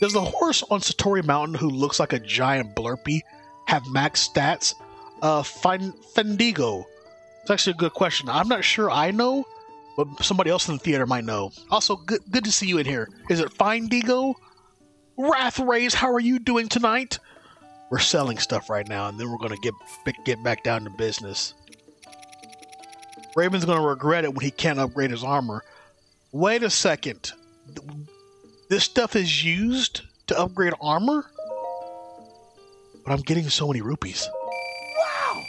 Does the horse on Satori Mountain who looks like a giant blurpy have max stats? Uh, Fin- Fendigo. It's actually a good question. I'm not sure I know, but somebody else in the theater might know. Also, good good to see you in here. Is it Findigo? Wrath Rays, how are you doing tonight? We're selling stuff right now, and then we're gonna get get back down to business. Raven's gonna regret it when he can't upgrade his armor. Wait a second. This stuff is used to upgrade armor? But I'm getting so many rupees. Wow!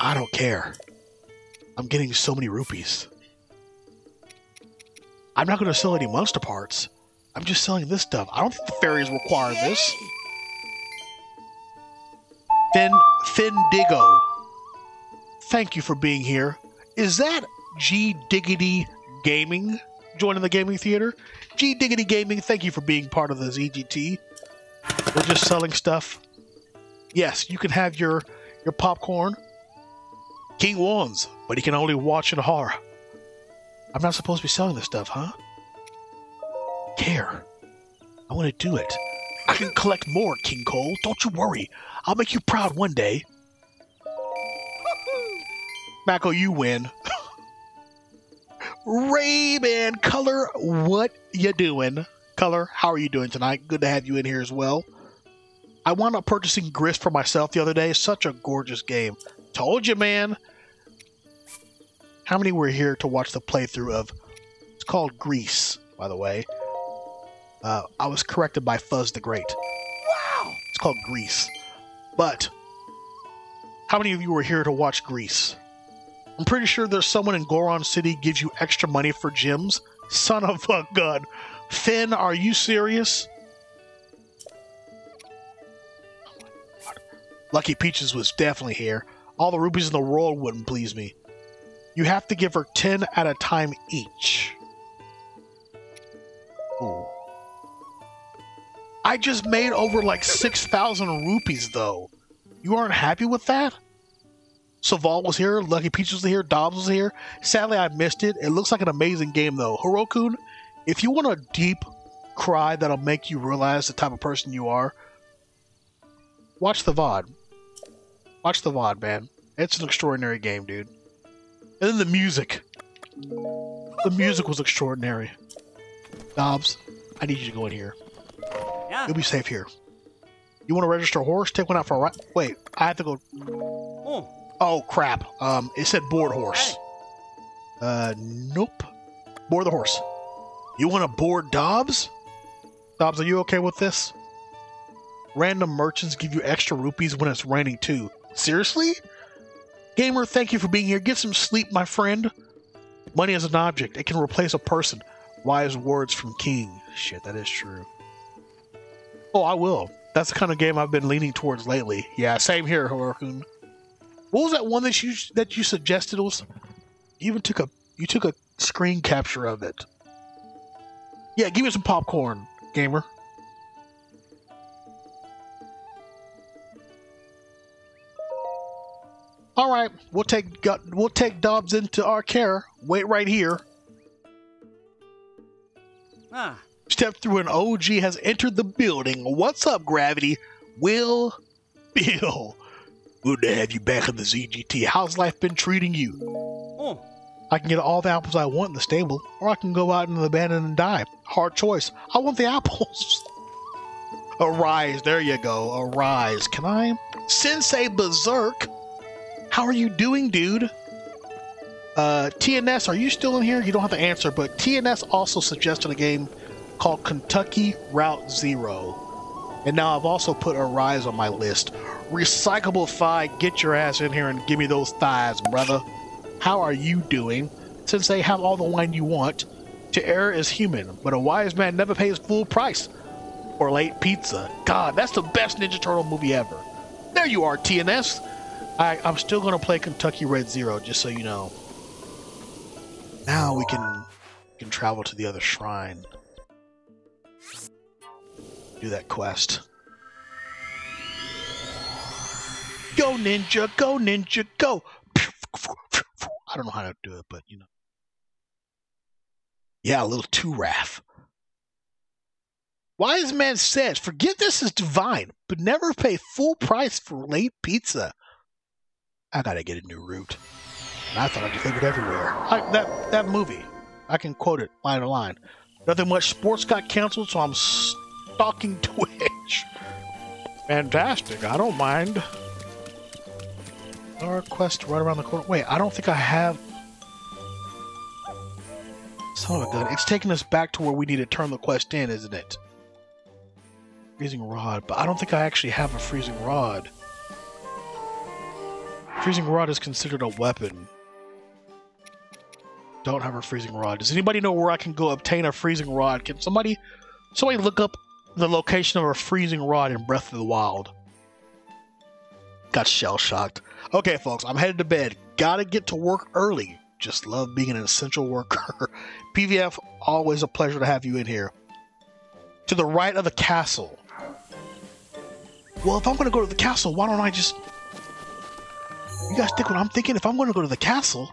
I don't care. I'm getting so many rupees. I'm not going to sell any monster parts. I'm just selling this stuff. I don't think the fairies require this. Fin Findigo. Thank you for being here. Is that G Diggity Gaming joining the gaming theater? G Diggity Gaming, thank you for being part of the ZGT. We're just selling stuff. Yes, you can have your your popcorn. King wants, but he can only watch in horror. I'm not supposed to be selling this stuff, huh? Care. I want to do it. I can collect more, King Cole. Don't you worry. I'll make you proud one day. Mako, you win. <laughs> Ray-Ban Color, what you doing? Color, how are you doing tonight? Good to have you in here as well. I wound up purchasing Grist for myself the other day. Such a gorgeous game. Told you, man. How many were here to watch the playthrough of? It's called Gris, by the way. Uh, I was corrected by Fuzz the Great. Wow! It's called Gris. But how many of you were here to watch Gris? I'm pretty sure there's someone in Goron City gives you extra money for gyms. Son of a gun. Finn, are you serious? Lucky Peaches was definitely here. All the rupees in the world wouldn't please me. You have to give her 10 at a time each. Ooh. I just made over like 6,000 rupees though. You aren't happy with that? Saval was here, Lucky Peaches was here, Dobbs was here. Sadly, I missed it. It looks like an amazing game though. Hirokun, if you want a deep cry that'll make you realize the type of person you are, watch the VOD. Watch the VOD, man. It's an extraordinary game, dude. And then the music. The music was extraordinary. Dobbs, I need you to go in here. Yeah. You'll be safe here. You want to register a horse? Take one out for a ride. Wait, I have to go. Oh, crap! Um, it said board horse. Uh, nope. Board the horse. You want to board Dobbs? Dobbs, are you okay with this? Random merchants give you extra rupees when it's raining too. Seriously? Gamer, thank you for being here. Get some sleep, my friend. Money is an object. It can replace a person. Wise words from King. Shit, that is true. Oh, I will. That's the kind of game I've been leaning towards lately. Yeah, same here, Hirokun. What was that one that you that you suggested? Was you even took a you took a screen capture of it. Yeah, give me some popcorn, gamer. All right, we'll take we'll take Dobbs into our care. Wait right here. ah, Step through an OG has entered the building. What's up, Gravity? Will Bill. Good to have you back in the ZGT. How's life been treating you? Oh. I can get all the apples I want in the stable, or I can go out into the abandon and die. Hard choice. I want the <laughs> apples. Arise, there you go. Arise. Can I? Sensei Berserk. How are you doing, dude? Uh, TNS, are you still in here? You don't have to answer, but TNS also suggested a game called Kentucky Route Zero. And now I've also put Arise on my list. Recyclable thigh, get your ass in here and give me those thighs, brother. How are you doing? Since they have all the wine you want, to err is human, but a wise man never pays full price. Or late pizza. God, that's the best Ninja Turtle movie ever. There you are, TNS. I, I'm still going to play Kentucky Red Zero, just so you know. Now we can, can travel to the other shrine. Do that quest. Go ninja, go ninja, go! I don't know how to do it, but you know. Yeah, a little too raff. Wise man says, forgiveness is divine, but never pay full price for late pizza. I gotta get a new route. And I thought I delivered everywhere. I, that that movie, I can quote it line to line. Nothing much sports got canceled, so I'm stalking Twitch. Fantastic. I don't mind. Our quest right around the corner. Wait, I don't think I have. Son of a gun. It's taking us back to where we need to turn the quest in, isn't it? Freezing rod, but I don't think I actually have a freezing rod. Freezing rod is considered a weapon. Don't have a freezing rod. Does anybody know where I can go obtain a freezing rod? Can somebody somebody look up the location of a freezing rod in Breath of the Wild? Got shell shocked. Okay, folks, I'm headed to bed. Gotta get to work early. Just love being an essential worker. <laughs> PVF, always a pleasure to have you in here. To the right of the castle. Well, if I'm gonna go to the castle, why don't I just. You guys think what I'm thinking? If I'm gonna go to the castle.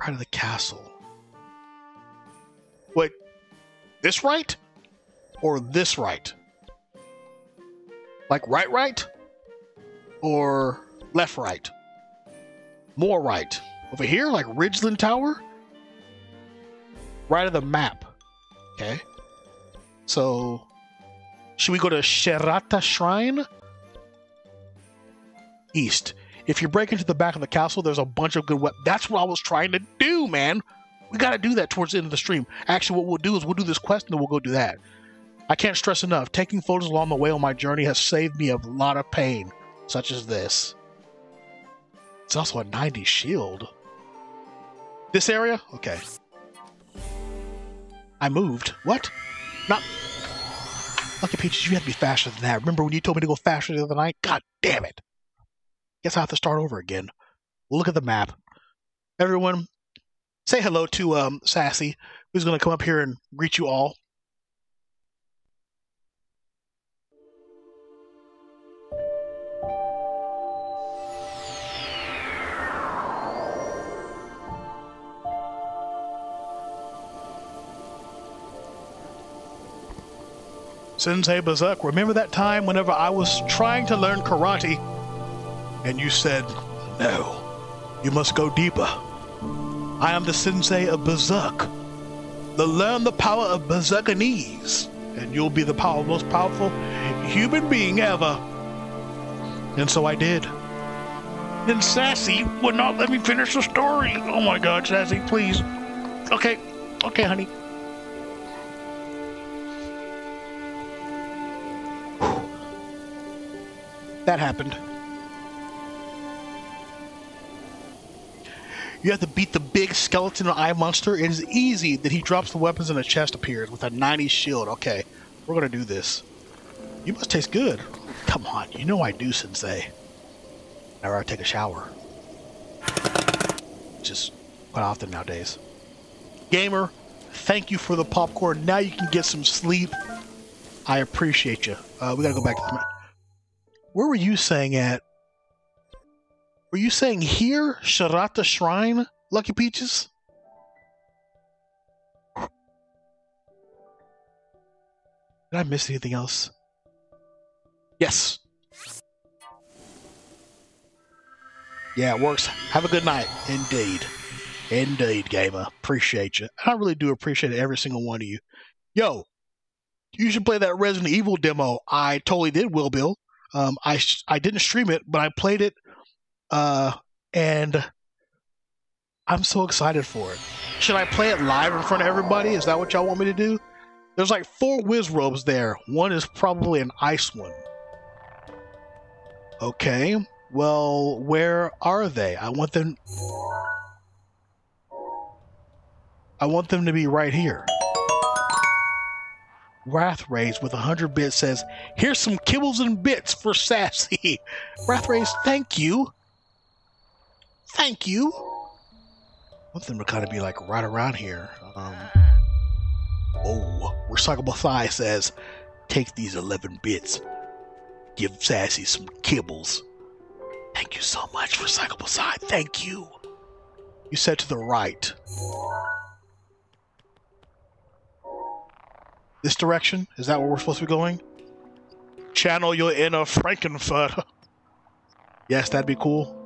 Right of the castle. Wait, this right? Or this right? Like right, right? Or left, right? More right. Over here, like Ridgeland Tower? Right of the map. Okay. So, should we go to Sherata Shrine? East. If you break into the back of the castle, there's a bunch of good weapons. That's what I was trying to do, man. We got to do that towards the end of the stream. Actually, what we'll do is we'll do this quest and then we'll go do that. I can't stress enough, taking photos along the way on my journey has saved me a lot of pain, such as this. It's also a 90 shield. This area? Okay. I moved. What? Not. Lucky Peaches, you had to be faster than that. Remember when you told me to go faster the other night? God damn it. Guess I have to start over again. Look at the map. Everyone, say hello to um, Sassy, who's going to come up here and greet you all. Sensei Berserk, remember that time whenever I was trying to learn karate and you said, no, you must go deeper. I am the sensei of Berserk. The learn the power of Berserkanese, and you'll be the power, most powerful human being ever. And so I did. And Sassy would not let me finish the story. Oh my god, Sassy, please. Okay, okay, honey. That happened. You have to beat the big skeleton eye monster. It is easy that he drops the weapons and a chest appears with a 90 shield. Okay, we're gonna do this. You must taste good. Come on, you know I do, Sensei. Now I take a shower. Just quite often nowadays. Gamer, thank you for the popcorn. Now you can get some sleep. I appreciate you. Uh, we gotta go back to the. Where were you saying at? Were you saying here, Sharata Shrine, Lucky Peaches? Did I miss anything else? Yes. Yeah, it works. Have a good night. Indeed. Indeed, gamer. Appreciate you. I really do appreciate every single one of you. Yo, you should play that Resident Evil demo. I totally did, Will Bill. Um, I I didn't stream it, but I played it, uh, and I'm so excited for it. Should I play it live in front of everybody? Is that what y'all want me to do? There's like four Wizzrobes there. One is probably an ice one. Okay. Well, where are they? I want them. I want them to be right here. Wrathrays with 100 bits says, Here's some kibbles and bits for Sassy. <laughs> Wrathrays, thank you. Thank you. Want them to kind of be like right around here. Um, oh, Recyclable Thigh says, Take these 11 bits. Give Sassy some kibbles. Thank you so much, Recyclable Thigh. Thank you. You said to the right. This direction? Is that where we're supposed to be going? Channel your inner Frank-N-Furter. <laughs> yes, that'd be cool.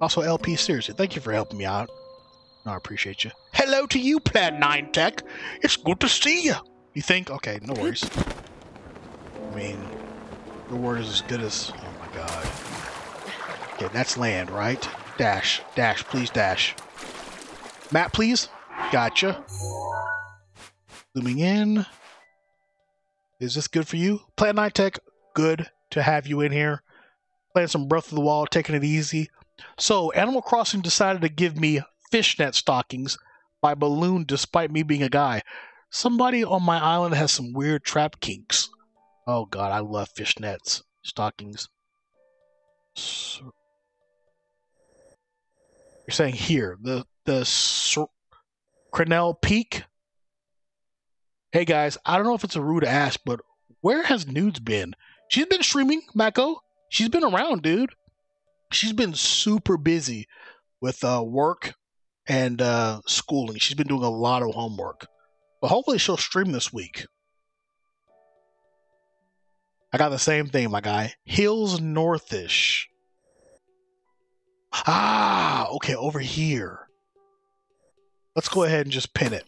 Also, LP, seriously, thank you for helping me out. No, I appreciate you. Hello to you, Plan 9 Tech. It's good to see you. You think? Okay, no worries. I mean, your word is as good as... Oh my god. Okay, that's land, right? Dash. Dash, please dash. Map, please. Gotcha. Zooming in. Is this good for you? Plan 9 Tech, good to have you in here. Playing some Breath of the Wild, taking it easy. So, Animal Crossing decided to give me fishnet stockings by balloon despite me being a guy. Somebody on my island has some weird trap kinks. Oh god, I love fishnets stockings. So, you're saying here, the the Sor- Crenel Peak Hey guys, I don't know if it's a rude ask, but where has Nudes been? She's been streaming, Mako. She's been around, dude. She's been super busy with uh, work and uh, schooling. She's been doing a lot of homework. But hopefully she'll stream this week. I got the same thing, my guy. Hills Northish. Ah, okay, over here. Let's go ahead and just pin it.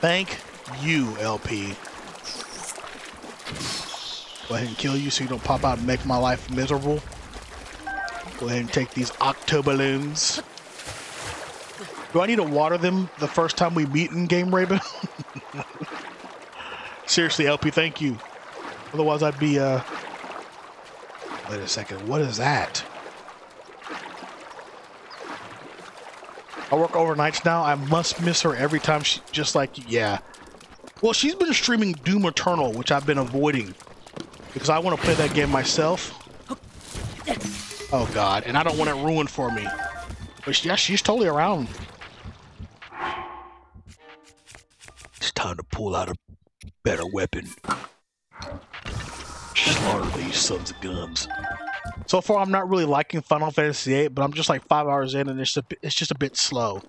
Thank you, LP. Go ahead and kill you so you don't pop out and make my life miserable. Go ahead and take these octoballoons. Do I need to water them the first time we meet in game, Raven? <laughs> Seriously, LP, thank you. Otherwise, I'd be, uh... Wait a second, what is that? I work overnights now. I must miss her every time she, just like, yeah. Well, she's been streaming Doom Eternal, which I've been avoiding. Because I want to play that game myself. Oh, God. And I don't want it ruined for me. But yeah, she's totally around. It's time to pull out a better weapon. Slaughter these sons of guns. So far, I'm not really liking Final Fantasy VIII, but I'm just like five hours in, and it's a, it's just a bit slow.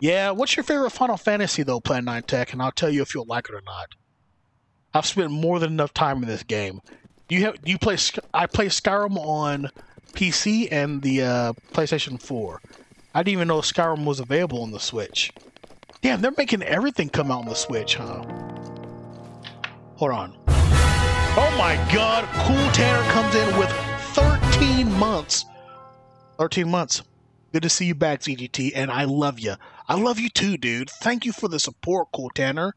Yeah, what's your favorite Final Fantasy though, Plan 9 Tech, and I'll tell you if you'll like it or not. I've spent more than enough time in this game. Do you have? Do you play? I play Skyrim on PC and the uh, PlayStation 4. I didn't even know Skyrim was available on the Switch. Damn, they're making everything come out on the Switch, huh? Hold on. Oh my God! Cool Tanner comes in with 13 months. 13 months. Good to see you back, ZGT, and I love you. I love you too, dude. Thank you for the support, Cool Tanner.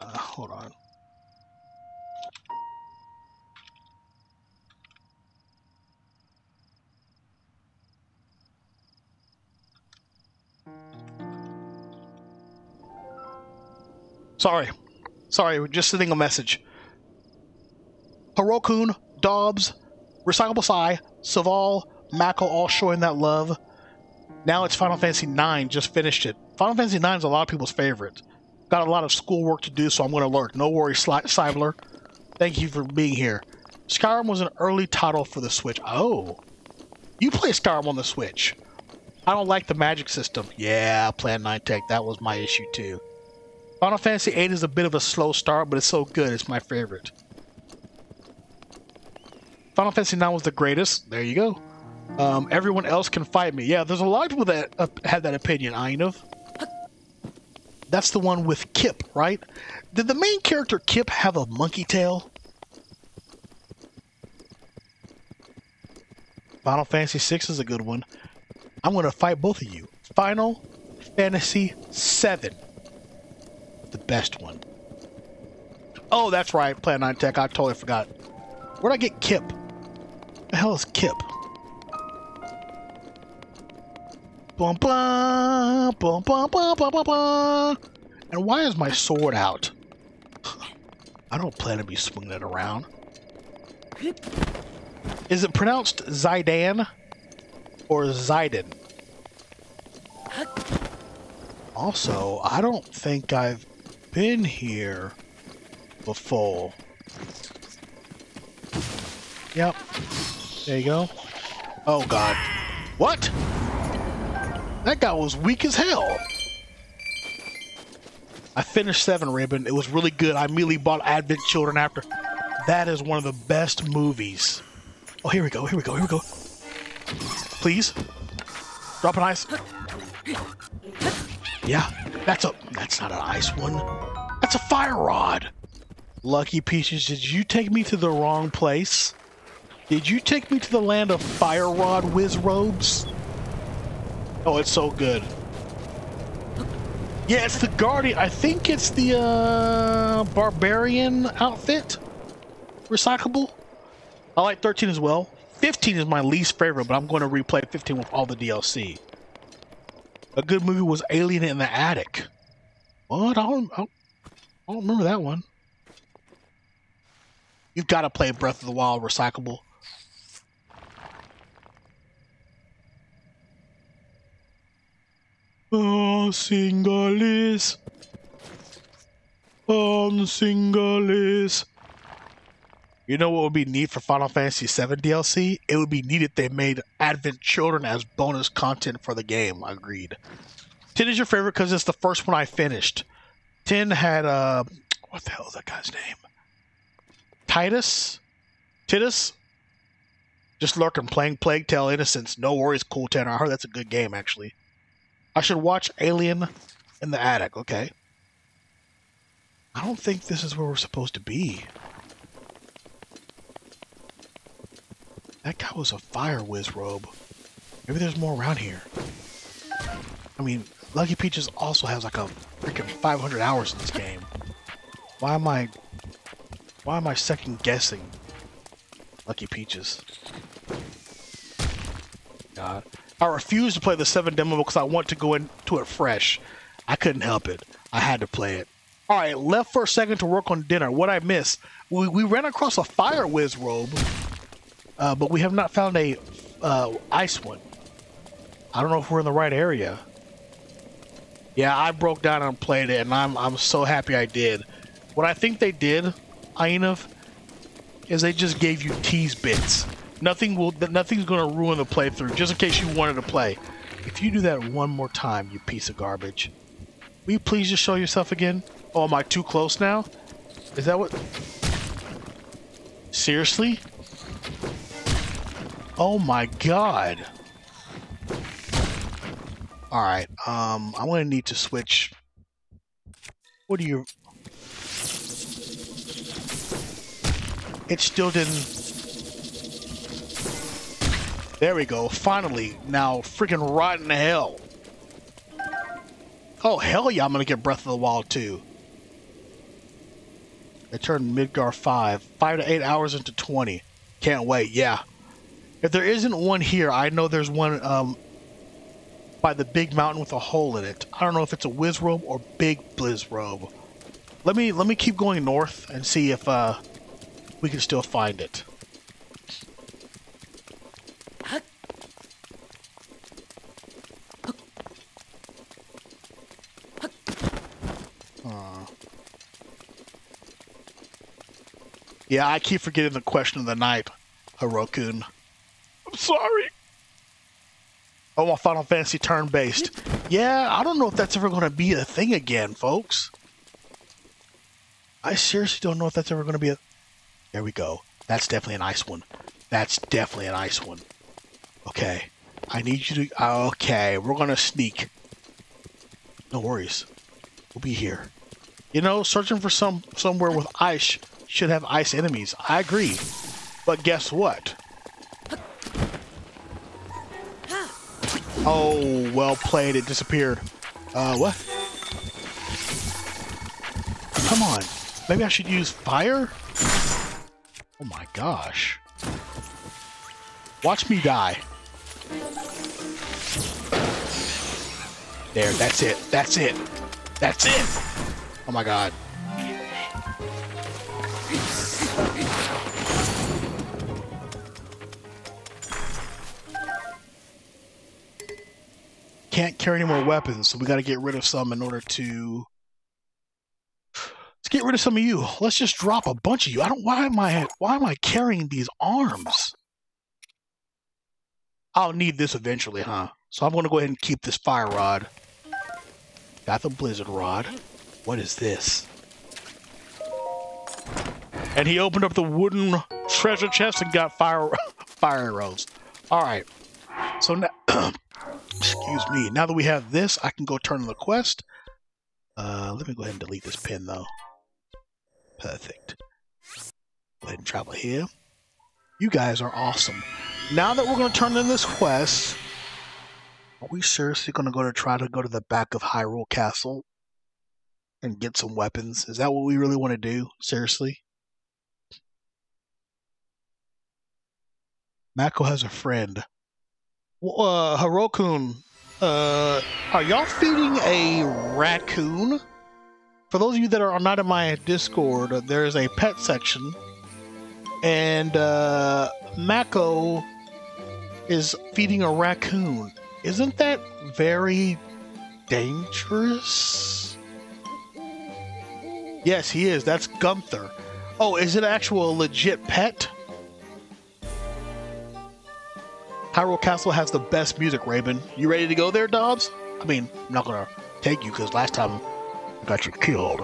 Uh, hold on. Sorry. Sorry, just sending a message. Hirokun, Dobbs, Recyclable Thigh, Saval, Mako all showing that love. Now it's Final Fantasy IX, just finished it. Final Fantasy IX is a lot of people's favorite. Got a lot of schoolwork to do, so I'm going to lurk. No worries, Cybler. Thank you for being here. Skyrim was an early title for the Switch. Oh. You play Skyrim on the Switch. I don't like the magic system. Yeah, Plan 9 Tech, that was my issue too. Final Fantasy VIII is a bit of a slow start, but it's so good. It's my favorite. Final Fantasy IX was the greatest. There you go. Um, everyone else can fight me. Yeah, there's a lot of people that uh, have that opinion, Ainov. That's the one with Kip, right? Did the main character Kip have a monkey tail? Final Fantasy VI is a good one. I'm going to fight both of you. Final Fantasy VII. The best one. Oh, that's right. Plan 9 Tech. I totally forgot. Where'd I get Kip? The hell is Kip? Bum, bum, bum, bum, bum, bum, bum. And why is my sword out? I don't plan to be swinging it around. Is it pronounced Zidane or Zidon? Also, I don't think I've been here before. Yep. There you go. Oh god. What? That guy was weak as hell. I finished Seven Ribbon. It was really good. I immediately bought Advent Children after. That is one of the best movies. Oh, here we go. Here we go. Here we go. Please. Drop an ice. Yeah, that's a that's not an ice one. That's a fire rod. Lucky Peaches, did you take me to the wrong place? Did you take me to the land of fire rod Wizzrobes? Oh, it's so good. Yeah, it's the Guardian. I think it's the uh, Barbarian outfit. Recyclable. I like 13 as well. 15 is my least favorite, but I'm going to replay 15 with all the DLC. A good movie was Alien in the Attic. What? I don't, I don't, I don't remember that one. You've got to play Breath of the Wild Recyclable. Oh, singles. On singles. You know what would be neat for Final Fantasy VII DLC? It would be neat if they made Advent Children as bonus content for the game. Agreed. 10 is your favorite because it's the first one I finished. 10 had, uh, what the hell is that guy's name? Tidus? Tidus? Just lurking, playing Plague Tale Innocence. No worries, Cool 10. I heard that's a good game, actually. I should watch Alien in the Attic, okay? I don't think this is where we're supposed to be. That guy was a fire Wizzrobe. Maybe there's more around here. I mean, Lucky Peaches also has like a freaking 500 hours in this game. Why am I... Why am I second guessing Lucky Peaches? God. I refuse to play the 7 demo because I want to go into it fresh. I couldn't help it. I had to play it. Alright, left for a second to work on dinner. What I miss? We, we ran across a fire Wizzrobe, uh, but we have not found a uh, ice one. I don't know if we're in the right area. Yeah, I broke down and played it, and I'm I'm so happy I did. What I think they did, Ainov, is they just gave you tease bits. Nothing will nothing's going to ruin the playthrough. Just in case you wanted to play. If you do that one more time, you piece of garbage. Will you please just show yourself again? Oh, am I too close now? Is that what? Seriously? Oh my god. Alright, um, I'm gonna need to switch. What do you... It still didn't... There we go, finally. Now, freaking rotten hell. Oh, hell yeah, I'm gonna get Breath of the Wild too. They turned Midgar 5. 5 to 8 hours into 20. Can't wait, yeah. If there isn't one here, I know there's one um, by the big mountain with a hole in it. I don't know if it's a Wizzrobe or Big Blizzrobe. Let me let me keep going north and see if uh, we can still find it. Yeah, I keep forgetting the question of the night, Hirokun. I'm sorry. Oh, my Final Fantasy turn-based. Yeah, I don't know if that's ever going to be a thing again, folks. I seriously don't know if that's ever going to be a. There we go. That's definitely an ice one. That's definitely an ice one. Okay. I need you to. Okay, we're going to sneak. No worries. We'll be here. You know, searching for some somewhere with ice should have ice enemies. I agree. But guess what? Oh, well played. It disappeared. Uh, what? Come on. Maybe I should use fire? Oh my gosh. Watch me die. There, that's it. That's it. That's it. Oh my god. Can't carry any more weapons, so we gotta get rid of some in order to Let's get rid of some of you. Let's just drop a bunch of you. I don't why am I why am I carrying these arms? I'll need this eventually, huh? So I'm gonna go ahead and keep this fire rod. Got the blizzard rod. What is this? And he opened up the wooden treasure chest and got fire <laughs> fire arrows. All right. So now, <clears throat> excuse me. Now that we have this, I can go turn on the quest. Uh, let me go ahead and delete this pin though. Perfect. Go ahead and travel here. You guys are awesome. Now that we're going to turn in this quest, are we seriously going to go to try to go to the back of Hyrule Castle and get some weapons? Is that what we really want to do? Seriously? Mako has a friend. Uh, Hirokun, uh, are y'all feeding a raccoon? For those of you that are not in my Discord, there is a pet section, and uh, Mako is feeding a raccoon. Isn't that very dangerous? Yes, he is. That's Gunther. Oh, is it actual legit pet? Hyrule Castle has the best music, Raven. You ready to go there, Dobbs? I mean, I'm not gonna take you because last time I got you killed.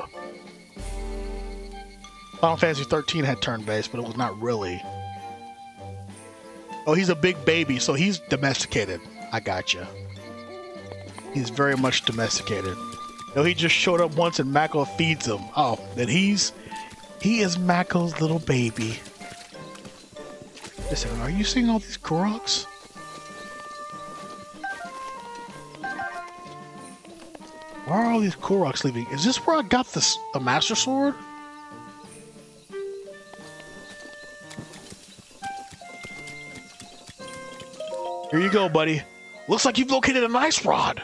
Final Fantasy 13 had turn-based, but it was not really. Oh, he's a big baby, so he's domesticated. I gotcha. He's very much domesticated. No, he just showed up once and Mako feeds him. Oh, then he's he is Mako's little baby. Listen, are you seeing all these Koroks? Why are all these Koroks leaving? Is this where I got this the Master Sword? Here you go, buddy. Looks like you've located an ice rod.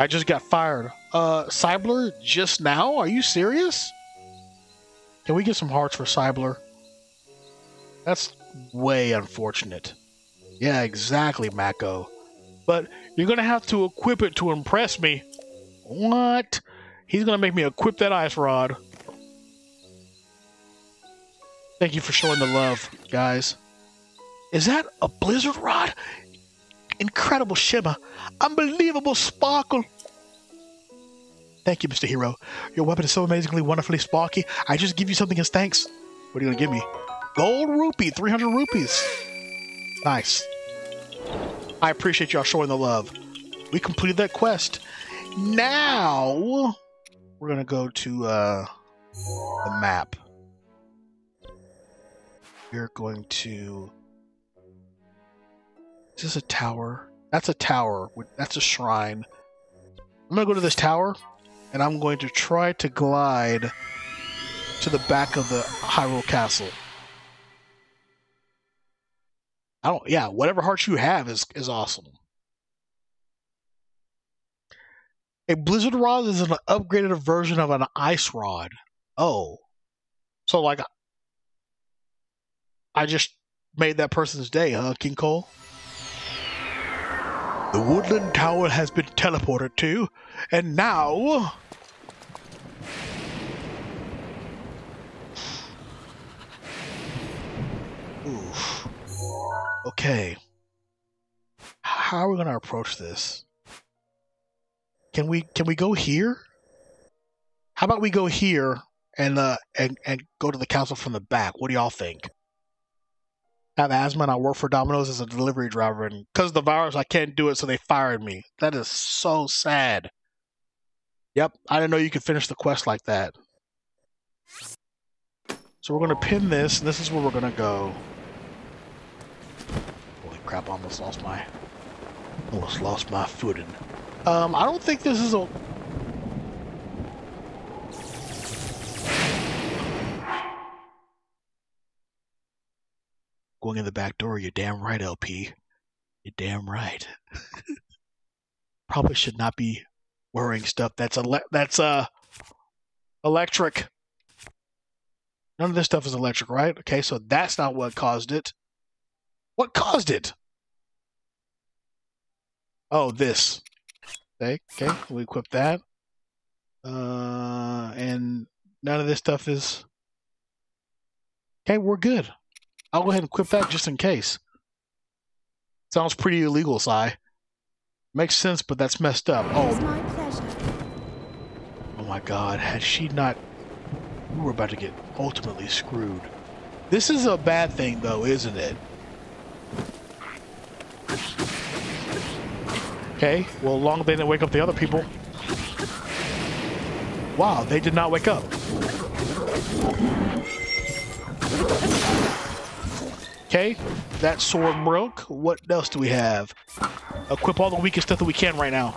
I just got fired. Uh, Cybler, just now? Are you serious? Can we get some hearts for Cybler? That's way unfortunate. Yeah, exactly, Mako. But you're gonna have to equip it to impress me. What? He's gonna make me equip that ice rod. Thank you for showing the love, guys. Is that a blizzard rod? Incredible shimmer. Unbelievable sparkle. Thank you, Mr. Hero. Your weapon is so amazingly, wonderfully sparky. I just give you something as thanks. What are you gonna give me? Gold rupee, 300 rupees. Nice. I appreciate y'all showing the love. We completed that quest. Now we're gonna go to uh, the map. We're going to. Is this a tower? That's a tower. That's a shrine. I'm gonna go to this tower, and I'm going to try to glide to the back of the Hyrule Castle. I don't. Yeah, whatever hearts you have is is awesome. A blizzard rod is an upgraded version of an ice rod. Oh, so like I just made that person's day, huh, King Cole? The woodland tower has been teleported to, and now. Oof. Okay. How are we going to approach this? Can we can we go here? How about we go here and uh and, and go to the council from the back. What do y'all think? I have asthma and I work for Domino's as a delivery driver, and because of the virus, I can't do it, so they fired me. That is so sad. Yep, I didn't know you could finish the quest like that. So we're gonna pin this, and this is where we're gonna go. Holy crap! I almost lost my, almost lost my footing. Um, I don't think this is a. Going in the back door, you're damn right, LP. You're damn right. <laughs> Probably should not be wearing stuff that's ele- that's uh electric. None of this stuff is electric, right? Okay, so that's not what caused it. What caused it? Oh, this. Okay, okay, we equip that. Uh, and none of this stuff is. Okay, we're good. I'll go ahead and equip that just in case. Sounds pretty illegal, Sai. Makes sense, but that's messed up. Oh, my oh my God! Had she not, we were about to get ultimately screwed. This is a bad thing, though, isn't it? Okay. Well, long they didn't wake up the other people. Wow, they did not wake up. Okay, that sword broke. What else do we have? Equip all the weakest stuff that we can right now.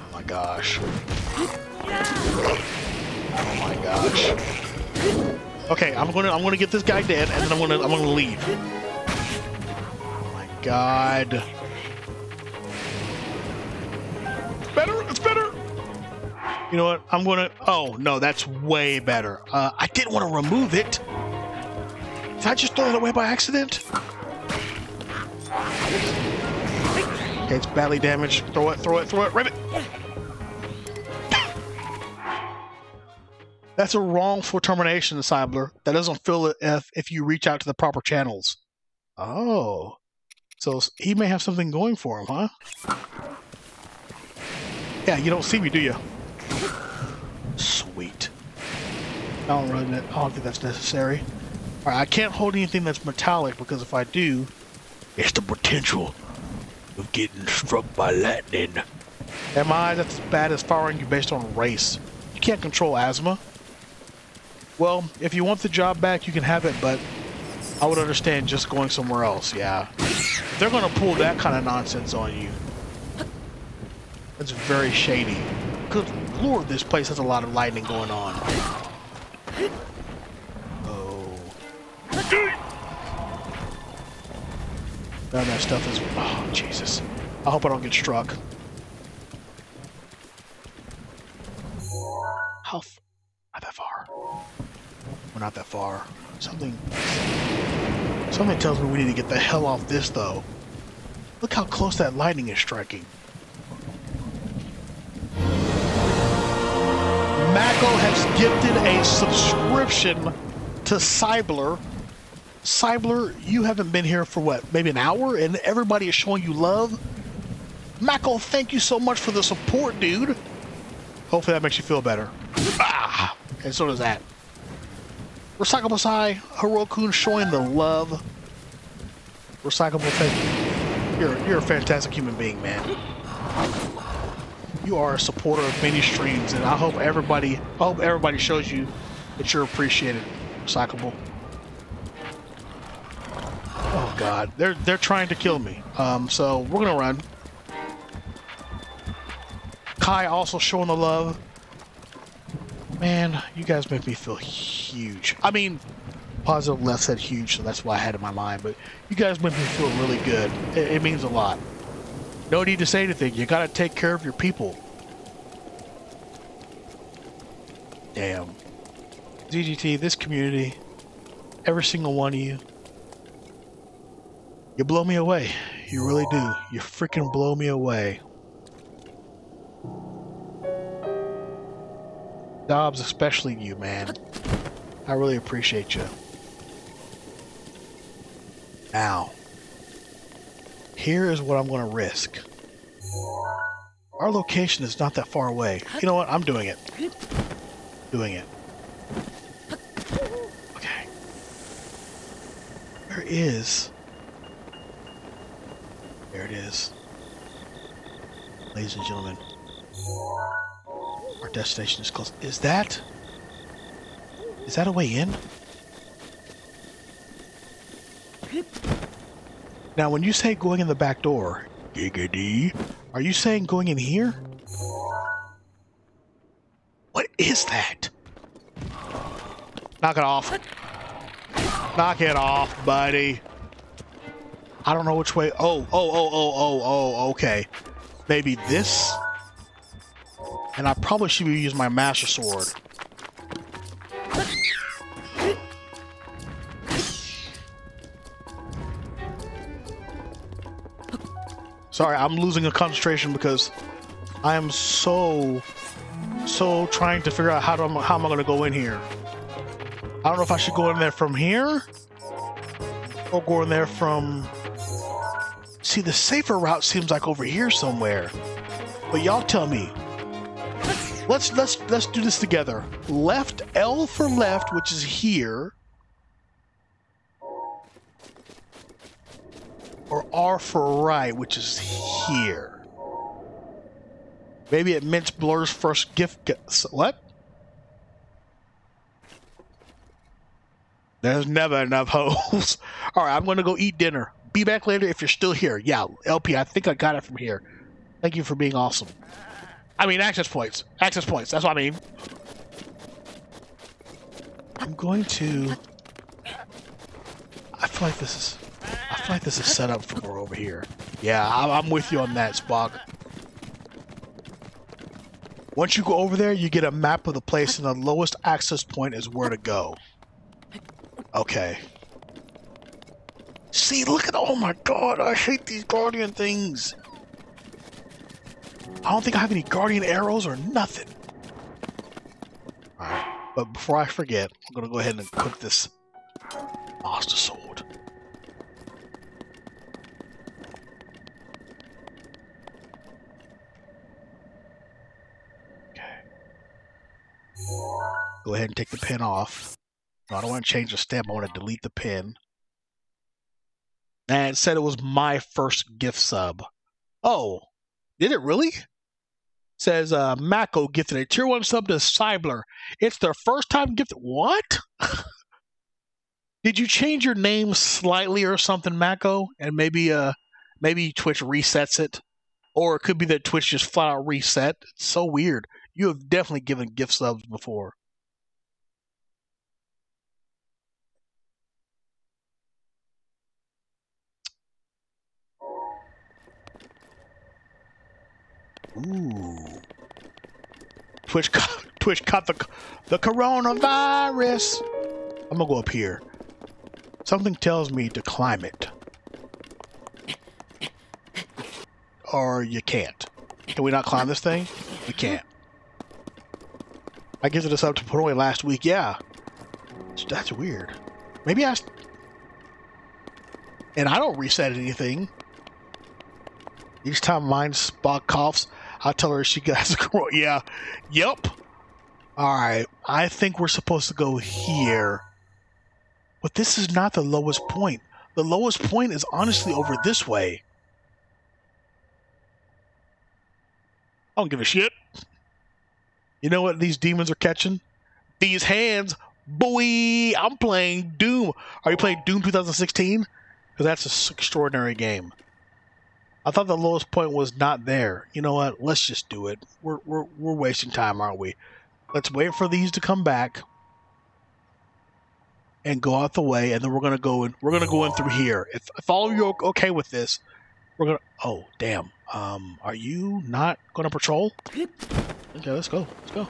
Oh my gosh. Oh my gosh. Okay, I'm gonna I'm gonna get this guy dead, and then I'm gonna I'm gonna leave. Oh my god. Better, it's better. You know what? I'm gonna. Oh no, that's way better. Uh, I didn't want to remove it. Did I just throw it away by accident? Okay, it's badly damaged. Throw it, throw it, throw it. Ribbit. That's a wrongful termination, Cybler. That doesn't fill it if, if you reach out to the proper channels. Oh. So he may have something going for him, huh? Yeah, you don't see me, do you? Sweet. I don't I don't think that's necessary. Alright, I can't hold anything that's metallic because if I do, it's the potential of getting struck by lightning. Am I? That's as bad as firing you based on race. You can't control asthma. Well, if you want the job back, you can have it, but I would understand just going somewhere else, yeah. They're gonna pull that kind of nonsense on you, that's very shady. Good lord, this place has a lot of lightning going on. Oh. That stuff is. Oh, Jesus. I hope I don't get struck. How. Not that far. We're not that far. Something. Something tells me we need to get the hell off this, though. Look how close that lightning is striking. Mako has gifted a subscription to Cybler. Cybler, you haven't been here for what, maybe an hour, and everybody is showing you love? Mako, thank you so much for the support, dude. Hopefully that makes you feel better. Ah, and so does that. Recyclable Sai, Hirokun showing the love. Recyclable, thank you. You're, you're a fantastic human being, man you are a supporter of many streams, and I hope everybody, I hope everybody shows you that you're appreciated, recyclable. Oh God, they're they're trying to kill me. Um, so we're gonna run. Kai also showing the love. Man, you guys make me feel huge. I mean, positive left said huge, so that's why I had in my mind. But you guys make me feel really good. It, it means a lot. No need to say anything. You gotta take care of your people. Damn. ZGT, this community, every single one of you, you blow me away. You really do. You freaking blow me away. Dobbs, especially you, man. I really appreciate you. Now, here is what I'm going to risk. our location is not that far away. You know what? I'm doing it. Doing it. Okay. Where is... There it is. Ladies and gentlemen. Destination is close. Is that... Is that a way in? Now, when you say going in the back door, giggity, are you saying going in here? What is that? Knock it off. Knock it off, buddy. I don't know which way. Oh, oh, oh, oh, oh, oh, okay. Maybe this? And I probably should be using my Master Sword. Sorry, I'm losing a concentration because I am so, so trying to figure out how, to, how am I going to go in here. I don't know if I should go in there from here or go in there from... See, the safer route seems like over here somewhere. But y'all tell me. Let's let's let's do this together. Left L for left, which is here. Or R for right, which is here. Maybe it mints Blur's first gift. Get, what? There's never enough holes. <laughs> All right, I'm going to go eat dinner. Be back later if you're still here. Yeah, LP, I think I got it from here. Thank you for being awesome. I mean, access points. Access points. That's what I mean. I'm going to... I feel like this is... I feel like this is set up for over here. Yeah, I'm with you on that, Spock. Once you go over there, you get a map of the place, and the lowest access point is where to go. Okay. See, look at oh my god, I hate these guardian things. I don't think I have any guardian arrows or nothing. But before I forget, I'm gonna go ahead and cook this master sword. Okay. Go ahead and take the pin off. No, I don't want to change the stamp, I want to delete the pin. And it said it was my first gift sub. Oh, did it really? Says uh, Mako gifted a tier one sub to Cybler. It's their first time gifted. What? <laughs> Did you change your name slightly or something, Mako? And maybe uh maybe Twitch resets it, or it could be that Twitch just flat out reset. It's so weird. You have definitely given gift subs before. Ooh. Twitch <laughs> Twitch the the coronavirus. I'm gonna go up here. Something tells me to climb it. Or you can't. Can we not climb this thing? We can't. I gifted this up to Poroy last week. Yeah. That's weird. Maybe I... And I don't reset anything. Each time mine Spock coughs, I tell her she has a girl. Yeah. Yep. Alright. I think we're supposed to go here. But this is not the lowest point. The lowest point is honestly over this way. I don't give a shit. You know what these demons are catching? These hands. Boy, I'm playing Doom. Are you playing Doom 2016? Because that's an extraordinary game. I thought the lowest point was not there. You know what? Let's just do it. We're, we're, we're wasting time, aren't we? Let's wait for these to come back and go out the way, and then we're gonna go in. We're gonna go in through here. If, if all of you okay with this, we're gonna. Oh, damn. Um, are you not gonna patrol? Okay, let's go. Let's go.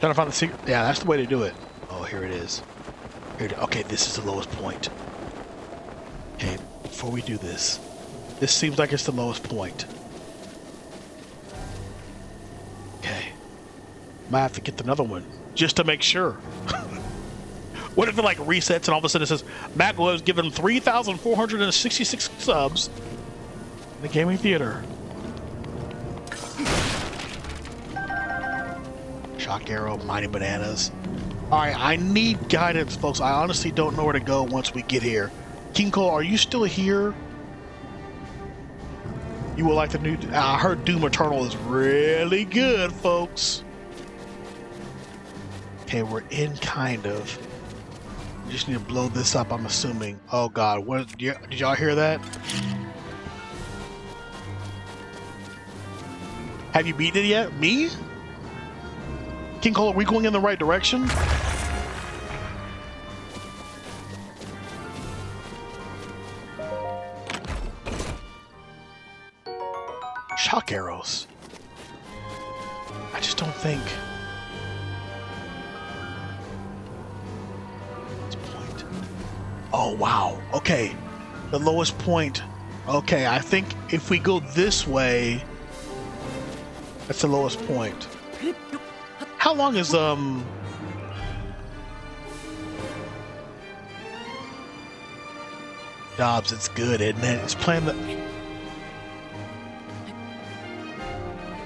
Trying to find the secret. Yeah, that's the way to do it. Oh, here it is. Here. It, okay, this is the lowest point. Okay, before we do this. This seems like it's the lowest point. Okay. Might have to get another one, just to make sure. <laughs> what if it like resets and all of a sudden it says, Matt Glove's given 3,466 subs in the gaming theater. Shock arrow, mighty bananas. All right, I need guidance, folks. I honestly don't know where to go once we get here. King Cole, are you still here? You will like the new. I heard Doom Eternal is really good, folks. Okay, we're in kind of. We just need to blow this up. I'm assuming. Oh God, what did y'all hear that? Have you beaten it yet? Me? King Cole, are we going in the right direction? Shock arrows. I just don't think. What's Point. Oh wow. Okay. The lowest point. Okay, I think if we go this way, that's the lowest point. How long is um Dobbs, it's good, isn't it? It's playing the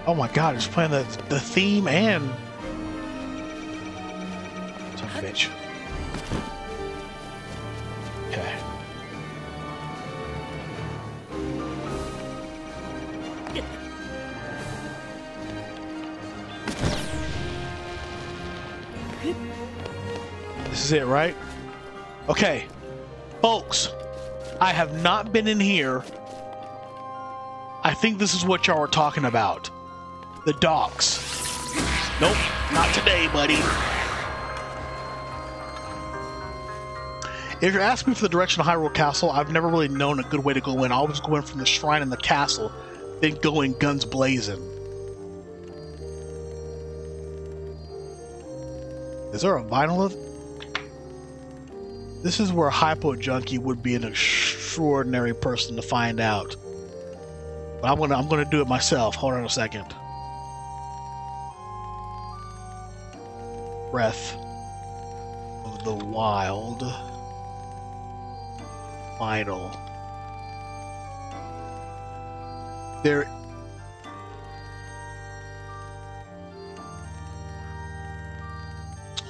Oh my god, it's playing the the theme and bitch. Okay. This is it, right? Okay. Folks, I have not been in here. I think this is what y'all are talking about. The docks. Nope, not today, buddy. If you're asking me for the direction of Hyrule Castle, I've never really known a good way to go in. I always go in from the shrine in the castle, then go in guns blazing. Is there a vinyl this is where Hypo Junkie would be an extraordinary person to find out. But I'm gonna I'm gonna do it myself. Hold on a second. Breath of the Wild. Final. There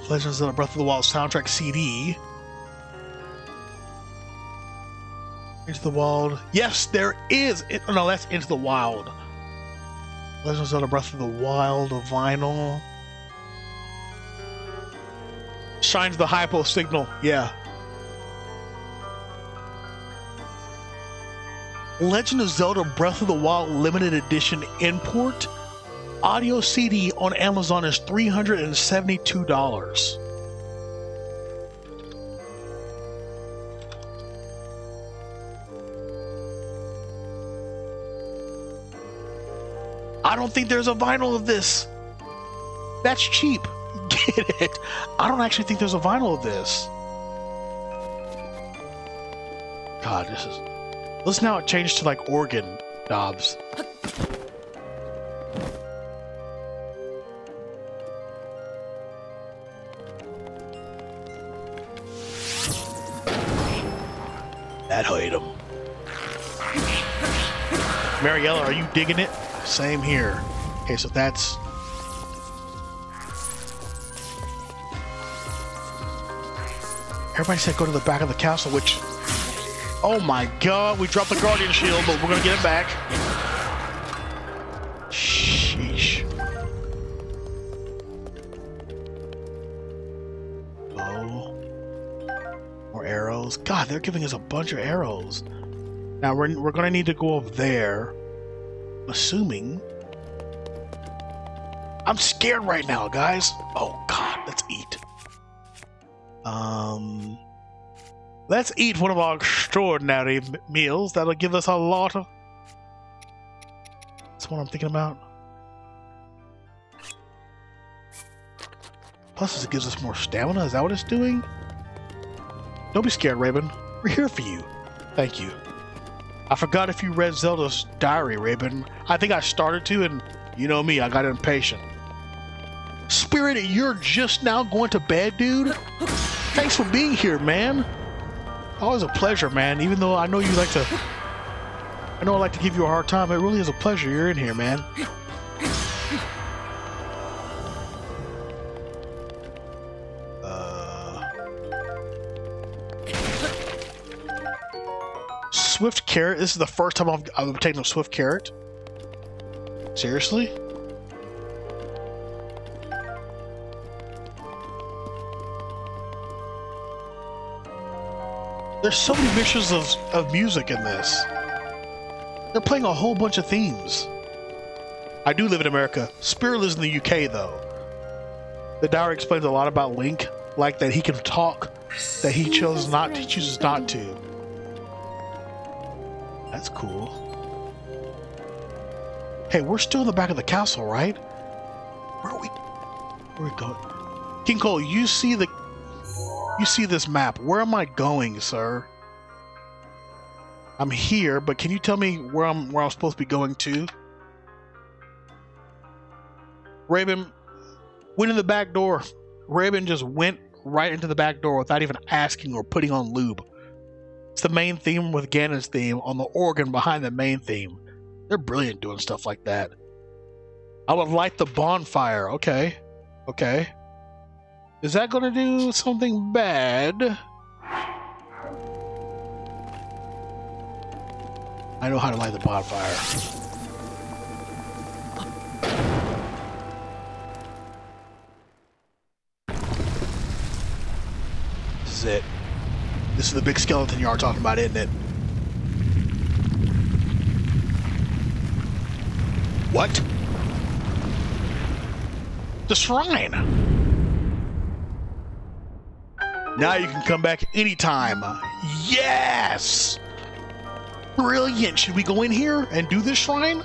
Legends of the Breath of the Wild soundtrack CD. Into the Wild. Yes, there is. It, oh, no, that's Into the Wild. Legend of Zelda Breath of the Wild vinyl. Shines the hypo signal. Yeah. Legend of Zelda Breath of the Wild limited edition import audio CD on Amazon is $372. I don't think there's a vinyl of this. That's cheap. Get it? I don't actually think there's a vinyl of this. God, this is. Let's now it change to like organ, Dobbs. That hit him. Mariella, are you digging it? Same here. Okay, so that's... Everybody said go to the back of the castle, which... Oh my god, we dropped the Guardian Shield, but we're gonna get it back. Sheesh. Oh. More arrows. God, they're giving us a bunch of arrows. Now, we're, we're gonna need to go up there assuming. I'm scared right now, guys. Oh God, let's eat. Um, let's eat one of our extraordinary meals. That'll give us a lot of. That's what I'm thinking about. Plus, it gives us more stamina. Is that what it's doing? Don't be scared, Raven. We're here for you. Thank you. I forgot if you read Zelda's diary, Raven. I think I started to, and you know me, I got impatient. Spirit, you're just now going to bed, dude? Thanks for being here, man. Always a pleasure, man. Even though I know you like to... I know I like to give you a hard time, but it really is a pleasure you're in here, man. Uh, Swift Carrot. This is the first time I've, I've taken a Swift Carrot. Seriously? There's so many mixtures of, of music in this. They're playing a whole bunch of themes. I do live in America. Spirit lives in the UK, though. The diary explains a lot about Link, like that he can talk, that he chose not, he chooses not to. That's cool. Hey, we're still in the back of the castle, right? Where are we? Where are we going? King Cole, you see the, you see this map. Where am I going, sir? I'm here, but can you tell me where I'm where I'm supposed to be going to? Raven went in the back door. Raven just went right into the back door without even asking or putting on lube. It's the main theme with Ganon's theme on the organ behind the main theme. They're brilliant doing stuff like that. I would light the bonfire. Okay. Okay. Is that going to do something bad? I know how to light the bonfire. This is it. This is the big skeleton you are talking about, isn't it? What? The shrine! Now you can come back anytime. Yes! Brilliant! Should we go in here and do this shrine?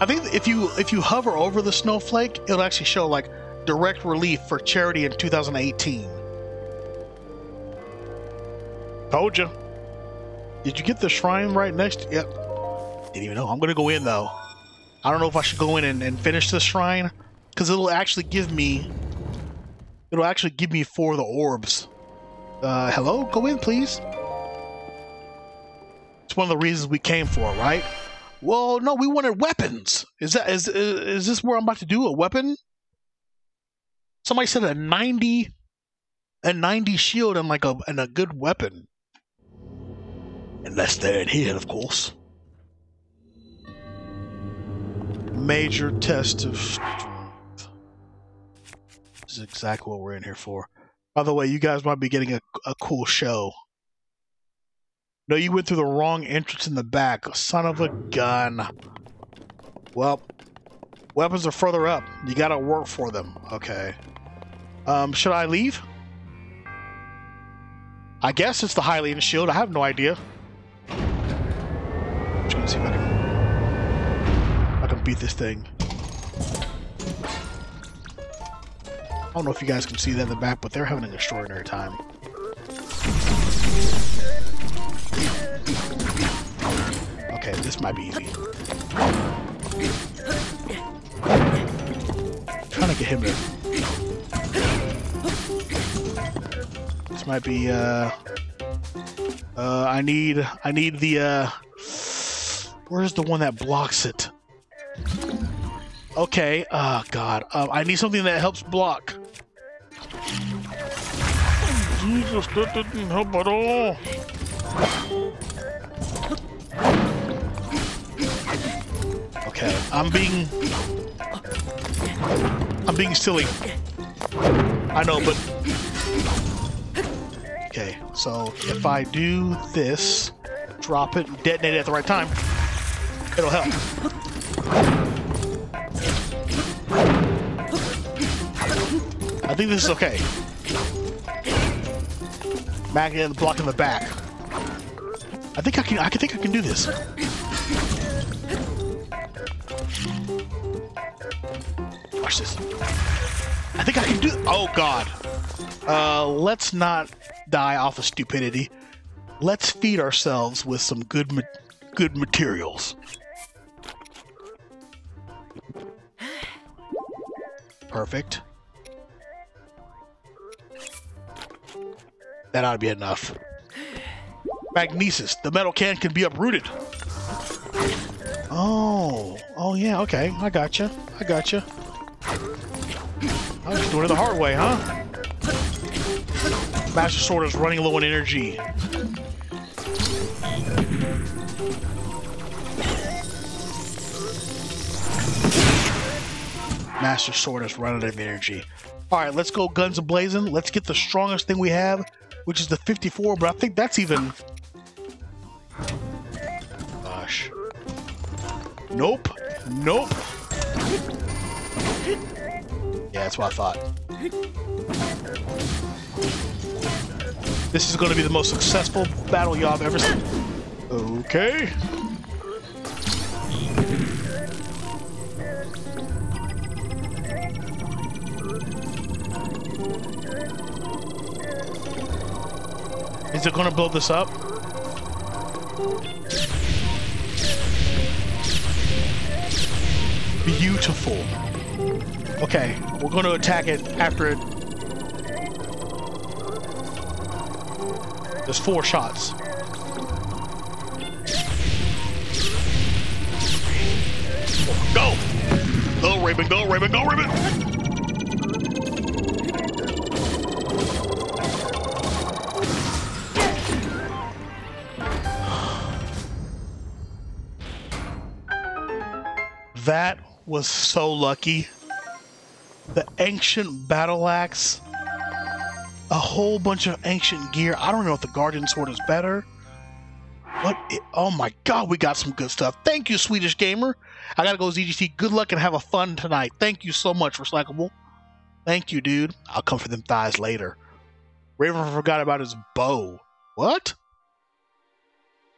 I think if you if you hover over the snowflake, it'll actually show like direct relief for charity in 2018. Told you. Did you get the shrine right next? Yep. Didn't even know. I'm gonna go in though. I don't know if I should go in and, and finish the shrine because it'll actually give me. It'll actually give me four of the orbs. Uh, hello, go in, please. It's one of the reasons we came for, right? Well, no, we wanted weapons. Is that is is this where I'm about to do a weapon? Somebody said a 90 a 90 shield and like a and a good weapon. Unless they're in here, of course. Major test of. This is exactly what we're in here for. By the way, you guys might be getting a, a cool show. No, you went through the wrong entrance in the back. Son of a gun. Well, weapons are further up. You gotta work for them. Okay. Um, should I leave? I guess it's the Hylian shield. I have no idea. Just gonna see if I can, I can beat this thing. I don't know if you guys can see that in the back, but they're having an extraordinary time. Okay, this might be easy. trying to get him to. This might be. Uh, uh, I need. I need the. Uh, where's the one that blocks it? Okay. Oh God. Uh, I need something that helps block. Jesus, that didn't help at all. Okay, I'm being I'm being silly. I know, but okay. So if I do this, drop it, and detonate it at the right time, it'll help. I think this is okay. Magnet blocking the block in the back. I think I can. I can think I can do this. Watch this. I think I can do. Oh God. Uh, let's not die off of stupidity. Let's feed ourselves with some good, ma- good materials. Perfect. That ought to be enough. Magnesis. The metal can can be uprooted. Oh. Oh, yeah. Okay. I gotcha. I gotcha. I was doing it the hard way, huh? Master Sword is running low on energy. Master Sword is running out of energy. Alright, let's go guns a blazing. Let's get the strongest thing we have, which is the 54, but I think that's even. Gosh. Nope. Nope. Yeah, that's what I thought. This is going to be the most successful battle y'all have ever seen. Okay. Is it to build this up? Beautiful. Okay, we're to attack it after it. There's four shots. Go! Go, Raven, go, Raven, go, Raven! That was so lucky. The ancient battle axe, a whole bunch of ancient gear. I don't know if the guardian sword is better. What? i- oh my god, we got some good stuff. Thank you, Swedish gamer. I gotta go ZGC. Good luck and have a fun tonight. Thank you so much, Recyclable. Thank you, dude. I'll come for them thighs later. Raven forgot about his bow. What?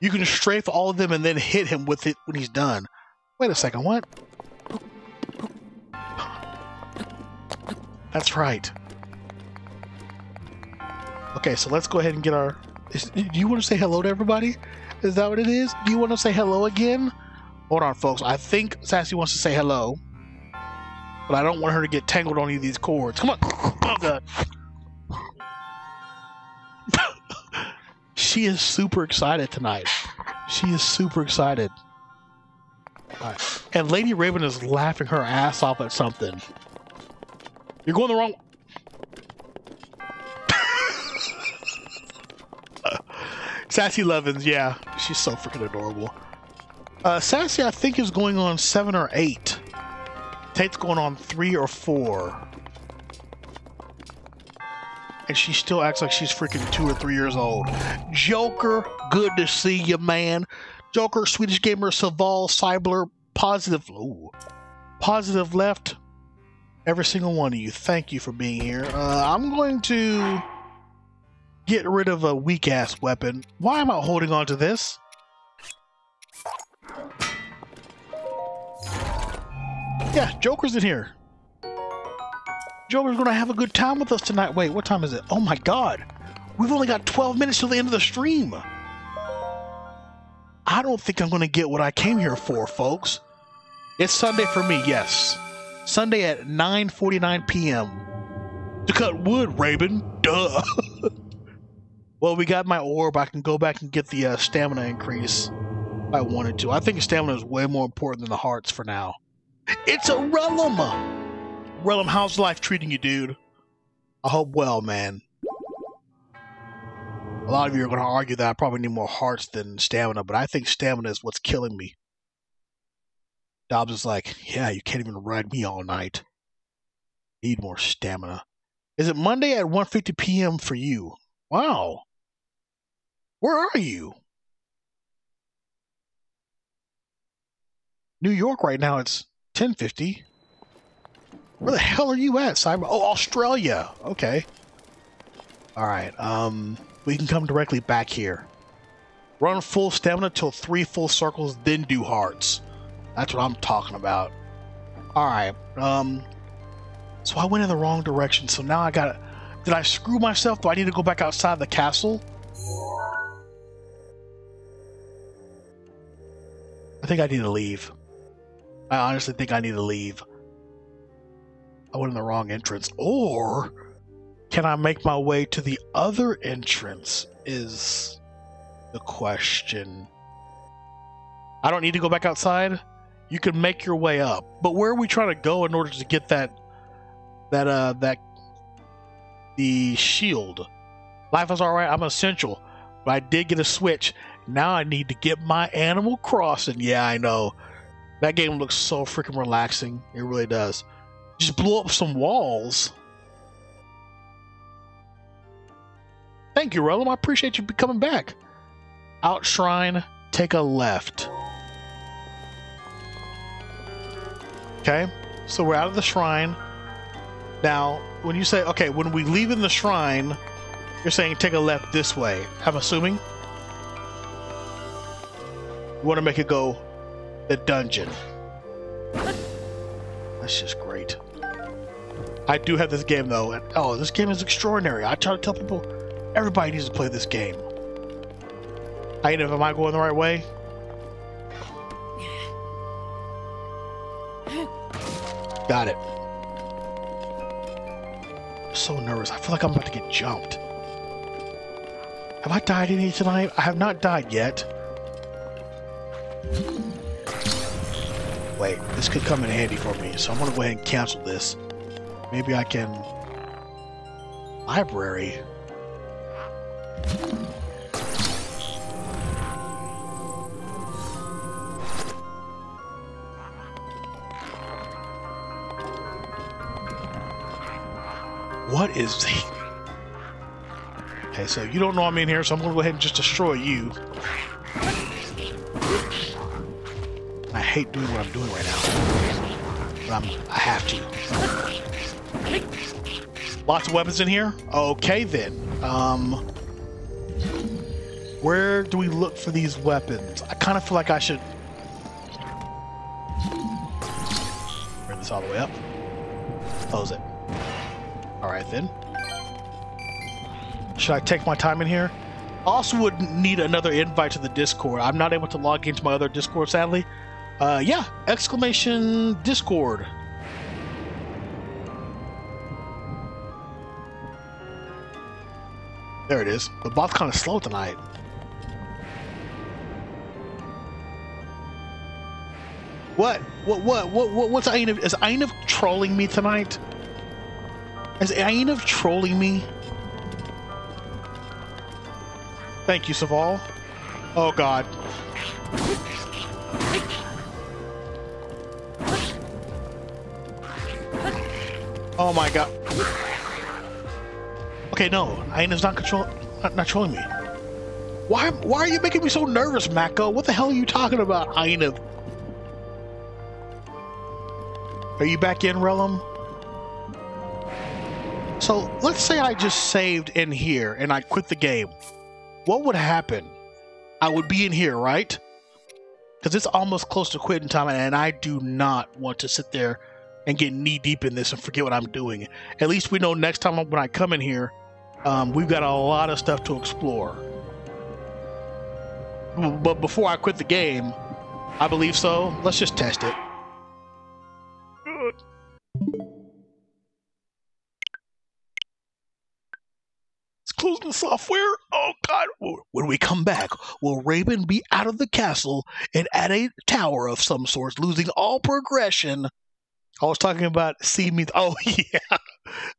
You can strafe all of them and then hit him with it when he's done. Wait a second, what? That's right. Okay, so let's go ahead and get our. Is, do you want to say hello to everybody? Is that what it is? Do you want to say hello again? Hold on, folks. I think Sassy wants to say hello, but I don't want her to get tangled on any of these cords. Come on. Oh, God. <laughs> she is super excited tonight. She is super excited. Alright. And Lady Raven is laughing her ass off at something. You're going the wrong. <laughs> Sassy Levins, yeah, she's so freaking adorable. Uh, Sassy, I think, is going on seven or eight. Tate's going on three or four. And she still acts like she's freaking two or three years old. Joker, good to see you, man. Joker, Swedish Gamer, Saval, Cybler, Positive, ooh, Positive Left, every single one of you. Thank you for being here. Uh, I'm going to get rid of a weak ass weapon. Why am I holding on to this? Yeah, Joker's in here. Joker's gonna have a good time with us tonight. Wait, what time is it? Oh my god. We've only got 12 minutes till the end of the stream. I don't think I'm gonna get what I came here for, folks. It's Sunday for me, yes. Sunday at 9:49 p.m. To cut wood, Raven. Duh. <laughs> well, we got my orb. I can go back and get the uh, stamina increase if I wanted to. I think stamina is way more important than the hearts for now. It's a Relum! Relum, how's life treating you, dude? I hope well, man. A lot of you are going to argue that I probably need more hearts than stamina, but I think stamina is what's killing me. Dobbs is like, yeah, you can't even ride me all night. Need more stamina. Is it Monday at 1.50 p.m. for you? Wow. Where are you? New York right now, it's 10.50. Where the hell are you at, Cyber? Oh, Australia. Okay. All right. Um, we can come directly back here. Run full stamina till three full circles, then do hearts. That's what I'm talking about. All right. Um, so I went in the wrong direction. So now I got. to Did I screw myself? Do I need to go back outside the castle? I think I need to leave. I honestly think I need to leave. I went in the wrong entrance. Or can I make my way to the other entrance? Is the question. I don't need to go back outside. You can make your way up. But where are we trying to go in order to get that that uh that the shield? Life is alright. I'm essential. But I did get a Switch. Now I need to get my Animal Crossing. Yeah, I know. That game looks so freaking relaxing. It really does. Just blow up some walls. Thank you, Relum. I appreciate you coming back. Out shrine, take a left. Okay, so we're out of the shrine. Now, when you say, okay, when we leave in the shrine, you're saying take a left this way. I'm assuming. You want to make it go the dungeon. That's just great. I do have this game though, and oh, this game is extraordinary. I try to tell people everybody needs to play this game. I know, am I going the right way? Got it. So nervous. I feel like I'm about to get jumped. Have I died any tonight? I have not died yet. Wait, this could come in handy for me, so I'm gonna go ahead and cancel this. Maybe I can... Library. What is the... Okay, so you don't know I'm in here, so I'm gonna go ahead and just destroy you. I hate doing what I'm doing right now. But I'm, I have to. Lots of weapons in here? Okay then. Um, where do we look for these weapons? I kind of feel like I should... Bring this all the way up. Close it. Alright then. Should I take my time in here? Also would need another invite to the Discord. I'm not able to log into my other Discord, sadly. Uh, yeah, exclamation Discord. There it is. The bot's kind of slow tonight. What? What? What? What? what what's Ainav? Is Ainav trolling me tonight? Is Ainav trolling me? Thank you, Saval. Oh God. Oh my God. Okay, no, Ainav's not control, not, not trolling me. Why? Why are you making me so nervous, Mako? What the hell are you talking about, Ainav? Are you back in, Relum? So let's say I just saved in here and I quit the game. What would happen? I would be in here, right? Because it's almost close to quitting time, and I do not want to sit there and get knee deep in this and forget what I'm doing. At least we know next time when I come in here, um, we've got a lot of stuff to explore. But before I quit the game, I believe so. Let's just test it. Closing the software. Oh God! When we come back, will Raven be out of the castle and at a tower of some sort, losing all progression? I was talking about see me. <laughs> Oh yeah,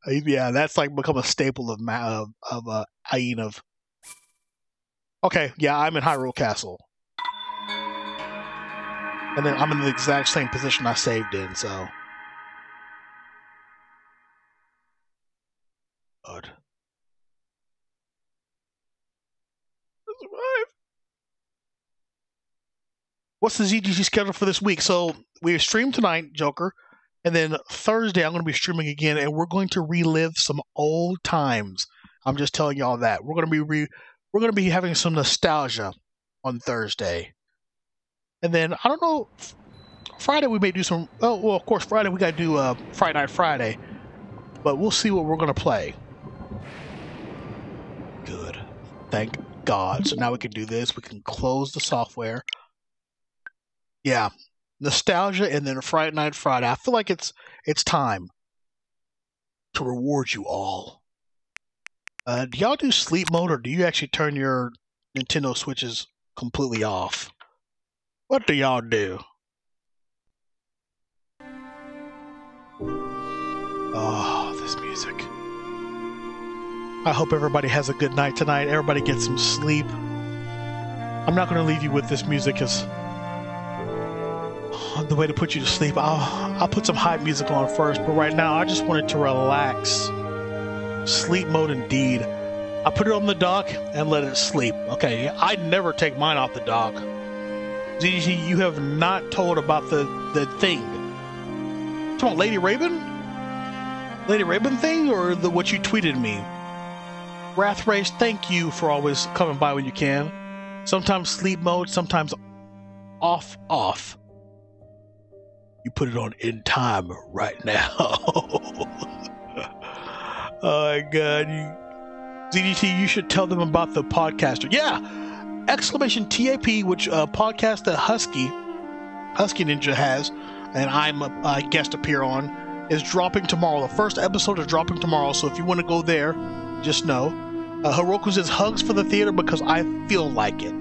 yeah. That's like become a staple of of of uh, Ainav. Okay, yeah, I'm in Hyrule Castle, and then I'm in the exact same position I saved in. So, good. What's the ZGC schedule for this week? So we stream tonight, Joker. And then Thursday, I'm going to be streaming again, and we're going to relive some old times. I'm just telling y'all that we're going to be re- we're going to be having some nostalgia on Thursday, and then I don't know. Friday we may do some. Oh well, of course Friday we got to do uh, Friday Night Friday, but we'll see what we're going to play. Good, thank God. So now we can do this. We can close the software. Yeah, nostalgia and then Friday Night Friday. I feel like it's it's time to reward you all. Uh, do y'all do sleep mode or do you actually turn your Nintendo Switches completely off? What do y'all do? Oh, this music. I hope everybody has a good night tonight. Everybody gets some sleep. I'm not going to leave you with this music as the way to put you to sleep. I'll I'll put some hype music on first, but right now I just wanted to relax. Sleep mode indeed. I put it on the dock and let it sleep. Okay, I never take mine off the dock. ZGT, you have not told about the the thing. Come on, Lady Raven? Lady Raven thing or the what you tweeted me? Wrath Race, thank you for always coming by when you can. Sometimes sleep mode, sometimes off off. You put it on in time right now. <laughs> oh my god, you ZGT, you should tell them about the podcaster. Yeah, exclamation TAP, which uh, podcast that Husky Husky Ninja has, and I'm a, a guest appear on, is dropping tomorrow. The first episode is dropping tomorrow, so if you want to go there, just know. Uh, Hirokun says hugs for the theater because I feel like it.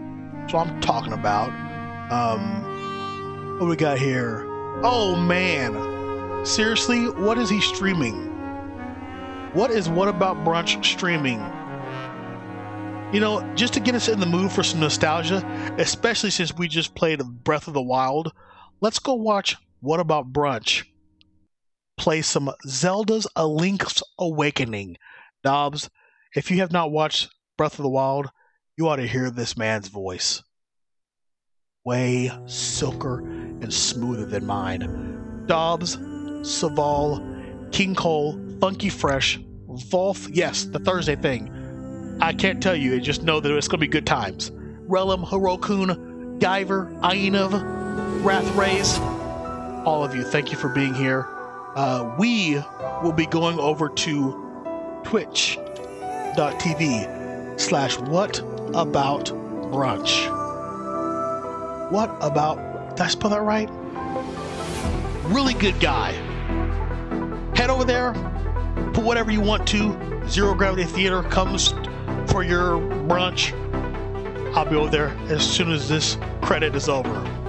So I'm talking about. Um, what we got here? Oh man, seriously, what is he streaming? What is What About Brunch streaming? You know, just to get us in the mood for some nostalgia, especially since we just played Breath of the Wild, let's go watch What About Brunch. Play some Zelda's A Link's Awakening. Dobbs, if you have not watched Breath of the Wild, you ought to hear this man's voice. Way silker and smoother than mine. Dobbs, Saval, King Cole, Funky Fresh, Volf, yes, the Thursday thing. I can't tell you, I just know that it's going to be good times. Relum, Hirokun, Guyver, Ainov, Wrath Rays, all of you, thank you for being here. Uh, we will be going over to twitch.tv slash what about brunch. What about, did I spell that right? Really good guy. Head over there, put whatever you want to. Zero Gravity Theater comes for your brunch. I'll be over there as soon as this credit is over.